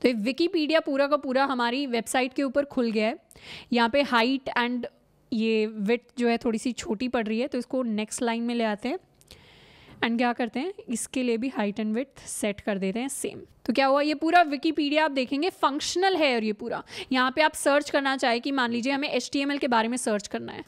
तो ये विकीपीडिया पूरा का पूरा हमारी वेबसाइट के ऊपर खुल गया है। यहाँ पे हाइट एंड ये विथ जो है थोड़ी सी छोटी पड़ रही है तो इसको नेक्स्ट लाइन में ले आते हैं। एंड क्या करते हैं? इसके लिए भी हाइट एंड विथ सेट कर देते हैं सेम तो क्या हुआ? ये पूरा विकीपीडिया आप देखेंगे फंक्शनल है और ये पूरा। यहाँ पे आप सर्च करना चाहे कि मान लीजिए हमें HTML के बारे में सर्च करना है।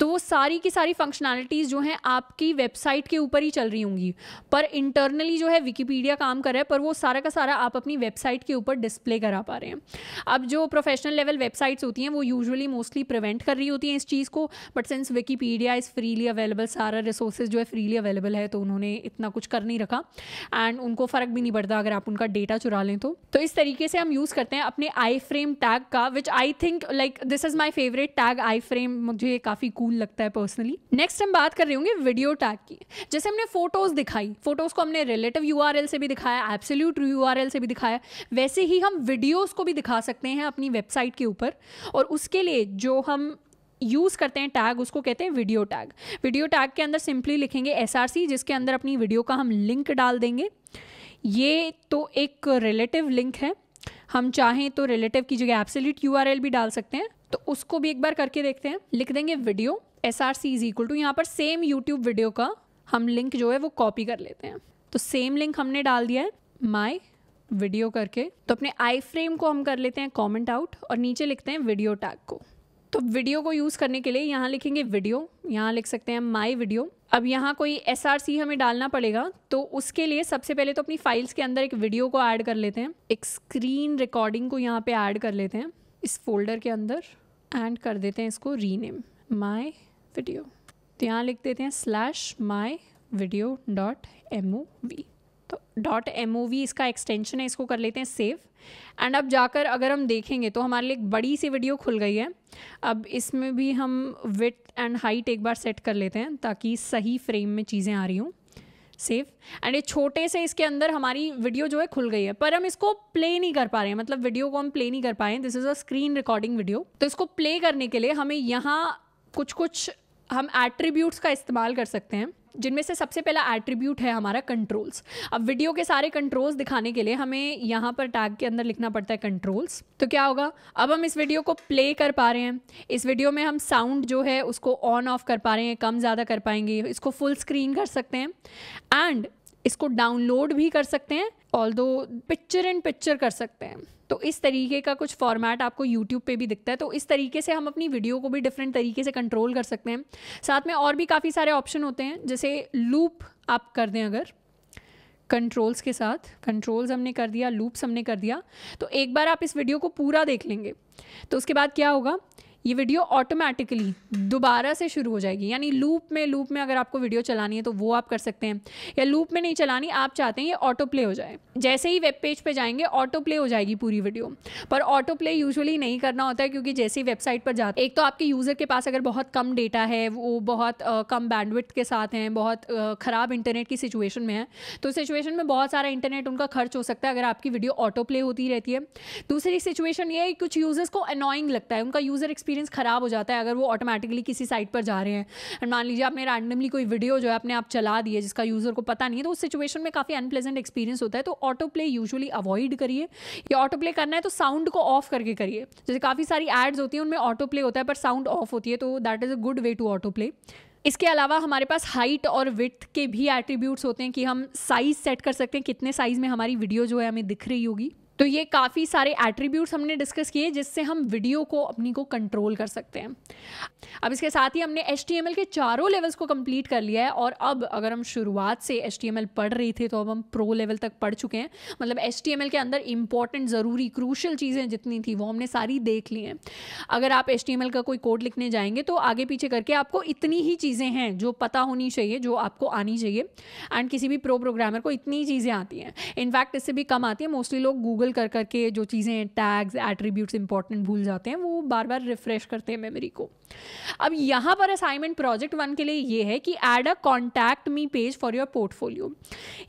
तो वो सारी की सारी फंक्शनैलिटीज़ जो हैं आपकी वेबसाइट के ऊपर ही चल रही होंगी। पर इंटरनली जो है विकीपीडिया काम कर रहा है, पर वो सारा का सारा आप अपनी वेबसाइट के ऊपर डिस्प्ले करा पा रहे हैं। अब जो प्रोफेशनल लेवल वेबसाइट्स होती हैं, वो यूजुअली मोस्टली प्रिवेंट कर रही होती हैं इस चीज़ को but since Wikipedia is freely available सारा रिसोर्सेज जो है फ्रीली अवेलेबल है तो उन्होंने इतना कुछ कर नहीं रखा। एंड उनको फ़र्क भी नहीं पड़ता अगर आप उनका डेटा चुरा लें तो। तो इस तरीके से हम यूज़ करते हैं अपने आई फ्रेम टैग का which I think like this is my favourite tag I frame मुझे काफ़ी कूल लगता है पर्सनली नेक्स्ट हम बात कर रहे होंगे वीडियो टैग की. जैसे हमने फ़ोटोज़ दिखाई फ़ोटोज़ को हमने रिलेटिव यूआरएल से भी दिखाया एब्सोल्यूट यूआरएल से भी दिखाया. वैसे ही हम वीडियोज़ को भी दिखा सकते हैं अपनी वेबसाइट के ऊपर. और उसके लिए जो हम यूज़ करते हैं टैग उसको कहते हैं वीडियो टैग वीडियो टैग के अंदर सिंपली लिखेंगे एसआरसी जिसके अंदर अपनी वीडियो का हम लिंक डाल देंगे. ये तो एक रिलेटिव लिंक है. हम चाहें तो रिलेटिव की जगह एब्सोल्यूट यू भी डाल सकते हैं. तो उसको भी एक बार करके देखते हैं। लिख देंगे video S R C is equal to यहाँ पर सेम यूट्यूब वीडियो का हम लिंक जो है वो कॉपी कर लेते हैं। तो सेम लिंक हमने डाल दिया है माई वीडियो करके। तो अपने आई फ्रेम को हम कर लेते हैं कॉमेंट आउट और नीचे लिखते हैं वीडियो टैग को। तो वीडियो को यूज़ करने के लिए यहाँ लिखेंगे वीडियो यहाँ लिख सकते हैं माई वीडियो अब यहाँ कोई एसआरसी हमें डालना पड़ेगा तो उसके लिए सबसे पहले तो अपनी फाइल्स के अंदर एक वीडियो को ऐड कर लेते हैं। एक स्क्रीन रिकॉर्डिंग को यहाँ पे ऐड कर लेते हैं। इस फोल्डर के अंदर एंड कर देते हैं इसको रीनेम माई वीडियो तो यहाँ लिख देते हैं slash my video dot M O V तो डॉट एम ओ वी इसका एक्सटेंशन है, इसको कर लेते हैं सेव एंड अब जाकर अगर हम देखेंगे तो हमारे लिए एक बड़ी सी वीडियो खुल गई है. अब इसमें भी हम विथ एंड हाइट एक बार सेट कर लेते हैं ताकि सही फ्रेम में चीज़ें आ रही हों. सेव एंड ये छोटे से इसके अंदर हमारी वीडियो जो है खुल गई है। पर हम इसको प्ले नहीं कर पा रहे हैं। मतलब वीडियो को हम प्ले नहीं कर पाए this is a screen recording video तो इसको प्ले करने के लिए हमें यहाँ कुछ कुछ हम एट्रीब्यूट्स का इस्तेमाल कर सकते हैं। जिनमें से सबसे पहला एट्रीब्यूट है हमारा कंट्रोल्स अब वीडियो के सारे कंट्रोल्स दिखाने के लिए हमें यहाँ पर टैग के अंदर लिखना पड़ता है कंट्रोल्स तो क्या होगा? अब हम इस वीडियो को प्ले कर पा रहे हैं. इस वीडियो में हम साउंड जो है उसको ऑन ऑफ़ कर पा रहे हैं, कम ज़्यादा कर पाएँगे. इसको फुल स्क्रीन कर सकते हैं. एंड इसको डाउनलोड भी कर सकते हैं. ऑल दो पिक्चर इन पिक्चर कर सकते हैं तो इस तरीके का कुछ फॉर्मेट आपको यूट्यूब पे भी दिखता है तो इस तरीके से हम अपनी वीडियो को भी डिफरेंट तरीके से कंट्रोल कर सकते हैं साथ में और भी काफ़ी सारे ऑप्शन होते हैं जैसे लूप आप कर दें अगर कंट्रोल्स के साथ कंट्रोल्स हमने कर दिया लूप्स हमने कर दिया तो एक बार आप इस वीडियो को पूरा देख लेंगे तो उसके बाद क्या होगा ये वीडियो ऑटोमेटिकली दोबारा से शुरू हो जाएगी। यानी लूप में लूप में अगर आपको वीडियो चलानी है तो वो आप कर सकते हैं। या लूप में नहीं चलानी आप चाहते हैं ये ऑटो प्ले हो जाए। जैसे ही वेब पेज पे जाएँगे ऑटो प्ले हो जाएगी पूरी वीडियो पर ऑटो प्ले यूजुअली नहीं करना होता है क्योंकि जैसे ही वेबसाइट पर जाते एक तो आपके यूज़र के पास अगर बहुत कम डेटा है वो बहुत आ, कम बैंडविथ के साथ हैं बहुत ख़राब इंटरनेट की सिचुएशन में है तो सिचुएशन में बहुत सारा इंटरनेट उनका खर्च हो सकता है अगर आपकी वीडियो ऑटो प्ले होती रहती है। दूसरी सिचुएशन ये है कुछ यूज़र्स को अनॉइंग लगता है उनका यूज़र एक्सपीरियंस ख़राब हो जाता है अगर वो ऑटोमेटिकली किसी साइट पर जा रहे हैं। एंड मान लीजिए आपने रैंडमली कोई वीडियो जो है अपने आप चला दी है, जिसका यूज़र को पता नहीं है तो उस सिचुएशन में काफ़ी अनप्लेजेंट एक्सपीरियंस होता है। तो ऑटो प्ले यूजुअली अवॉइड करिए या ऑटो प्ले करना है तो साउंड को ऑफ़ करके करिए। जैसे काफ़ी सारी एड्स होती हैं, उनमें ऑटो प्ले होता है, पर साउंड ऑफ़ होती है तो that is a good way to auto play इसके अलावा हमारे पास हाइट और विथ के भी एट्रीब्यूट्स होते हैं कि हम साइज़ सेट कर सकते हैं, कितने साइज़ में हमारी वीडियो जो है हमें दिख रही होगी। तो ये काफ़ी सारे एट्रीब्यूट्स हमने डिस्कस किए जिससे हम वीडियो को अपनी को कंट्रोल कर सकते हैं। अब इसके साथ ही हमने एच के चारों लेवल्स को कंप्लीट कर लिया है और अब अगर हम शुरुआत से एच पढ़ रहे थे तो अब हम प्रो लेवल तक पढ़ चुके हैं। मतलब एच के अंदर इंपॉर्टेंट ज़रूरी क्रूशल चीज़ें जितनी थी वो हमने सारी देख ली हैं। अगर आप एच का कोई कोड लिखने जाएँगे तो आगे पीछे करके आपको इतनी ही चीज़ें हैं जो पता होनी चाहिए, जो आपको आनी चाहिए। एंड किसी भी प्रो प्रोग्रामर को इतनी चीज़ें आती हैं। इनफैक्ट इससे भी कम आती है। मोस्टली लोग गूगल गूगल कर करके जो चीज़ें टैग्स एट्रीब्यूट्स इंपॉर्टेंट भूल जाते हैं, वो बार बार रिफ्रेश करते हैं मेमोरी को। अब यहाँ पर असाइनमेंट प्रोजेक्ट वन के लिए ये है कि add a contact me page for your portfolio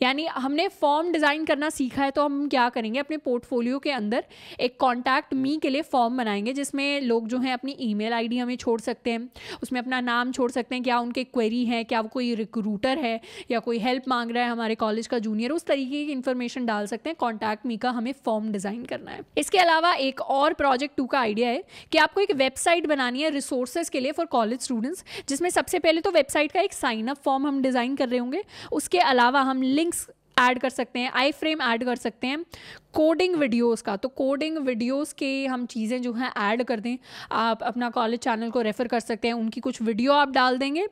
यानी हमने फॉर्म डिज़ाइन करना सीखा है तो हम क्या करेंगे, अपने पोर्टफोलियो के अंदर एक कॉन्टैक्ट मी के लिए फॉर्म बनाएँगे, जिसमें लोग जो हैं अपनी ईमेल आईडी हमें छोड़ सकते हैं, उसमें अपना नाम छोड़ सकते हैं, क्या उनके क्वेरी है, क्या वो कोई रिक्रूटर है, या कोई हेल्प मांग रहा है हमारे कॉलेज का जूनियर उस तरीके की इन्फॉर्मेशन डाल सकते हैं कॉन्टैक्ट मी का हमें फॉर्म डिज़ाइन करना है। इसके अलावा एक और प्रोजेक्ट टू का आइडिया है कि आपको एक वेबसाइट बनानी है रिसोर्सेज के लिए फॉर कॉलेज स्टूडेंट्स जिसमें सबसे पहले तो वेबसाइट का एक साइन अप फॉर्म हम डिज़ाइन कर रहे होंगे। उसके अलावा हम लिंक्स ऐड कर सकते हैं आई फ्रेम ऐड कर सकते हैं। कोडिंग वीडियोस का तो कोडिंग वीडियोस के हम चीज़ें जो हैं ऐड कर दें। आप अपना कॉलेज चैनल को रेफ़र कर सकते हैं, उनकी कुछ वीडियो आप डाल देंगे।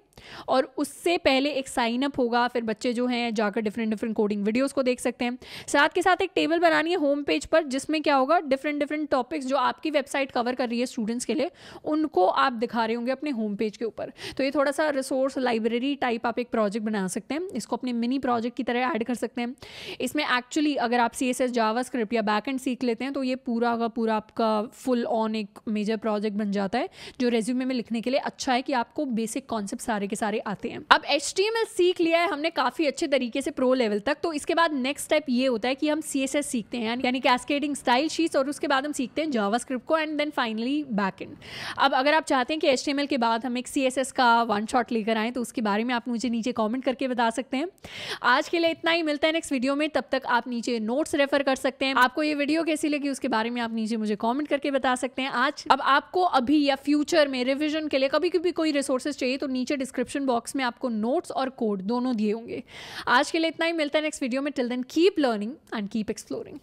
और उससे पहले एक साइन अप होगा, फिर बच्चे जो हैं जाकर डिफरेंट डिफरेंट कोडिंग वीडियोस को देख सकते हैं। साथ के साथ एक टेबल बनानी है होम पेज पर, जिसमें क्या होगा डिफरेंट डिफरेंट टॉपिक्स जो आपकी वेबसाइट कवर कर रही है स्टूडेंट्स के लिए, उनको आप दिखा रहे होंगे अपने होम पेज के ऊपर। तो ये थोड़ा सा रिसोर्स लाइब्रेरी टाइप आप एक प्रोजेक्ट बना सकते हैं। इसको अपने मिनी प्रोजेक्ट की तरह ऐड कर सकते हैं। इसमें एक्चुअली अगर आप सी एस एस स्क्रिप्ट या बैक एंड सीख लेते हैं तो ये पूरा का पूरा आपका फुल ऑन एक मेजर प्रोजेक्ट बन जाता है, जो रेज्यूमे में लिखने के लिए अच्छा है कि आपको बेसिक कॉन्सेप्ट सारे के सारे आते हैं। अब एचटीएमएल सीख लिया है हमने काफ़ी अच्छे तरीके से प्रो लेवल तक तो इसके बाद नेक्स्ट स्टेप ये होता है कि हम सीएसएस सीखते हैं, यानी कैस्केडिंग स्टाइल शीट्स और उसके बाद हम सीखते हैं जावा को and then finally back end अब अगर आप चाहते हैं कि एचटीएमएल के बाद हम एक सीएसएस का वन शॉट लेकर आएँ तो उसके बारे में आप मुझे नीचे कॉमेंट करके बता सकते हैं। आज के लिए इतना ही, मिलता है नेक्स्ट वीडियो में, तब तक आप नीचे नोट्स रेफर कर सकते हैं। आपको ये वीडियो कैसी लगी उसके बारे में आप नीचे मुझे कॉमेंट करके बता सकते हैं। आज अब आपको अभी या फ्यूचर में रिविजन के लिए कभी कभी कोई रिसोर्सेज चाहिए तो नीचे डिस्क्रिप्शन बॉक्स में आपको नोट्स और कोड दोनों दिए होंगे। आज के लिए इतना ही। मिलता है नेक्स्ट वीडियो में। Till then keep learning and keep exploring